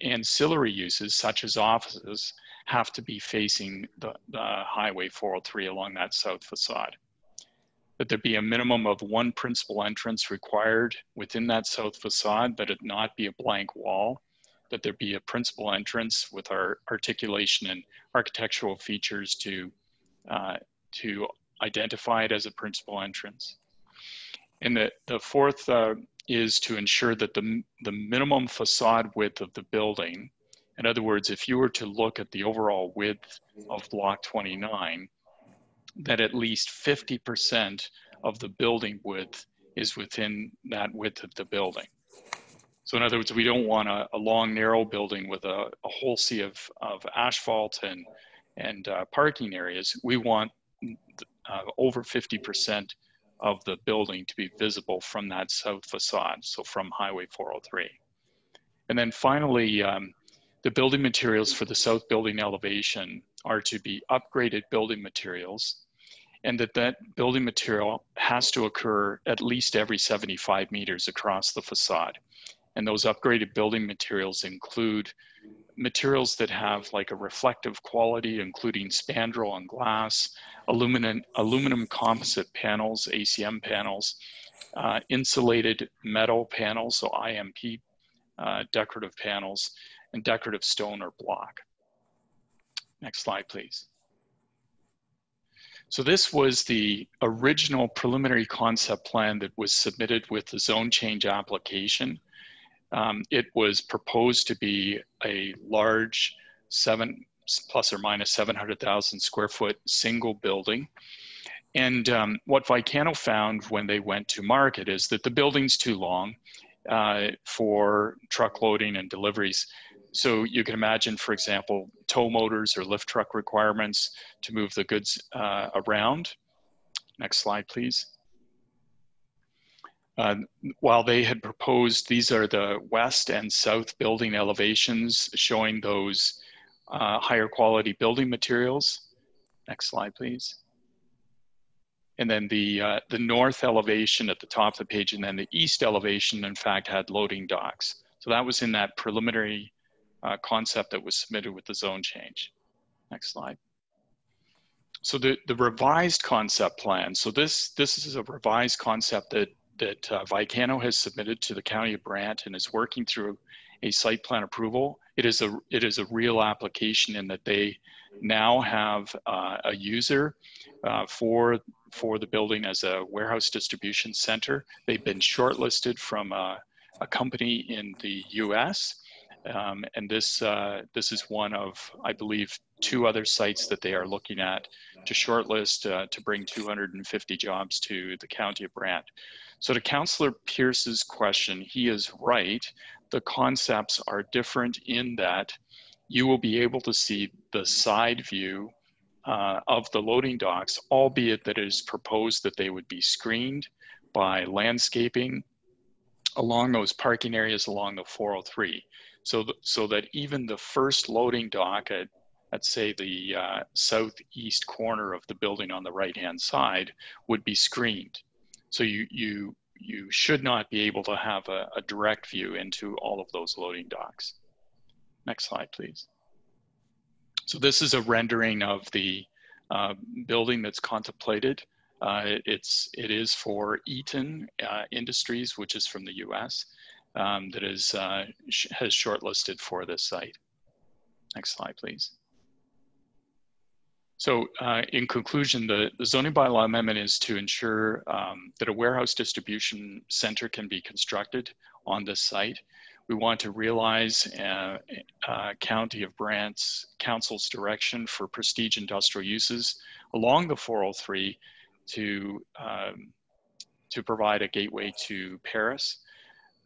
ancillary uses, such as offices, have to be facing the, the Highway 403 along that south facade that there be a minimum of one principal entrance required within that south facade, that it not be a blank wall, that there be a principal entrance with our articulation and architectural features to, uh, to identify it as a principal entrance. And the, the fourth uh, is to ensure that the, the minimum facade width of the building, in other words, if you were to look at the overall width of block 29, that at least 50% of the building width is within that width of the building. So in other words, we don't want a, a long, narrow building with a, a, whole sea of, of asphalt and, and uh, parking areas. We want uh, over 50% of the building to be visible from that south facade, so from Highway 403. And then finally, um, the building materials for the south building elevation are to be upgraded building materials and that that building material has to occur at least every 75 meters across the facade. And those upgraded building materials include materials that have like a reflective quality, including spandrel and glass, aluminum, aluminum composite panels, ACM panels, uh, insulated metal panels, so IMP uh, decorative panels, and decorative stone or block. Next slide, please. So this was the original preliminary concept plan that was submitted with the zone change application. Um, it was proposed to be a large seven plus or minus 700,000 square foot single building. And um, what Vicano found when they went to market is that the building's too long uh, for truck loading and deliveries. So you can imagine, for example, tow motors or lift truck requirements to move the goods uh, around. Next slide, please. Uh, while they had proposed, these are the west and south building elevations showing those uh, higher quality building materials. Next slide, please. And then the, uh, the north elevation at the top of the page and then the east elevation, in fact, had loading docks. So that was in that preliminary uh, concept that was submitted with the zone change. Next slide. So the, the revised concept plan, so this, this is a revised concept that, that uh, Vicano has submitted to the County of Brant and is working through a site plan approval. It is a, it is a real application in that they now have uh, a user uh, for, for the building as a warehouse distribution center. They've been shortlisted from a, a company in the US um, and this, uh, this is one of, I believe, two other sites that they are looking at to shortlist uh, to bring 250 jobs to the County of Brant. So to Councillor Pierce's question, he is right the concepts are different in that you will be able to see the side view uh, of the loading docks, albeit that it is proposed that they would be screened by landscaping along those parking areas along the 403. So, th so that even the first loading dock at, at say the uh, southeast corner of the building on the right-hand side would be screened. So you, you, you should not be able to have a, a direct view into all of those loading docks. Next slide, please. So this is a rendering of the uh, building that's contemplated. Uh, it's, it is for Eaton uh, Industries, which is from the US, um, that is, uh, sh has shortlisted for this site. Next slide, please. So uh, in conclusion, the, the, zoning bylaw amendment is to ensure um, that a warehouse distribution center can be constructed on this site. We want to realize uh, uh, County of Brant's Council's direction for prestige industrial uses along the 403 to, um, to provide a gateway to Paris.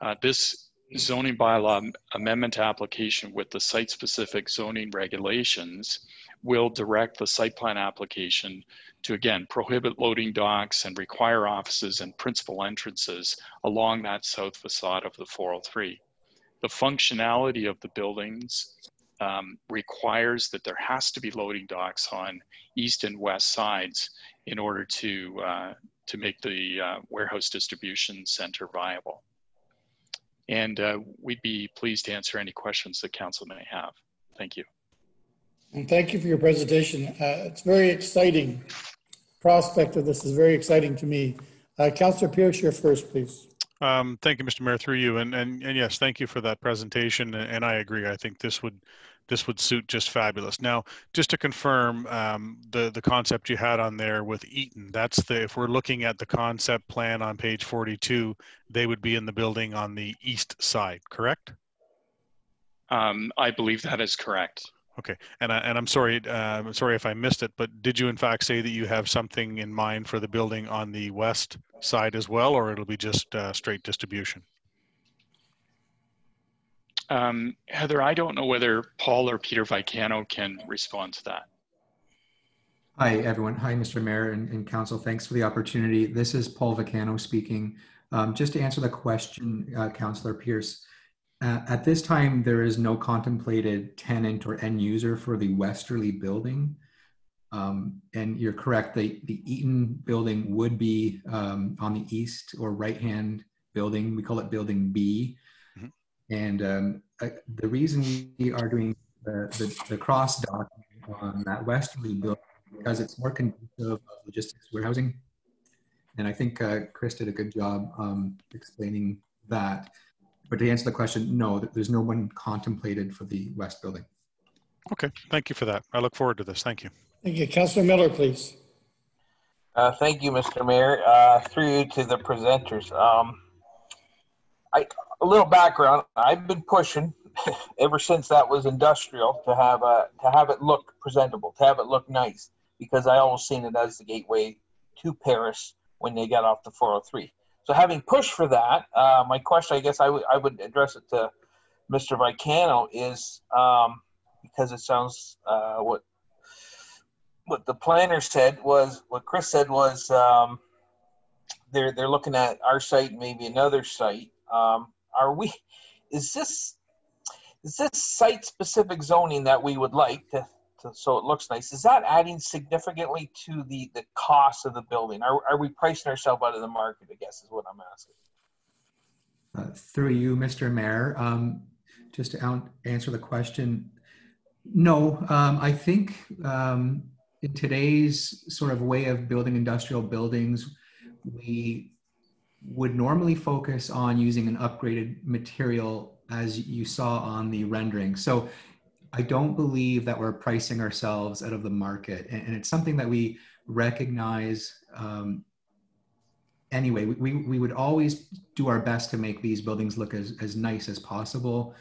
Uh, this zoning bylaw amendment application with the site-specific zoning regulations will direct the site plan application to again prohibit loading docks and require offices and principal entrances along that south facade of the 403. The functionality of the buildings um, requires that there has to be loading docks on east and west sides in order to, uh, to make the uh, warehouse distribution center viable. And uh, we'd be pleased to answer any questions that council may have. Thank you. And thank you for your presentation. Uh, it's very exciting. Prospect of this is very exciting to me. Uh, Councillor Pierce, you're first, please. Um, thank you, Mr. Mayor, through you, and and and yes, thank you for that presentation. And I agree. I think this would this would suit just fabulous. Now, just to confirm, um, the the concept you had on there with Eaton, that's the if we're looking at the concept plan on page 42, they would be in the building on the east side, correct? Um, I believe that is correct. Okay, and I, and I'm sorry, uh, I'm sorry if I missed it, but did you in fact say that you have something in mind for the building on the west side as well, or it'll be just uh, straight distribution? Um, Heather, I don't know whether Paul or Peter Vicano can respond to that. Hi, everyone. Hi, Mr. Mayor and, and Council. Thanks for the opportunity. This is Paul Vicano speaking. Um, just to answer the question, uh, Councillor Pierce, uh, at this time, there is no contemplated tenant or end user for the westerly building. Um, and you're correct, the, the Eaton building would be um, on the east or right hand building. We call it Building B. And um, uh, the reason we are doing the, the, the cross dock on that westerly building because it's more conducive of logistics warehousing. And I think uh, Chris did a good job um, explaining that. But to answer the question, no, there's no one contemplated for the west building. Okay, thank you for that. I look forward to this. Thank you. Thank you. Councillor Miller, please. Uh, thank you, Mr. Mayor. Uh, through you to the presenters. Um, I, a little background. I've been pushing [LAUGHS] ever since that was industrial to have a to have it look presentable, to have it look nice, because I always seen it as the gateway to Paris when they got off the 403. So having pushed for that, uh, my question, I guess I would would address it to Mr. Vicano is um, because it sounds uh, what what the planner said was what Chris said was um, they're they're looking at our site, maybe another site. Um, are we is this is this site specific zoning that we would like to, to, so it looks nice is that adding significantly to the the cost of the building? Are, are we pricing ourselves out of the market i guess is what i'm asking. Uh, through you mr mayor. Um, just to answer the question no um, i think um, in today's sort of way of building industrial buildings we would normally focus on using an upgraded material as you saw on the rendering. So I don't believe that we're pricing ourselves out of the market. And, it's something that we recognize um, anyway. We, we would always do our best to make these buildings look as, as nice as possible.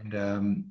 And um,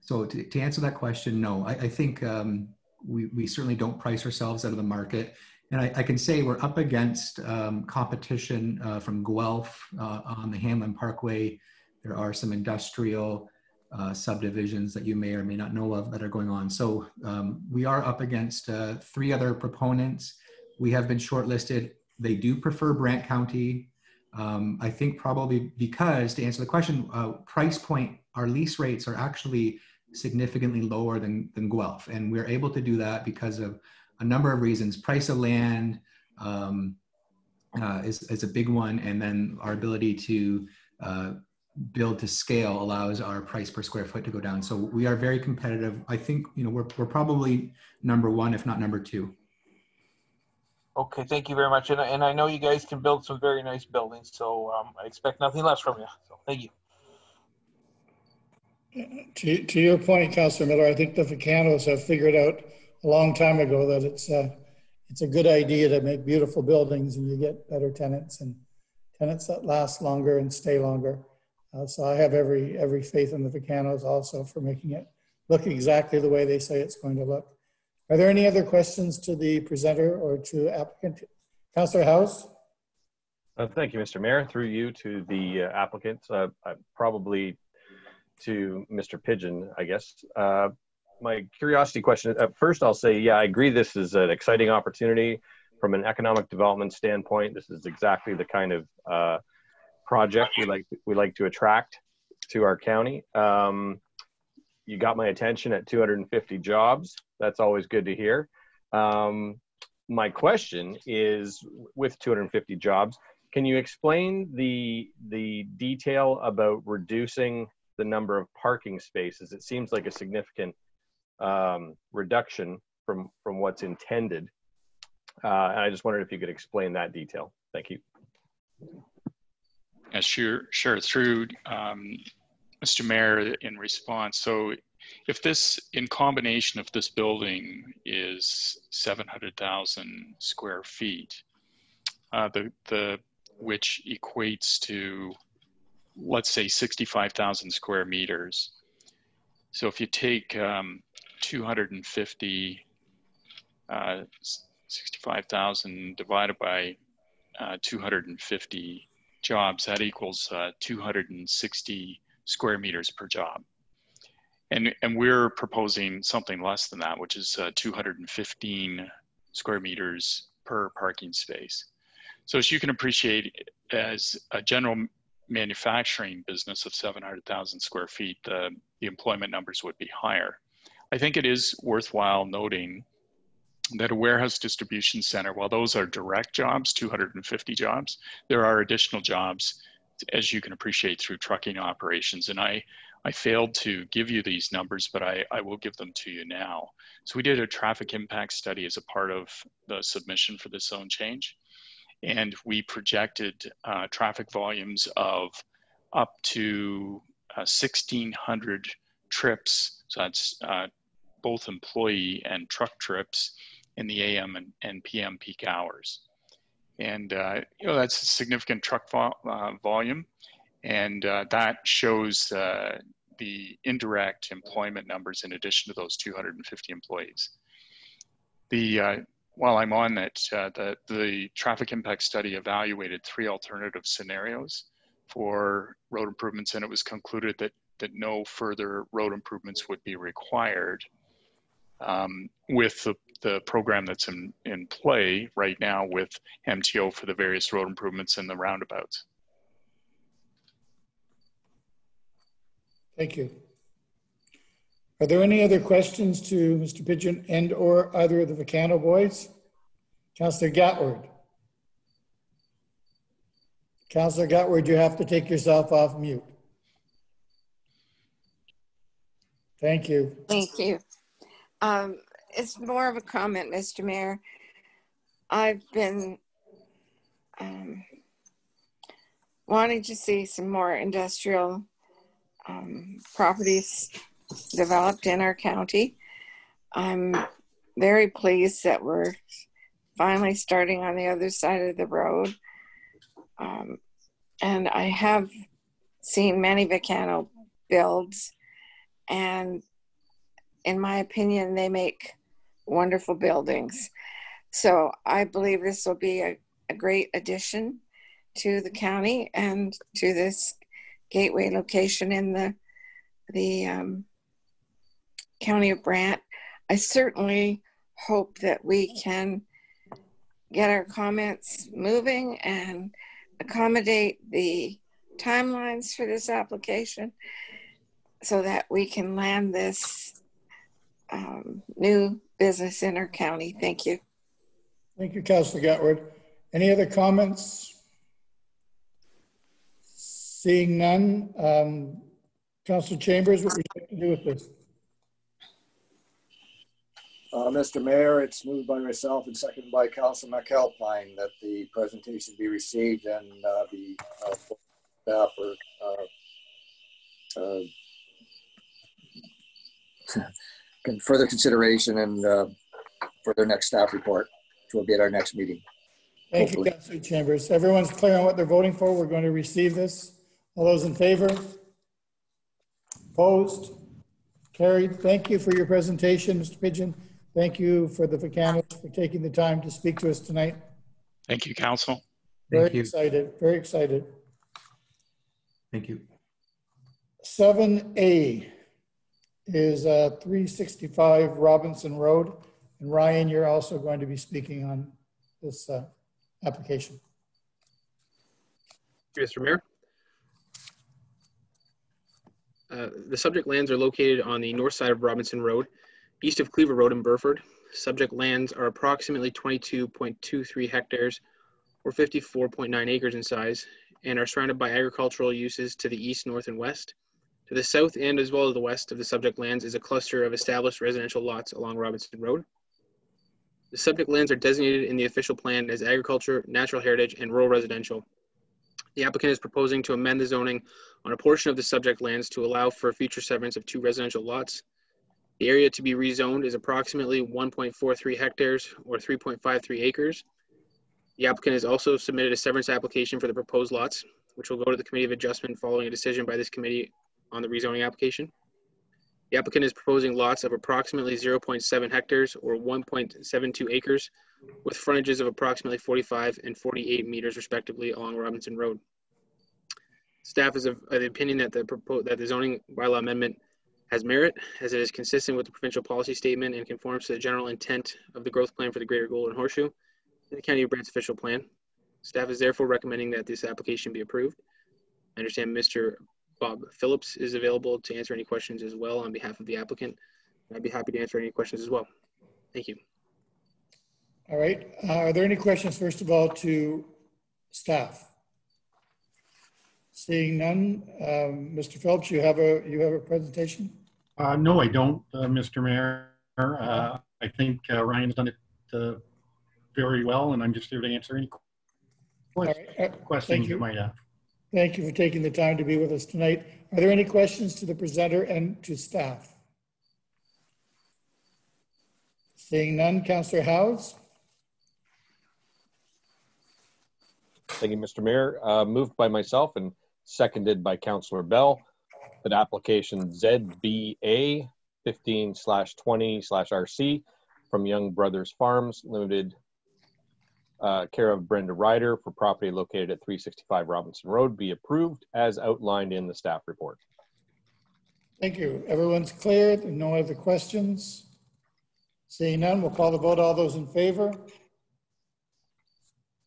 so to, to, answer that question, no, I, I think um, we, we certainly don't price ourselves out of the market. And I, I, can say we're up against um, competition uh, from Guelph uh, on the Hanlon Parkway There are some industrial uh, subdivisions that you may or may not know of that are going on. So um, we are up against uh, three other proponents. We have been shortlisted. They do prefer Brant County. Um, I think probably because to answer the question, uh, price point, our lease rates are actually significantly lower than, than Guelph. And we're able to do that because of a number of reasons. Price of land um, uh, is, is a big one. And then our ability to uh, build to scale allows our price per square foot to go down. So we are very competitive. I think, you know, we're, we're probably number one, if not number two. Okay, thank you very much. And, and I know you guys can build some very nice buildings, so um, I expect nothing less from you. So thank you. To, to your point, Councillor Miller, I think the Vicanos have figured out a long time ago that it's uh, it's a good idea to make beautiful buildings and you get better tenants and tenants that last longer and stay longer. Uh, so I have every every faith in the Vicanos also for making it look exactly the way they say it's going to look. Are there any other questions to the presenter or to applicant? Councillor Howes? Uh, thank you, Mr. Mayor. Through you to the uh, applicant, uh, probably to Mr. Pigeon, I guess. My curiosity question, at first I'll say, yeah, I agree this is an exciting opportunity from an economic development standpoint. This is exactly the kind of uh, project we like, we like to attract to our county. Um, you got my attention at 250 jobs. That's always good to hear. Um, my question is with 250 jobs, can you explain the the detail about reducing the number of parking spaces? It seems like a significant um, reduction from from what's intended. Uh, and I just wondered if you could explain that detail. Thank you. Yeah, sure, sure. Through um, Mr. Mayor, in response, so if this, in combination of this building is 700,000 square feet, uh, the, the, which equates to, let's say 65,000 square meters. So if you take um, 250, uh, 65,000 divided by uh, 250 jobs, that equals uh, 260 square meters per job. And, and we're proposing something less than that, which is uh, 215 square meters per parking space. So as you can appreciate, as a general manufacturing business of 700,000 square feet, the, the employment numbers would be higher. I think it is worthwhile noting that a warehouse distribution center, while those are direct jobs, 250 jobs, there are additional jobs, as you can appreciate, through trucking operations. And I, I failed to give you these numbers, but I, I will give them to you now. So we did a traffic impact study as a part of the submission for the zone change. And we projected uh, traffic volumes of up to uh, 1,600 trips. So that's uh, both employee and truck trips in the AM and, and PM peak hours. And, uh, you know, that's a significant truck vo uh, volume. And uh, that shows uh, the indirect employment numbers in addition to those 250 employees. The, uh, while I'm on that, uh, the, the traffic impact study evaluated three alternative scenarios for road improvements, and it was concluded that, that no further road improvements would be required um, with the, the program that's in, in play right now with MTO for the various road improvements and the roundabouts. Thank you. Are there any other questions to Mr. Pigeon and or either of the Vicano boys? Councillor Gatward. Councillor Gatward, you have to take yourself off mute. Thank you. Thank you. Um, it's more of a comment, Mr. Mayor. I've been um, wanting to see some more industrial um, properties developed in our county. I'm very pleased that we're finally starting on the other side of the road. Um, and I have seen many Vicano builds, and in my opinion, they make wonderful buildings. So I believe this will be a, a great addition to the county and to this gateway location in the the um, county of Brant. I certainly hope that we can get our comments moving and accommodate the timelines for this application so that we can land this um, new business in our county. Thank you. Thank you, Councillor Gatward. Any other comments? Seeing none, um, Councillor Chambers, what would you like to do with this? Uh, Mr. Mayor, it's moved by myself and seconded by Councilor McAlpine that the presentation be received and uh, be uh, staff for uh, uh, further consideration and uh, for their next staff report, which will be at our next meeting. Thank Hopefully. you, Councillor Chambers. Everyone's clear on what they're voting for. We're going to receive this. All those in favor? Opposed? Carried. Thank you for your presentation, Mr. Pigeon. Thank you for the Vicanos for taking the time to speak to us tonight. Thank you, Council. Very excited, very excited. Thank you. Seven A is uh, 365 Robinson Road. And Ryan, you're also going to be speaking on this uh, application. Mr. Mayor. Uh, the subject lands are located on the north side of Robinson Road, east of Cleaver Road in Burford. Subject lands are approximately 22.23 hectares or 54.9 acres in size and are surrounded by agricultural uses to the east, north, and west. To the south and as well as the west of the subject lands is a cluster of established residential lots along Robinson Road. The subject lands are designated in the official plan as agriculture, natural heritage, and rural residential. The applicant is proposing to amend the zoning on a portion of the subject lands to allow for future severance of two residential lots. The area to be rezoned is approximately 1.43 hectares or 3.53 acres. The applicant has also submitted a severance application for the proposed lots, which will go to the Committee of Adjustment following a decision by this committee on the rezoning application. The applicant is proposing lots of approximately 0.7 hectares or 1.72 acres with frontages of approximately 45 and 48 meters respectively along Robinson Road. Staff is of the opinion that the that the zoning bylaw amendment has merit as it is consistent with the provincial policy statement and conforms to the general intent of the growth plan for the Greater Golden Horseshoe and the County of Brant's official plan. Staff is therefore recommending that this application be approved. I understand Mr. Bob Phillips is available to answer any questions as well on behalf of the applicant. I'd be happy to answer any questions as well. Thank you. All right. Uh, Are there any questions, first of all, to staff? Seeing none, um, Mr. Phelps, you have a, you have a presentation? Uh, no, I don't, uh, Mr. Mayor. Uh, I think uh, Ryan's done it uh, very well, and I'm just here to answer any All right, uh, questions you you. might have. Thank you for taking the time to be with us tonight. Are there any questions to the presenter and to staff? Seeing none, Councillor Howes? Thank you, Mr. Mayor. Uh, moved by myself and seconded by Councillor Bell that application ZBA 15 slash 20 slash RC from Young Brothers Farms Limited, uh, care of Brenda Ryder for property located at 365 Robinson Road be approved as outlined in the staff report. Thank you. Everyone's clear. No other questions? Seeing none, we'll call the vote. All those in favor?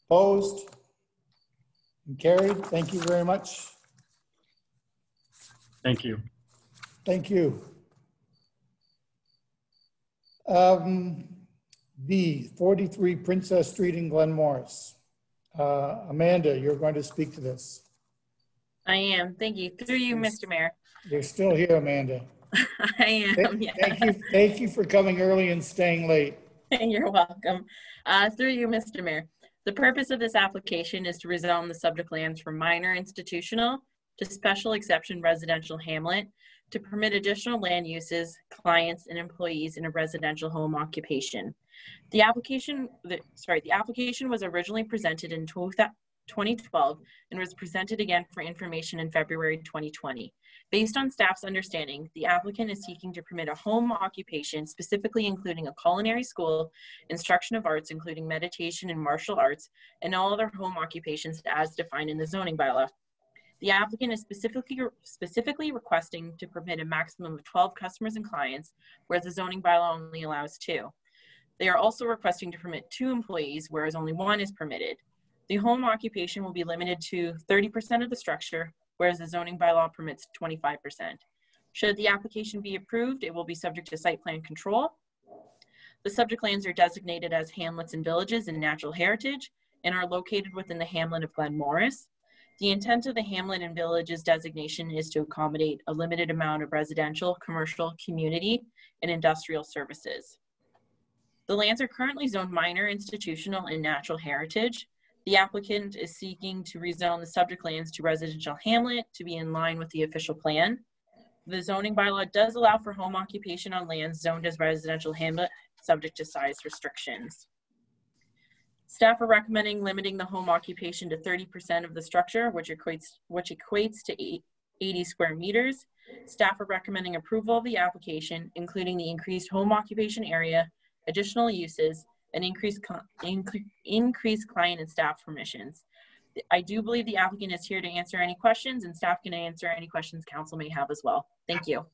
Opposed? And carried. Thank you very much. Thank you. Thank you. Um, B, 43 Princess Street in Glen Morris. Uh, Amanda, you're going to speak to this. I am. Thank you. Through you, Mr. Mayor. You're still here, Amanda. [LAUGHS] I am. Thank Yeah. thank you, thank you for coming early and staying late. [LAUGHS] You're welcome. Uh, through you, Mr. Mayor. The purpose of this application is to rezone the subject lands from minor institutional to special exception residential hamlet to permit additional land uses, clients, and employees in a residential home occupation. The application, the, sorry, the application was originally presented in 2012 and was presented again for information in February 2020. Based on staff's understanding, the applicant is seeking to permit a home occupation, specifically including a culinary school, instruction of arts, including meditation and martial arts, and all other home occupations as defined in the zoning bylaw. The applicant is specifically, specifically requesting to permit a maximum of 12 customers and clients, whereas the zoning bylaw only allows two. They are also requesting to permit two employees, whereas only one is permitted. The home occupation will be limited to 30% of the structure, whereas the zoning bylaw permits 25%. Should the application be approved, it will be subject to site plan control. The subject lands are designated as hamlets and villages in natural heritage and are located within the hamlet of Glen Morris. The intent of the hamlet and villages designation is to accommodate a limited amount of residential, commercial, community, and industrial services. The lands are currently zoned minor, institutional, and natural heritage. The applicant is seeking to rezone the subject lands to residential hamlet to be in line with the official plan. The zoning bylaw does allow for home occupation on lands zoned as residential hamlet, subject to size restrictions. Staff are recommending limiting the home occupation to 30% of the structure, which equates, which equates to 80 square meters. Staff are recommending approval of the application, including the increased home occupation area, additional uses, and increased, inc increased client and staff permissions. I do believe the applicant is here to answer any questions and staff can answer any questions council may have as well. Thank you.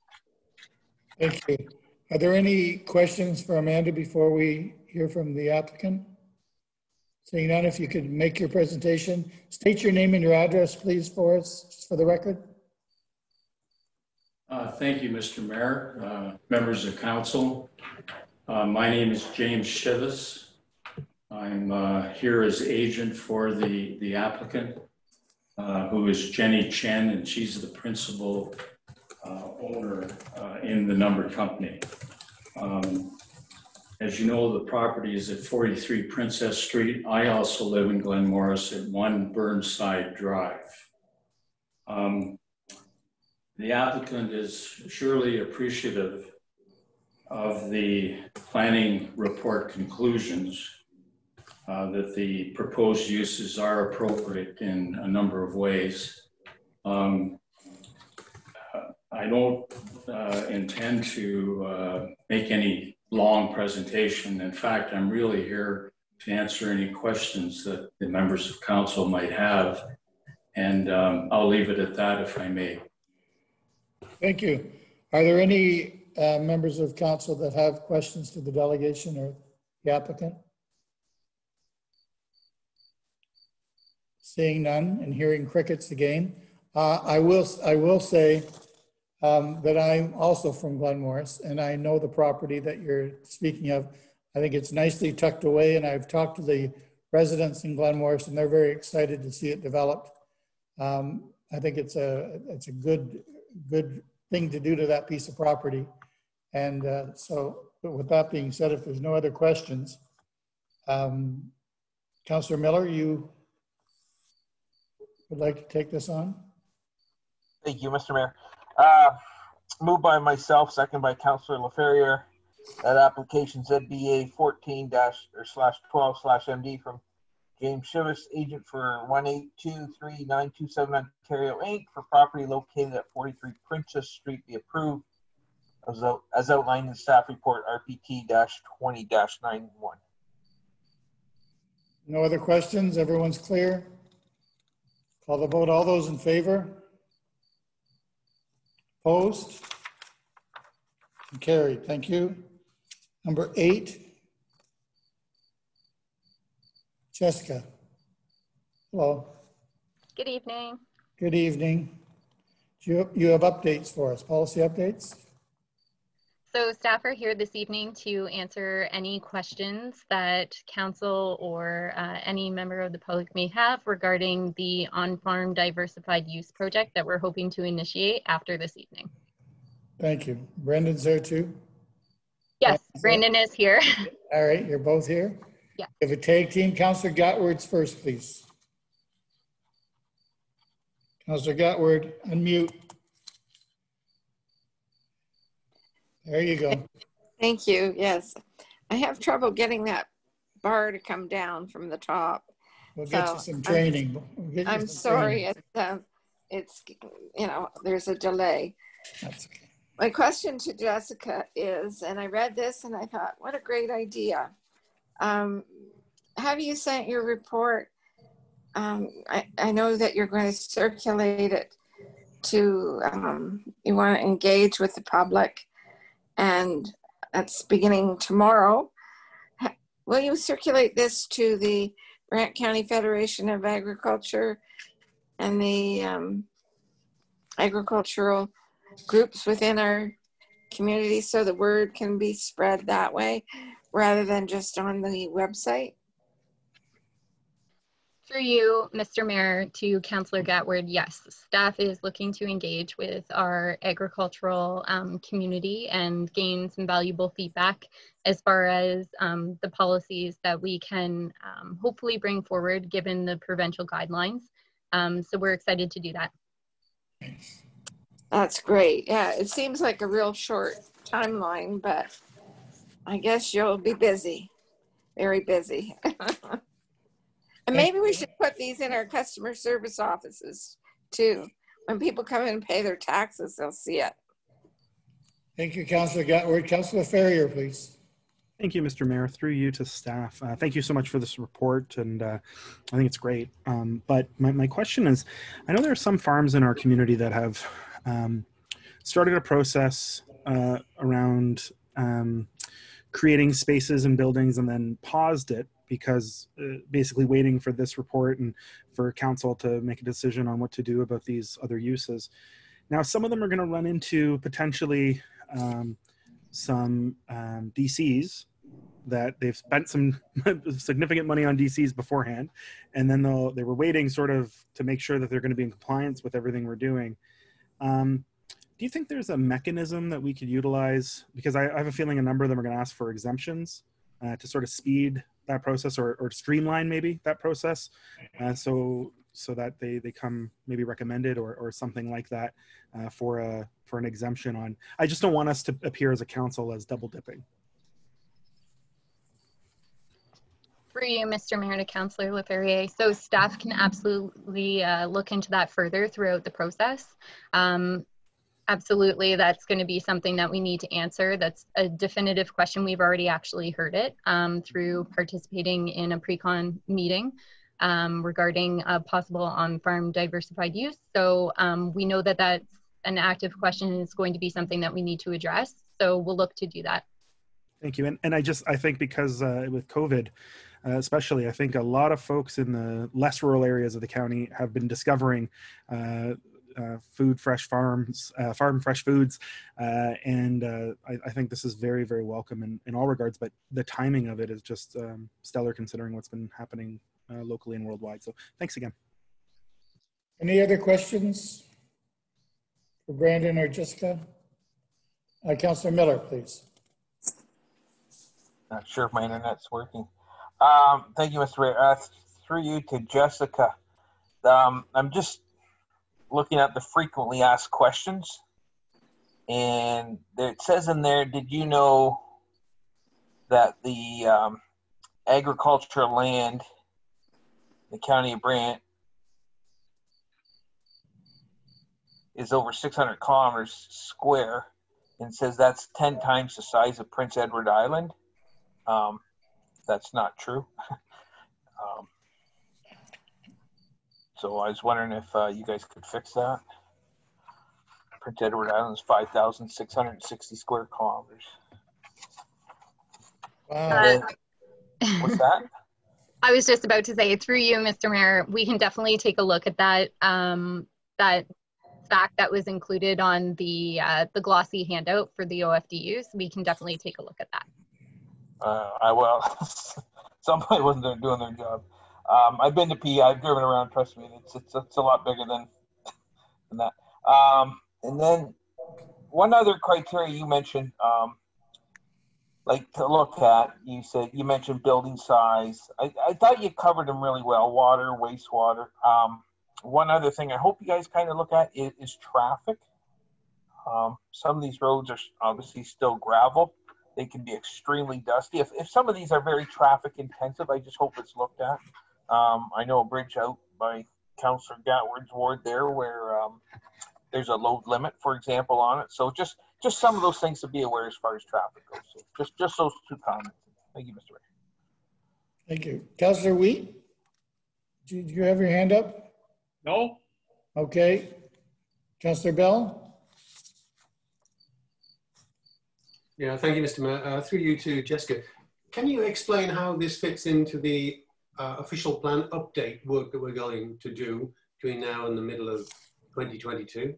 Thank you. Are there any questions for Amanda before we hear from the applicant? Seeing none, if you could make your presentation, state your name and your address, please, for us, just for the record. Uh, thank you, Mr. Mayor, uh, members of council. Uh, my name is James Shivas. I'm uh, here as agent for the, the applicant, uh, who is Jenny Chen, and she's the principal uh, owner uh, in the number company. Um, as you know, the property is at 43 Princess Street. I also live in Glen Morris at 1 Burnside Drive. Um, the applicant is surely appreciative of the planning report conclusions uh, that the proposed uses are appropriate in a number of ways. Um, I don't uh, intend to uh, make any long presentation. In fact, I'm really here to answer any questions that the members of council might have. And um, I'll leave it at that if I may. Thank you. Are there any uh, members of council that have questions to the delegation or the applicant? Seeing none and hearing crickets again, uh, I will I will say um, that I'm also from Glen Morris and I know the property that you're speaking of. I think it's nicely tucked away, and I've talked to the residents in Glen Morris, and they're very excited to see it developed. Um, I think it's a it's a good good thing to do to that piece of property. And uh, so, with that being said, if there's no other questions, um, Councillor Miller, you would like to take this on? Thank you, Mr. Mayor. Uh, moved by myself, second by Councillor LaFerriere, that application ZBA 14 dash or slash 12 slash MD from James Shivas, agent for 1823927 Ontario Inc. for property located at 43 Princess Street be approved as, as outlined in staff report RPT-20-91. No other questions? Everyone's clear? Call the vote. All those in favor? Opposed? Carried. Thank you. Number eight. Jessica. Hello. Good evening. Good evening. Do you, you have updates for us, policy updates? So staff are here this evening to answer any questions that council or uh, any member of the public may have regarding the on-farm diversified use project that we're hoping to initiate after this evening. Thank you. Brendan's there too? Yes, Brandon is here. [LAUGHS] All right, you're both here? Yeah. If a tag team, Councillor Gatward's first, please. Councillor Gatward, unmute. There you go. Thank you. Yes. I have trouble getting that bar to come down from the top. We'll get so you some training. We'll I'm some sorry. Training. It's, uh, it's, you know, there's a delay. That's okay. My question to Jessica is, and I read this and I thought, what a great idea. Um, have you sent your report um, I, I know that you're going to circulate it to, um, you want to engage with the public and that's beginning tomorrow. Will you circulate this to the Brant County Federation of Agriculture and the um, agricultural groups within our community so the word can be spread that way rather than just on the website? Through you, Mr. Mayor, to Councillor Gatward, yes, staff is looking to engage with our agricultural um, community and gain some valuable feedback as far as um, the policies that we can um, hopefully bring forward given the provincial guidelines. Um, so we're excited to do that. That's great. Yeah, it seems like a real short timeline, but I guess you'll be busy, very busy. [LAUGHS] and maybe we should put these in our customer service offices too. When people come in and pay their taxes, they'll see it. Thank you, Councillor Gatward. Councillor Ferrier, please. Thank you, Mr. Mayor. Through you to staff. Uh, thank you so much for this report, and uh, I think it's great. Um, but my, my question is, I know there are some farms in our community that have um, started a process uh, around um, creating spaces and buildings and then paused it because uh, basically waiting for this report and for council to make a decision on what to do about these other uses. Now, some of them are going to run into potentially um, some um, DCs that they've spent some [LAUGHS] significant money on DCs beforehand, and then they'll, they were waiting sort of to make sure that they're going to be in compliance with everything we're doing. Um, do you think there's a mechanism that we could utilize? Because I, I have a feeling a number of them are going to ask for exemptions uh, to sort of speed that process or, or streamline maybe that process, uh, so so that they they come maybe recommended or, or something like that uh, for a for an exemption on. I just don't want us to appear as a council as double dipping. For you, Mr. Mayor, to Councillor LaFerriere. So staff can absolutely uh, look into that further throughout the process. Um, absolutely, that's going to be something that we need to answer. That's a definitive question. We've already actually heard it um, through participating in a pre-con meeting um, regarding a possible on-farm diversified use. So um, we know that that's an active question it's going to be something that we need to address. So we'll look to do that. Thank you. And, and I just, I think because uh, with COVID, uh, especially, I think a lot of folks in the less rural areas of the county have been discovering uh, food fresh farms, uh, farm fresh foods. Uh, and uh, I, I, think this is very, very welcome in, in all regards, but the timing of it is just um, stellar considering what's been happening uh, locally and worldwide. So thanks again. Any other questions for Brandon or Jessica? Uh, Councillor Miller, please. Not sure if my internet's working. Um, thank you, Mr. Ray. Uh, through you to Jessica. Um, I'm just looking at the frequently asked questions. And it says in there, did you know that the um, agricultural land the county of Brant is over 600 kilometers square and says that's 10 times the size of Prince Edward Island. Um, that's not true. [LAUGHS] um, so I was wondering if uh, you guys could fix that. Prince Edward Island is 5,660 square kilometers. Wow. what's that? [LAUGHS] I was just about to say, through you, Mr. Mayor, we can definitely take a look at that um, that fact that was included on the uh, the glossy handout for the OFDUs. We can definitely take a look at that. Uh, I will. [LAUGHS] Somebody wasn't doing their job. Um, I've been to PEI. I've driven around. Trust me, it's it's, it's a lot bigger than than that. Um, and then one other criteria you mentioned, um, like to look at, you said you mentioned building size. I, I thought you covered them really well. Water, wastewater. Um, one other thing I hope you guys kind of look at is, is traffic. Um, some of these roads are obviously still gravel they can be extremely dusty. If, if some of these are very traffic intensive, I just hope it's looked at. Um, I know a bridge out by Councillor Gatward's ward there where um, there's a load limit, for example, on it. So just just some of those things to be aware as far as traffic goes. So just just those two comments. Thank you, Mr. Ray. Thank you. Councillor Wheat? do you have your hand up? No? Okay. Councillor Bell? Yeah, thank you, Mr. Mayor. Uh, through you to Jessica. Can you explain how this fits into the uh, official plan update work that we're going to do between now and the middle of 2022?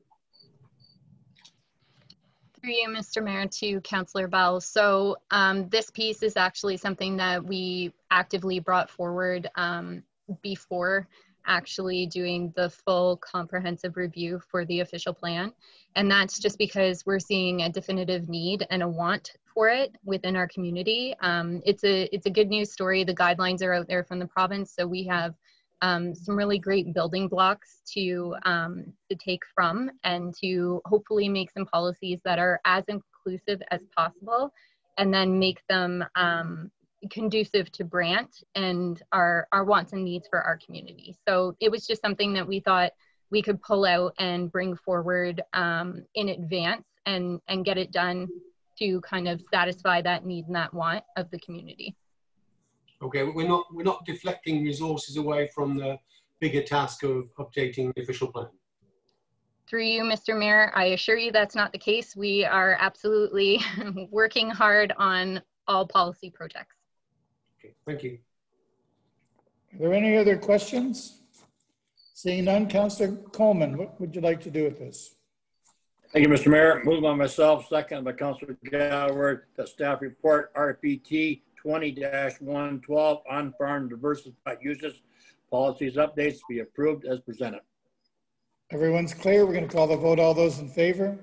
Through you, Mr. Mayor, to Councillor Bell. So um, this piece is actually something that we actively brought forward um, before actually doing the full comprehensive review for the official plan. And that's just because we're seeing a definitive need and a want for it within our community. Um, it's a it's a good news story. The guidelines are out there from the province, so we have um, some really great building blocks to um, to take from and to hopefully make some policies that are as inclusive as possible, and then make them um, conducive to Brant and our, our wants and needs for our community. So it was just something that we thought we could pull out and bring forward um, in advance and, and get it done to kind of satisfy that need and that want of the community. Okay, we're not we're not deflecting resources away from the bigger task of updating the official plan. Through you, Mr. Mayor, I assure you that's not the case. We are absolutely [LAUGHS] working hard on all policy projects. Okay, thank you. Are there any other questions? Seeing none, Councillor Coleman, what would you like to do with this? Thank you, Mr. Mayor. Moved by myself, second by Councillor Gallagher, the staff report RPT 20-112 on-farm diversified uses policies updates be approved as presented. Everyone's clear. We're going to call the vote. All those in favor?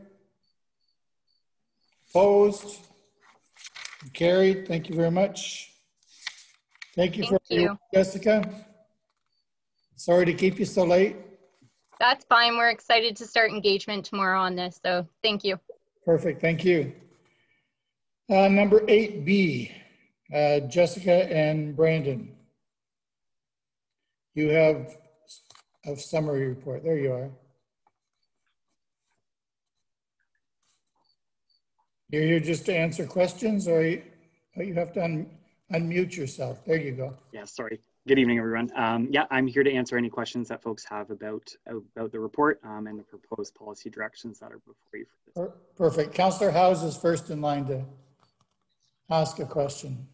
Opposed? Carried. Thank you very much. Thank you Thank for you. Jessica. Sorry to keep you so late. That's fine. We're excited to start engagement tomorrow on this. So thank you. Perfect. Thank you. Uh, number 8B, uh, Jessica and Brandon. You have a summary report. There you are. You're here just to answer questions or you, or you have to un, unmute yourself. There you go. Yeah, sorry. Good evening, everyone. Um, yeah, I'm here to answer any questions that folks have about about the report um, and the proposed policy directions that are before you. Per- Perfect. Councillor Howes is first in line to ask a question.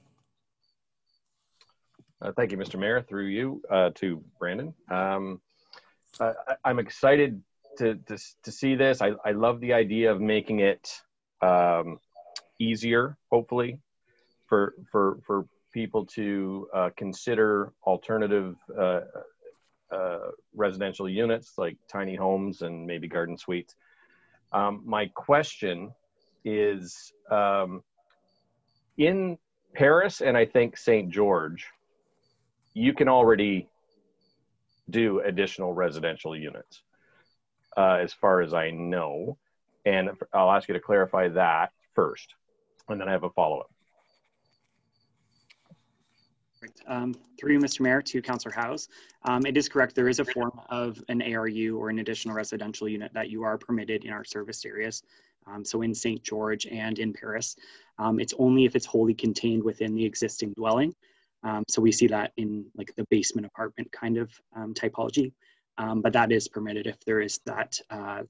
Uh, thank you, Mr. Mayor. Through you uh, to Brandon. Um, uh, I, am excited to, to, to see this. I, I love the idea of making it um, easier, hopefully, for for for people to uh, consider alternative uh, uh, residential units like tiny homes and maybe garden suites. Um, my question is um, in Paris and I think St. George, you can already do additional residential units, uh, as far as I know. And I'll ask you to clarify that first, and then I have a follow up. Um, through you, Mr. Mayor, to Councillor Howes, Um, it is correct, there is a form of an ARU or an additional residential unit that you are permitted in our service areas. Um, so in St. George and in Paris, um, it's only if it's wholly contained within the existing dwelling. Um, so we see that in like the basement apartment kind of um, typology, but that is permitted if there is that uh,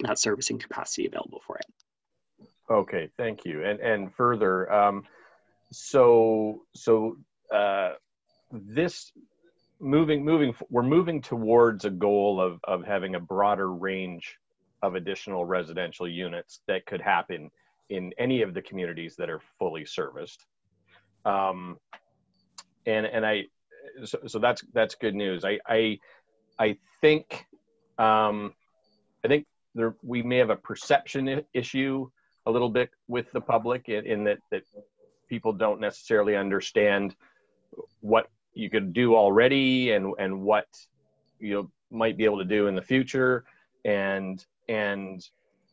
that servicing capacity available for it. Okay, thank you. And and further, so so uh, this moving moving we're moving towards a goal of of having a broader range of additional residential units that could happen in any of the communities that are fully serviced. Um, and and I so, so that's that's good news. I I I think um, I think there we may have a perception issue a little bit with the public in, in that that people don't necessarily understand what you could do already and and what you know, might be able to do in the future and and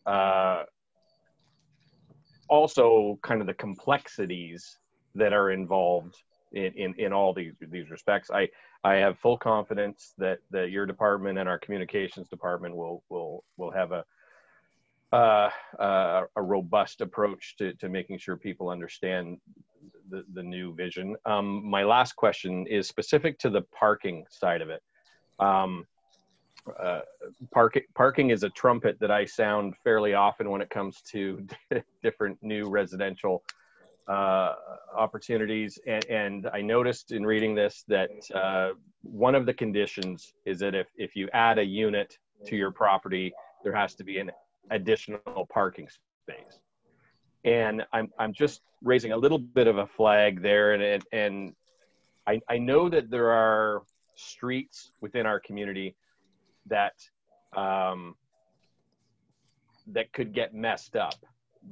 uh, also kind of the complexities that are involved in, in, in all these these respects. I I have full confidence that that your department and our communications department will will will have a uh, uh, a robust approach to, to making sure people understand the, the new vision. Um, my last question is specific to the parking side of it. Um, uh, parking parking is a trumpet that I sound fairly often when it comes to [LAUGHS] different new residential uh, opportunities. And, and, I noticed in reading this that uh, one of the conditions is that if, if you add a unit to your property, there has to be an additional parking space. And I'm, I'm just raising a little bit of a flag there. And, and, I, I know that there are streets within our community that um, that could get messed up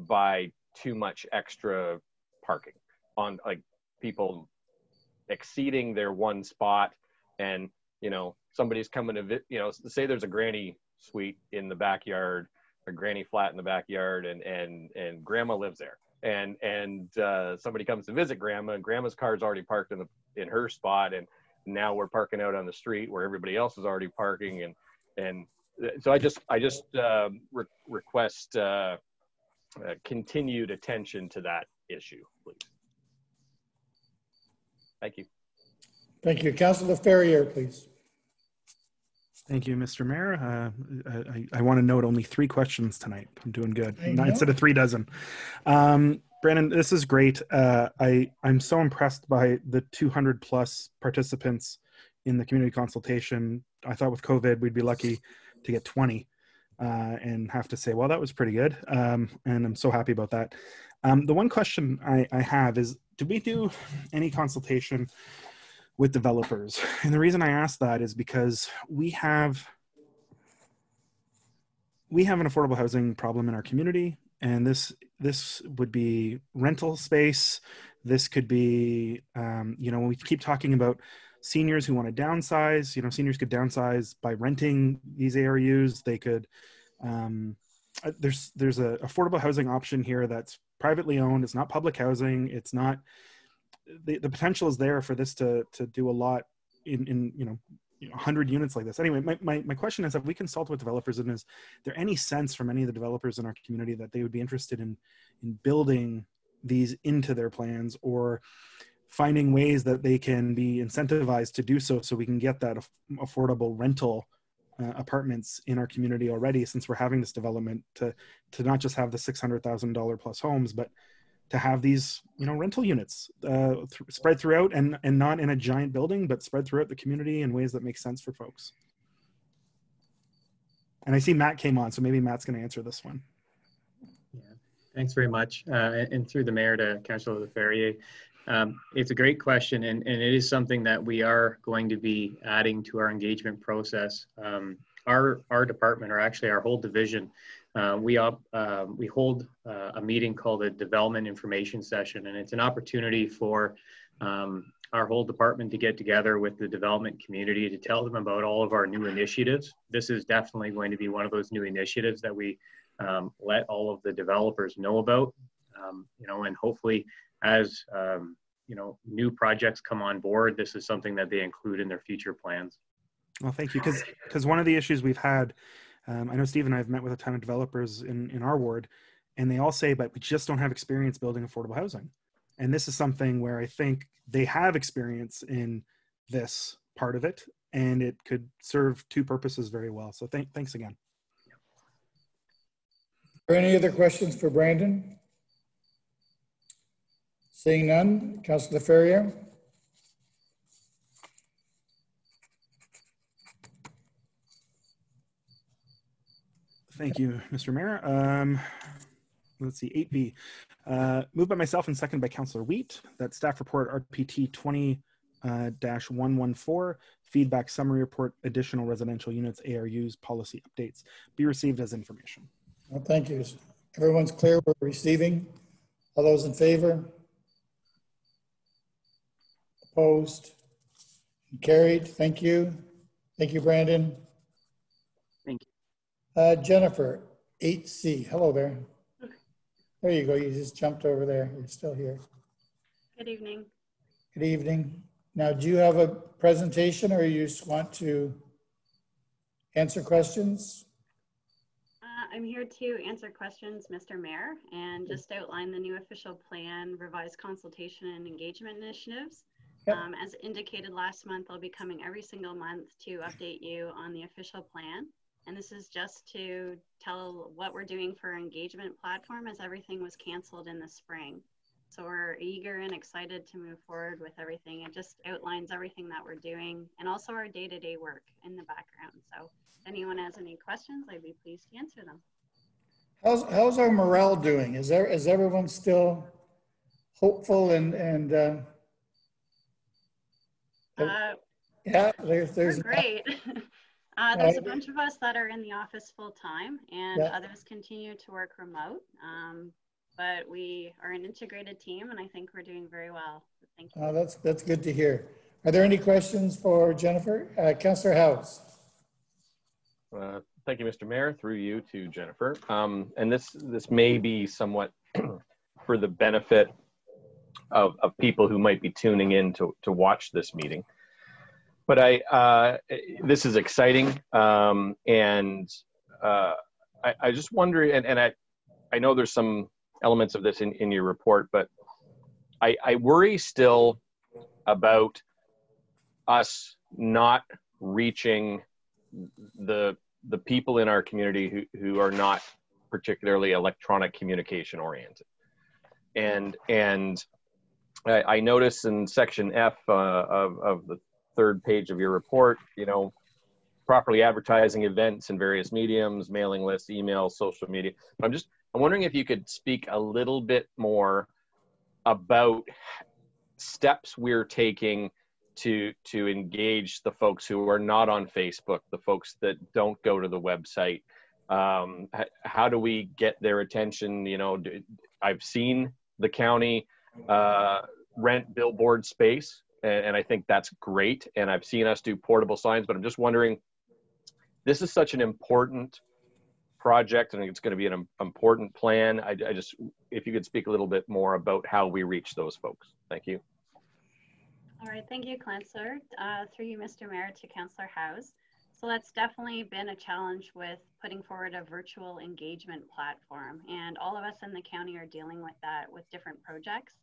by too much extra parking on like people exceeding their one spot and you know somebody's coming to you know say there's a granny suite in the backyard a granny flat in the backyard and and and grandma lives there. And and uh, somebody comes to visit grandma and grandma's car's already parked in the in her spot and now we're parking out on the street where everybody else is already parking and and so i just i just uh, re- request uh, uh, continued attention to that issue please. Thank you. Thank you. Councilor ferrier please Thank you, Mr. Mayor. Uh, I, I, want to note only three questions tonight. I'm doing good, instead of three dozen. Um, Brandon, this is great. Uh, I I'm so impressed by the 200 plus participants in the community consultation. I thought with COVID we'd be lucky to get 20, uh, and have to say, well, that was pretty good. Um, and I'm so happy about that. Um, the one question I, I have is, did we do any consultation with developers. [LAUGHS] And the reason I ask that is because we have we have an affordable housing problem in our community and this this would be rental space. This could be um, you know we keep talking about seniors who want to downsize you know seniors could downsize by renting these ARUs they could um, uh, there's there's a affordable housing option here that's privately owned. It's not public housing. It's not the, the potential is there for this to to do a lot in in you know 100 units like this. Anyway, my, my, my question is, have we consulted with developers and is there any sense from any of the developers in our community that they would be interested in, in building these into their plans or finding ways that they can be incentivized to do so so we can get that affordable rental uh, apartments in our community already since we're having this development to to not just have the $600,000 plus homes but to have these you know rental units uh, th- spread throughout and and not in a giant building but spread throughout the community in ways that make sense for folks. And i see matt came on so maybe matt's going to answer this one. Yeah. Thanks very much uh, and through the mayor to councilor the ferrier um, it's a great question and, and it is something that we are going to be adding to our engagement process. Um, our our department or actually our whole division uh, we, uh, we hold uh, a meeting called a development information session, and it's an opportunity for um, our whole department to get together with the development community to tell them about all of our new initiatives. This is definitely going to be one of those new initiatives that we um, let all of the developers know about. Um, you know, and hopefully, as um, you know, new projects come on board, this is something that they include in their future plans. Well, thank you, because one of the issues we've had um, I know Steve and I have met with a ton of developers in, in our ward, and they all say, but we just don't have experience building affordable housing. And this is something where I think they have experience in this part of it, and it could serve two purposes very well. So th- thanks again. Are any other questions for Brandon? Seeing none, Councilor Ferrier. Thank you, Mr. Mayor. Um, let's see, 8B. Uh, moved by myself and second by Councillor Wheat that staff report RPT 20 uh, 114 feedback summary report additional residential units ARUs policy updates be received as information. Well, thank you. Everyone's clear we're receiving. All those in favor? Opposed? Carried. Thank you. Thank you, Brandon. Uh, Jennifer, 8C. Hello there. There you go. You just jumped over there. You're still here. Good evening. Good evening. Now, do you have a presentation or you just want to answer questions? Uh, I'm here to answer questions, Mr. Mayor, and just outline the new official plan, revised consultation and engagement initiatives. Yep. Um, as indicated last month, I'll be coming every single month to update you on the official plan. And this is just to tell what we're doing for our engagement platform as everything was canceled in the spring. So we're eager and excited to move forward with everything. It just outlines everything that we're doing and also our day-to-day work in the background. So if anyone has any questions, I'd be pleased to answer them. How's, how's our morale doing? Is there, is everyone still hopeful and, and, uh, Uh, yeah, there's, there's. We're great. [LAUGHS] Uh, there's a bunch of us that are in the office full time and Yeah. others continue to work remote. Um, but we are an integrated team and I think we're doing very well. So Thank you. Uh, that's, that's good to hear. Are there any questions for Jennifer? Uh, Councillor Howes? Uh, Thank you, Mr. Mayor, through you to Jennifer. Um, And this, this may be somewhat [CLEARS THROAT] for the benefit of, of people who might be tuning in to, to watch this meeting. But I, uh, this is exciting. Um, and uh, I, I just wonder, and, and I, I know there's some elements of this in, in your report, but I, I worry still about us not reaching the the people in our community who, who are not particularly electronic communication oriented and and I, I notice in section F uh, of, of the third page of your report, you know, properly advertising events in various mediums, mailing lists, email, social media. I'm just, I'm wondering if you could speak a little bit more about steps we're taking to to engage the folks who are not on Facebook, the folks that don't go to the website. Um, how do we get their attention? You know, I've seen the county uh, rent billboard space, and, and I think that's great. And I've seen us do portable signs, but I'm just wondering, this is such an important project, and it's going to be an important plan. I, I just, if you could speak a little bit more about how we reach those folks. Thank you. All right, thank you, Counselor. Uh, through you, Mr. Mayor, to Counselor Howes. So that's definitely been a challenge with putting forward a virtual engagement platform. And all of us in the county are dealing with that with different projects.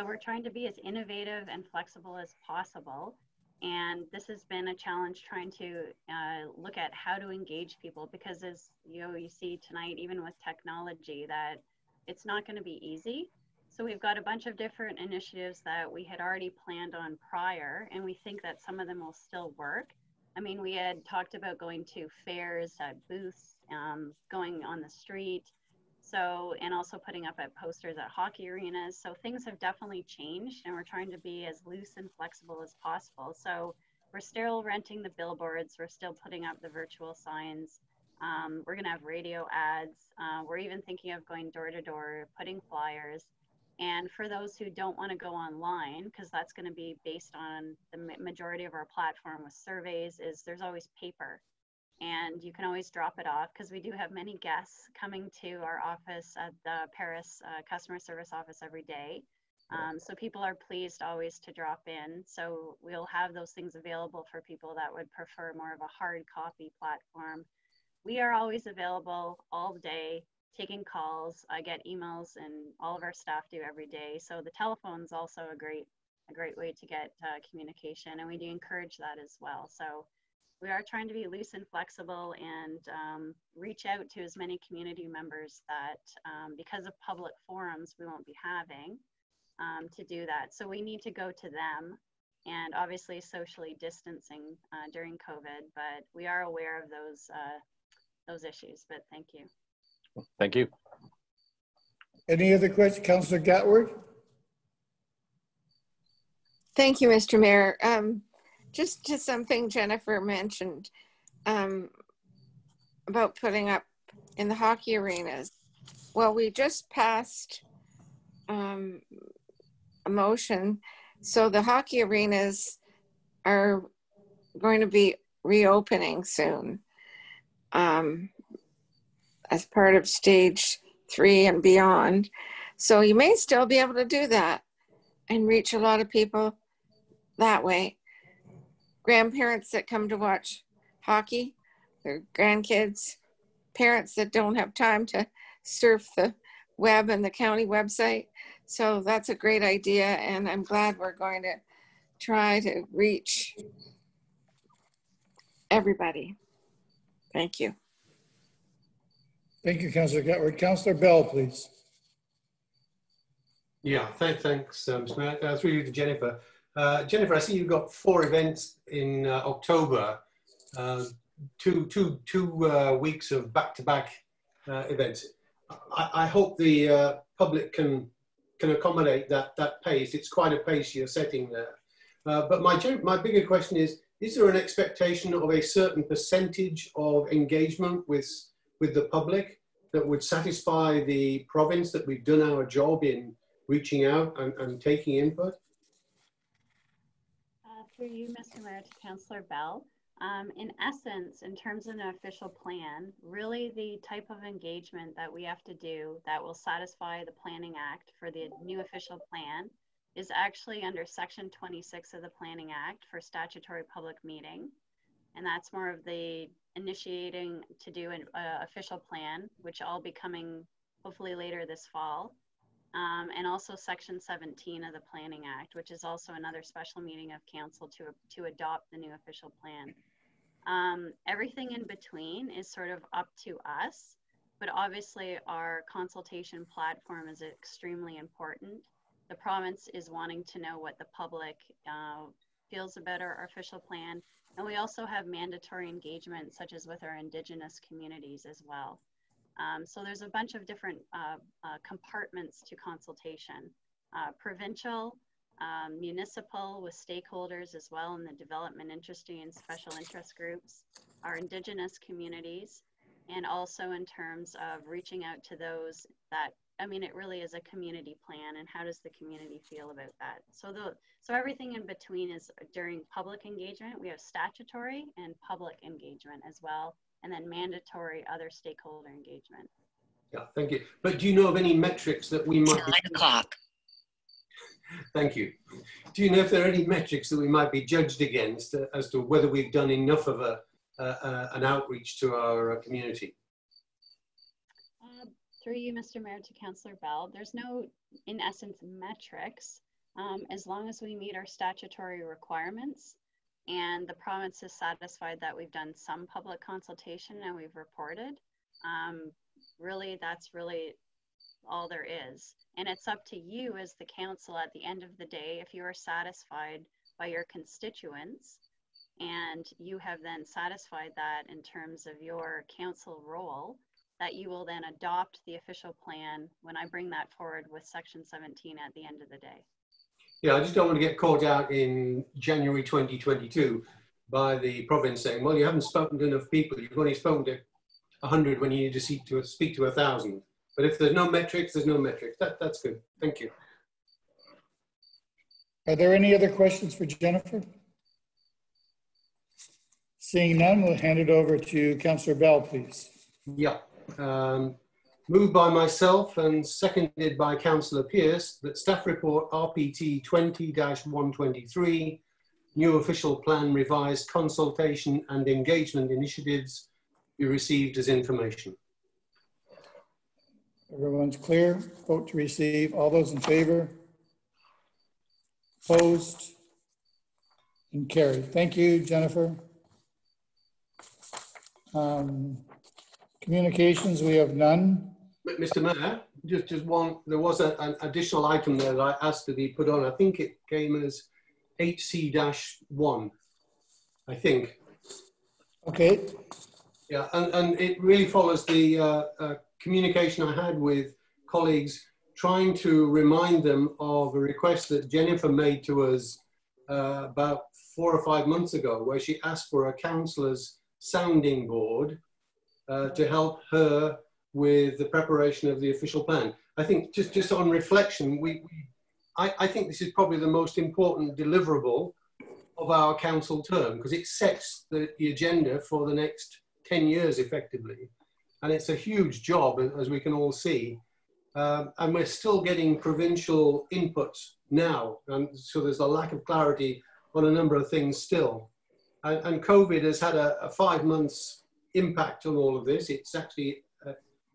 So we're trying to be as innovative and flexible as possible. And this has been a challenge trying to uh, look at how to engage people because as you know, you see tonight, even with technology, that it's not going to be easy. So we've got a bunch of different initiatives that we had already planned on prior, and we think that some of them will still work. I mean, we had talked about going to fairs, at booths, um, going on the street, so and also putting up at posters at hockey arenas. So things have definitely changed, and we're trying to be as loose and flexible as possible. So we're still renting the billboards, we're still putting up the virtual signs. Um, we're going to have radio ads. Uh, we're even thinking of going door to door, putting flyers. And for those who don't want to go online, because that's going to be based on the majority of our platform with surveys, is there's always paper. And you can always drop it off because we do have many guests coming to our office at the Paris uh, customer service office every day. Um, so people are pleased always to drop in. So we'll have those things available for people that would prefer more of a hard copy platform. We are always available all day taking calls. I get emails and all of our staff do every day. So the telephone's also a great a great way to get uh, communication and we do encourage that as well. So we are trying to be loose and flexible and um, reach out to as many community members that um, because of public forums we won't be having um, to do that. So we need to go to them and obviously socially distancing uh, during COVID, but we are aware of those uh, those issues, but thank you. Thank you. Any other questions? Councillor Gatward? Thank you, Mr. Mayor. Just to something Jennifer mentioned um, about putting up in the hockey arenas. Well, we just passed um, a motion, so the hockey arenas are going to be reopening soon um, as part of stage three and beyond. So you may still be able to do that and reach a lot of people that way. Grandparents that come to watch hockey, their grandkids, parents that don't have time to surf the web and the county website. So that's a great idea, and I'm glad we're going to try to reach everybody. Thank you. Thank you, Councillor Gatward. Councillor Bell, please. Yeah, thank, thanks, um, Mr. Mayor. Uh, through you to Jennifer. Uh, Jennifer, I see you've got four events in uh, October, uh, two, two, two uh, weeks of back-to-back uh, events. I, I, hope the uh, public can can accommodate that that pace. It's quite a pace you're setting there. But my my bigger question is: Is there an expectation of a certain percentage of engagement with with the public that would satisfy the province that we've done our job in reaching out and, and taking input? Through you, Mr. Mayor, to Councillor Bell. Um, in essence, in terms of an official plan, really the type of engagement that we have to do that will satisfy the Planning Act for the new official plan is actually under Section 26 of the Planning Act for statutory public meeting. And that's more of the initiating to do an uh, official plan, which I'll be coming hopefully later this fall. Um, and also Section 17 of the Planning Act, which is also another special meeting of council to, to adopt the new official plan. Um, everything in between is sort of up to us, but obviously our consultation platform is extremely important. The province is wanting to know what the public uh, feels about our, our official plan. And we also have mandatory engagement, such as with our Indigenous communities as well. Um, so there's a bunch of different uh, uh, compartments to consultation. Uh, provincial, um, municipal with stakeholders as well in the development industry and special interest groups, our indigenous communities, and also in terms of reaching out to those that I mean, it really is a community plan, and how does the community feel about that? So the so everything in between is during public engagement. We have statutory and public engagement as well, and then mandatory other stakeholder engagement. Yeah, thank you. But do you know of any metrics that we might? Nine o'clock. [LAUGHS] Thank you. Do you know if there are any metrics that we might be judged against uh, as to whether we've done enough of a, uh, uh, an outreach to our uh, community? Uh, through you, Mr. Mayor, to Councillor Bell, there's no, in essence, metrics. Um, as long as we meet our statutory requirements and the province is satisfied that we've done some public consultation and we've reported, um, really, that's really all there is. And it's up to you as the council at the end of the day, if you are satisfied by your constituents and you have then satisfied that in terms of your council role, that you will then adopt the official plan when I bring that forward with section 17 at the end of the day. Yeah, I just don't want to get caught out in January 2022 by the province saying, well, you haven't spoken to enough people. You've only spoken to 100 when you need to speak to, speak to 1,000. But if there's no metrics, there's no metrics. That, that's good. Thank you. Are there any other questions for Jennifer? Seeing none, we'll hand it over to Councillor Bell, please. Yeah. Um, moved by myself and seconded by Councillor Pearce that staff report RPT 20-123, new official plan revised consultation and engagement initiatives be received as information. Everyone's clear. Vote to receive. All those in favor? Opposed? And carried. Thank you, Jennifer. Um, communications, we have none. Mr. Mayor, just, just one, there was a, an additional item there that I asked to be put on. I think it came as HC-1, I think. Okay. Yeah, and, and it really follows the uh, uh, communication I had with colleagues trying to remind them of a request that Jennifer made to us uh, about four or five months ago, where she asked for a councillor's sounding board uh, to help her with the preparation of the official plan. I think just, just on reflection, we, we I, I think this is probably the most important deliverable of our council term because it sets the, the agenda for the next 10 years effectively. And it's a huge job, as we can all see. Um, and we're still getting provincial inputs now. And so there's a lack of clarity on a number of things still. And, and COVID has had a, a five months impact on all of this. It's actually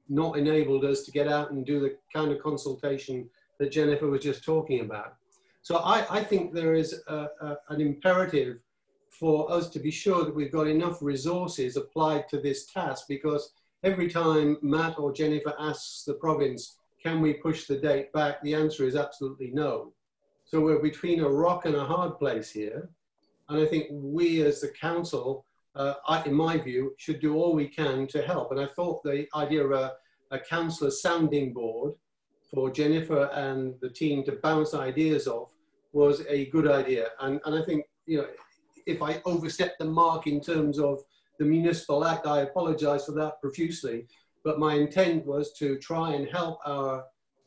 not enabled us to get out and do the kind of consultation that Jennifer was just talking about. So I, I think there is a, a, an imperative for us to be sure that we've got enough resources applied to this task because every time Matt or Jennifer asks the province, can we push the date back? The answer is absolutely no. So we're between a rock and a hard place here. And I think we as the council, uh, I, in my view, should do all we can to help. And I thought the idea of a, a councillor sounding board for Jennifer and the team to bounce ideas off was a good idea. And, and I think, you know, if I overstepped the mark in terms of the municipal act, I apologize for that profusely. But my intent was to try and help our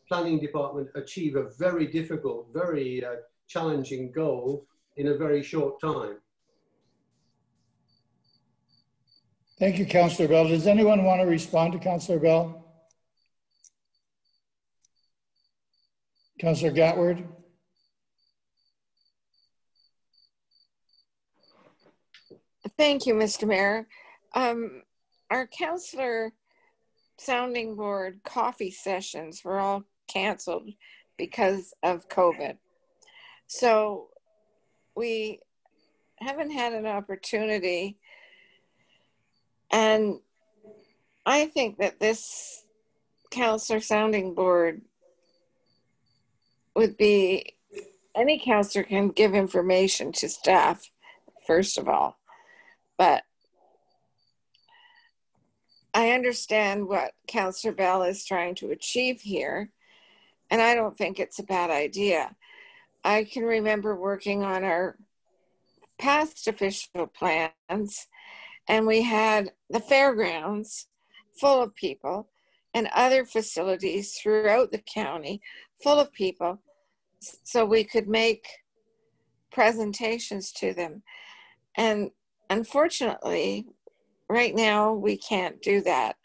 planning department achieve a very difficult, very uh, challenging goal in a very short time. Thank you, Councillor Bell. Does anyone want to respond to Councillor Bell? Councillor Gatward? Thank you, Mr. Mayor. Um, our councillor sounding board coffee sessions were all canceled because of COVID. So we haven't had an opportunity. And I think that this counselor sounding board would be any counselor can give information to staff, first of all. But I understand what Councillor Bell is trying to achieve here, and I don't think it's a bad idea. I can remember working on our past official plans, and we had the fairgrounds full of people and other facilities throughout the county full of people so we could make presentations to them. And unfortunately, right now we can't do that.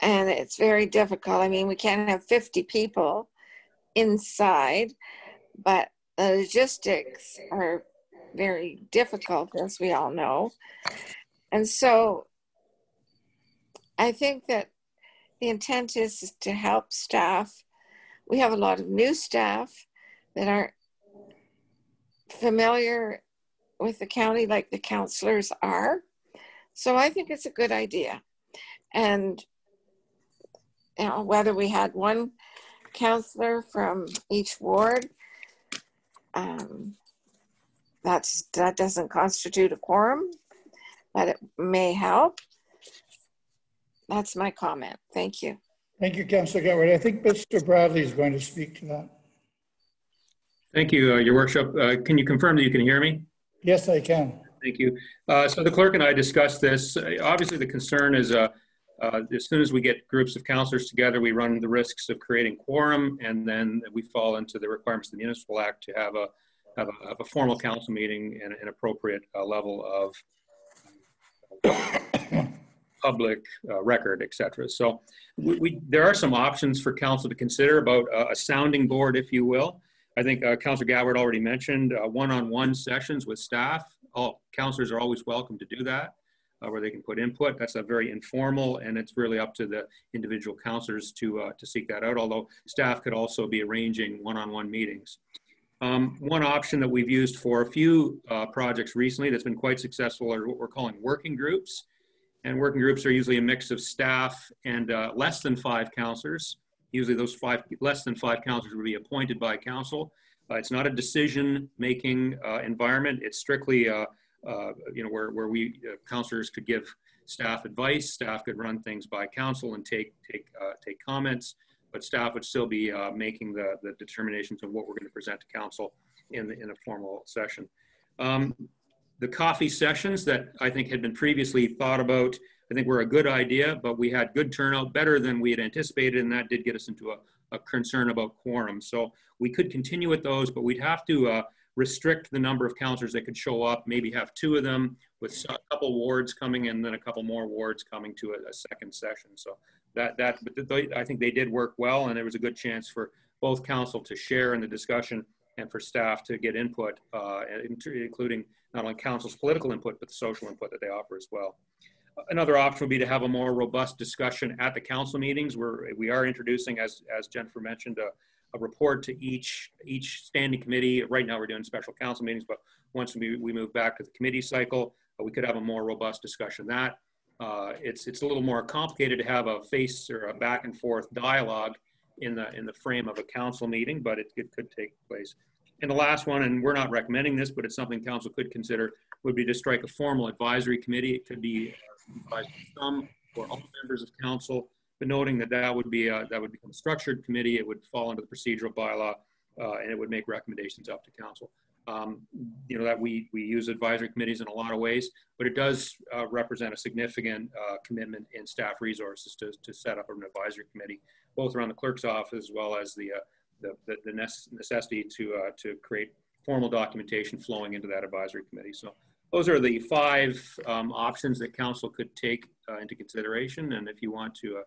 And it's very difficult. I mean, we can't have 50 people inside, but the logistics are very difficult, as we all know. And so I think that the intent is to help staff. We have a lot of new staff that aren't familiar with the county like the counselors are. So I think it's a good idea. And you know, whether we had one counselor from each ward, um, that's that doesn't constitute a quorum, but it may help. That's my comment. Thank you. Thank you, Councillor Gatward. I think Mr. Bradley is going to speak to that. Thank you, uh, Your Worship. Uh, can you confirm that you can hear me? Yes, I can. Thank you. Uh, so the clerk and I discussed this. Uh, obviously, the concern is uh, uh, as soon as we get groups of councilors together, we run the risks of creating quorum, and then we fall into the requirements of the Municipal Act to have a have a, have a formal council meeting and an appropriate uh, level of public uh, record, etc. So we, we, there are some options for council to consider about a sounding board, if you will. I think uh, Councilor Gatward already mentioned uh, one-on-one sessions with staff. All councilors are always welcome to do that, uh, where they can put input. That's a very informal, and it's really up to the individual councilors to uh, to seek that out. Although staff could also be arranging one-on-one meetings. Um, one option that we've used for a few uh, projects recently that's been quite successful are what we're calling working groups. And working groups are usually a mix of staff and uh, less than five councilors. Usually those five, less than five councilors will be appointed by council. Uh, it's not a decision-making uh, environment. It's strictly, uh, uh, you know, where, where we, councilors could give staff advice, staff could run things by council and take, take, take comments, but staff would still be making the, the determinations of what we're going to present to council in, the, in a formal session. Um, the coffee sessions that I think had been previously thought about I think were a good idea, but we had good turnout, better than we had anticipated, and that did get us into a, a concern about quorum. So we could continue with those, but we'd have to uh, restrict the number of councillors that could show up, maybe have two of them with a couple wards coming and then a couple more wards coming to a, a second session. So that, that but they, I think they did work well, and there was a good chance for both council to share in the discussion and for staff to get input, uh, including not only council's political input, but the social input that they offer as well. another option would be to have a more robust discussion at the council meetings where we are introducing, as, as Jennifer mentioned, a, a report to each, each standing committee. Right now we're doing special council meetings, but once we, we move back to the committee cycle, uh, we could have a more robust discussion. That uh, it's, it's a little more complicated to have a face or a back and forth dialogue in the, in the frame of a council meeting, but it, it could take place. And the last one, and we're not recommending this, but it's something council could consider, would be to strike a formal advisory committee. It could be uh, some or all members of council, but noting that that would be a, that would become a structured committee. It would fall under the procedural bylaw, uh, and it would make recommendations up to council. Um, you know that we we use advisory committees in a lot of ways, but it does uh, represent a significant uh, commitment in staff resources to, to set up an advisory committee, both around the clerk's office as well as the uh, the, the, the necessity to uh, to create formal documentation flowing into that advisory committee. So those are the five um, options that council could take uh, into consideration. And if you want to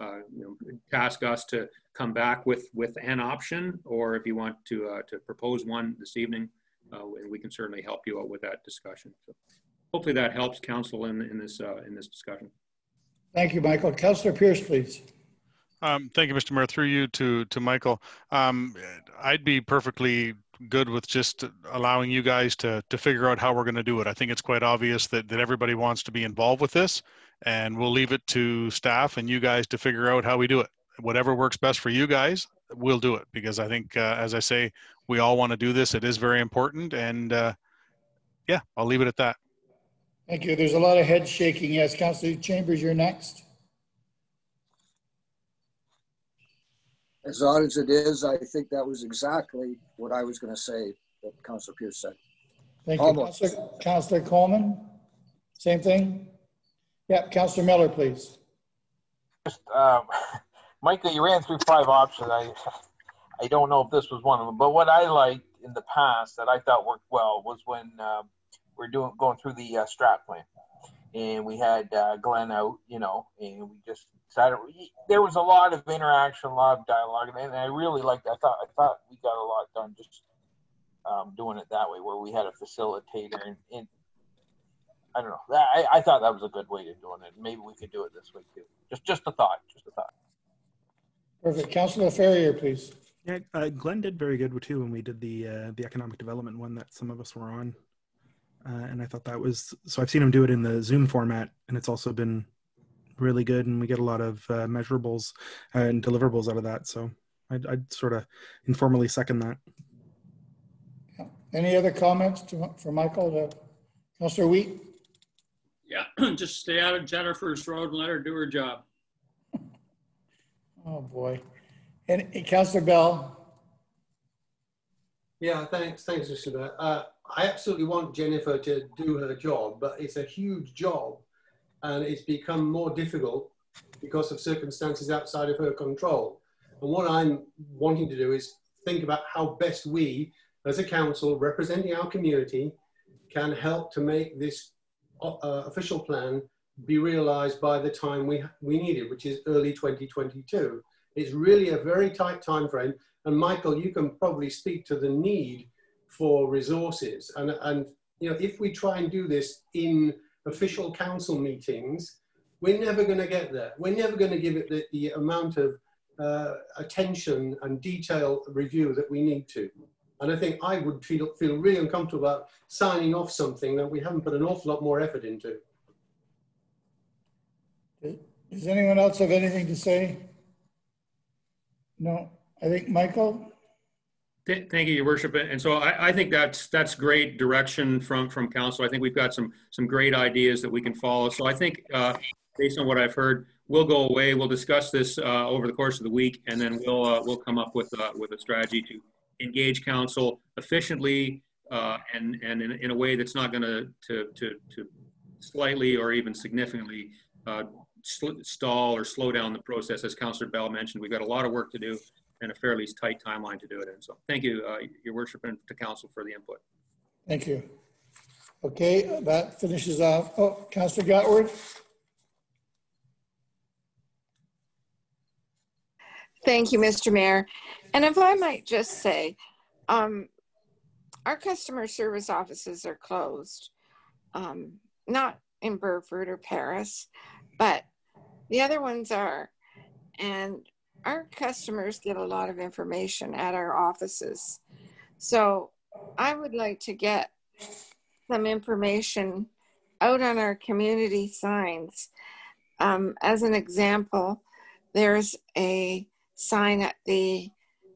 uh, you know, task us to come back with, with an option, or if you want to, uh, to propose one this evening, uh, we can certainly help you out with that discussion. So hopefully that helps council in, in, this, uh, in this discussion. Thank you, Michael. Councillor Pierce, please. Um, thank you, Mr. Mayor. Through you to to Michael, um, I'd be perfectly good with just allowing you guys to to figure out how we're going to do it. I think it's quite obvious that that everybody wants to be involved with this, and we'll leave it to staff and you guys to figure out how we do it. Whatever works best for you guys, we'll do it because I think, uh, as I say, we all want to do this. It is very important, and uh, yeah, I'll leave it at that. Thank you. There's a lot of head shaking. Yes, Councillor Chambers, you're next. As odd as it is, I think that was exactly what I was going to say that Councillor Pierce said. Thank you. Councillor, Councillor Coleman, same thing? Yeah, Councillor Miller, please. Just, um, Michael, you ran through five options. I, I don't know if this was one of them, but what I liked in the past that I thought worked well was when um, we're doing going through the uh, strat plan, and we had uh, Glenn out, you know, and we just Saturday, there was a lot of interaction, a lot of dialogue, and I really liked. I thought I thought we got a lot done just um, doing it that way, where we had a facilitator, and, and I don't know. I, I thought that was a good way of doing it. Maybe we could do it this way too. Just just a thought. Just a thought. Perfect, Councillor LaFerriere, please. Yeah, uh, Glenn did very good too when we did the uh, the economic development one that some of us were on, uh, and I thought that was so. I've seen him do it in the Zoom format, and it's also been really good, and we get a lot of uh, measurables and deliverables out of that. So I'd, I'd sort of informally second that. Any other comments to, for Michael? To Councillor Wheat? Yeah, [CLEARS THROAT] just stay out of Jennifer's road and let her do her job. Oh boy. And, and Councillor Bell? Yeah, thanks, thanks, Mr. Mayor. Uh, I absolutely want Jennifer to do her job, but it's a huge job and it's become more difficult because of circumstances outside of her control. And what I'm wanting to do is think about how best we, as a council representing our community, can help to make this uh, official plan be realized by the time we, we need it, which is early 2022. It's really a very tight time frame. And Michael, you can probably speak to the need for resources. And, and you know, if we try and do this in official council meetings, we're never going to get there. We're never going to give it the, the amount of uh, attention and detail review that we need to. And I think I would feel, feel really uncomfortable about signing off something that we haven't put an awful lot more effort into. Does anyone else have anything to say? No, I think Michael? Thank you, Your Worship. And so I, I, think that's that's great direction from from council. I think we've got some some great ideas that we can follow. So I think uh, based on what I've heard, we'll go away. We'll discuss this uh, over the course of the week, and then we'll uh, we'll come up with with a strategy to engage council efficiently uh, and and in, in, a way that's not going to to to slightly or even significantly uh, stall or slow down the process. As Councillor Bell mentioned, we've got a lot of work to do and a fairly tight timeline to do it in. So thank you, uh, Your Worship, and to Council for the input. Thank you. Okay, that finishes off. Oh, Councillor Gatward. Thank you, Mr. Mayor. And if I might just say, um, our customer service offices are closed. Um, not in Burford or Paris, but the other ones are. And our customers get a lot of information at our offices. So I would like to get some information out on our community signs. Um, as an example, there's a sign at the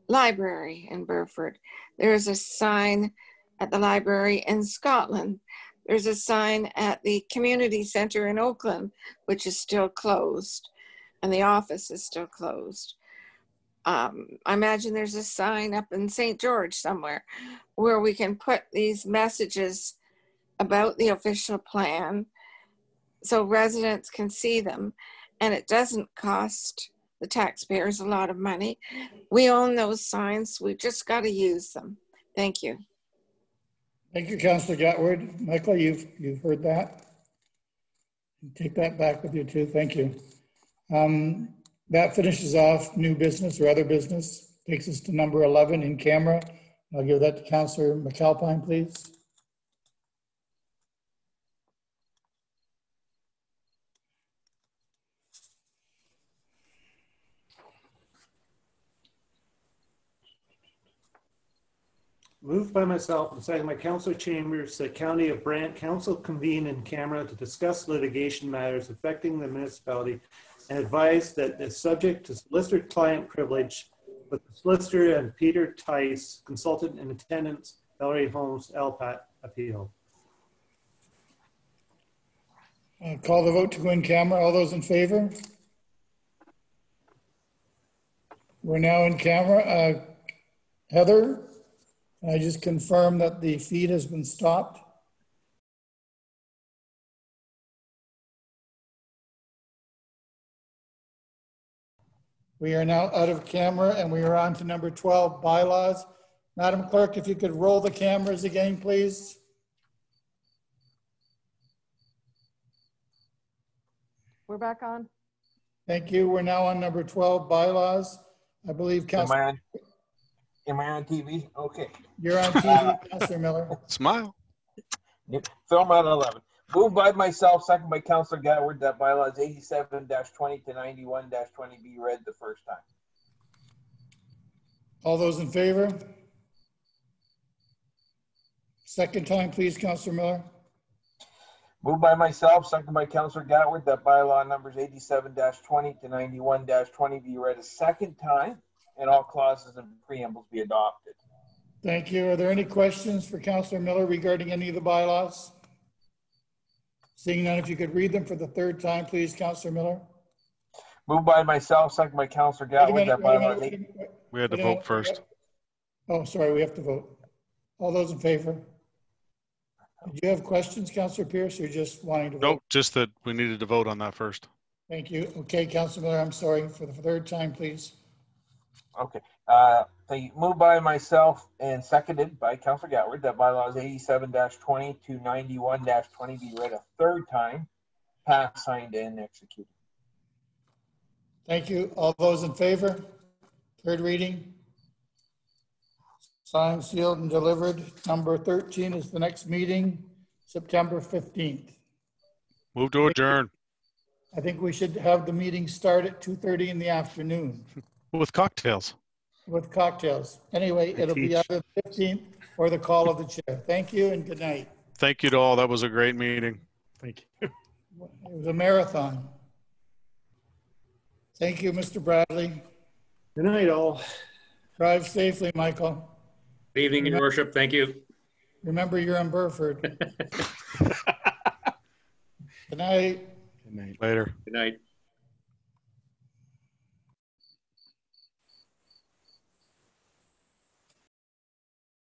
library in Burford. There's a sign at the library in Scotland. There's a sign at the community center in Oakland, which is still closed, and the office is still closed. Um, I imagine there's a sign up in St. George somewhere where we can put these messages about the official plan so residents can see them and it doesn't cost the taxpayers a lot of money. We own those signs. We just got to use them. Thank you. Thank you, Councillor Gatward. Michael, you've, you've heard that. Take that back with you too. Thank you. Um, that finishes off new business or other business. Takes us to number 11 in camera. I'll give that to Councillor McAlpine, please. Moved by myself and second by Councillor Chambers, the County of Brant Council convene in camera to discuss litigation matters affecting the municipality and advise that is subject to solicitor client privilege with the solicitor and Peter Tice, consultant in attendance, Valerie Holmes, LPAT appeal. Call the vote to go in camera. All those in favor? We're now in camera. Uh, Heather? I just confirm that the feed has been stopped? We are now out of camera and we are on to number 12, bylaws. Madam Clerk, if you could roll the cameras again, please. We're back on. Thank you. We're now on number 12, bylaws. I believe Councilor. Am I on TV? Okay. You're on TV, Councilor Miller. [LAUGHS] Smile. Film at 11. Moved by myself, second by Councilor Gatward, that bylaws 87-20 to 91-20 be read the first time. All those in favor? Second time, please, Councilor Miller. Moved by myself, second by Councilor Gatward, that bylaw numbers 87-20 to 91-20 be read a second time and all clauses and preambles be adopted. Thank you. Are there any questions for Councillor Miller regarding any of the bylaws? Seeing none, if you could read them for the third time, please, Councillor Miller. Moved by myself, second by Councillor Gatward. that bylaw eight. We had to vote first. Oh, sorry, we have to vote. All those in favor? Do you have questions, Councillor Pierce, or just wanting to vote? Nope, just that we needed to vote on that first. Thank you. Okay, Councillor Miller, I'm sorry. For the third time, please. Okay. Uh, thank you. Moved by myself and seconded by Councilor Gatward that bylaws 87-20 to 91-20 be read a third time, passed, signed, and executed. Thank you. All those in favor? Third reading. Signed, sealed, and delivered. Number 13 is the next meeting, September 15th. Move to adjourn. I think we should have the meeting start at 2.30 in the afternoon. With cocktails. With cocktails. Anyway, it'll be either the 15th or the call of the chair. Thank you and good night. Thank you to all. That was a great meeting. Thank you. It was a marathon. Thank you, Mr. Bradley. Good night, all. Drive safely, Michael. Good evening, Your Worship. Thank you. Remember, you're in Burford. [LAUGHS] Good night. Good night. Later. Good night.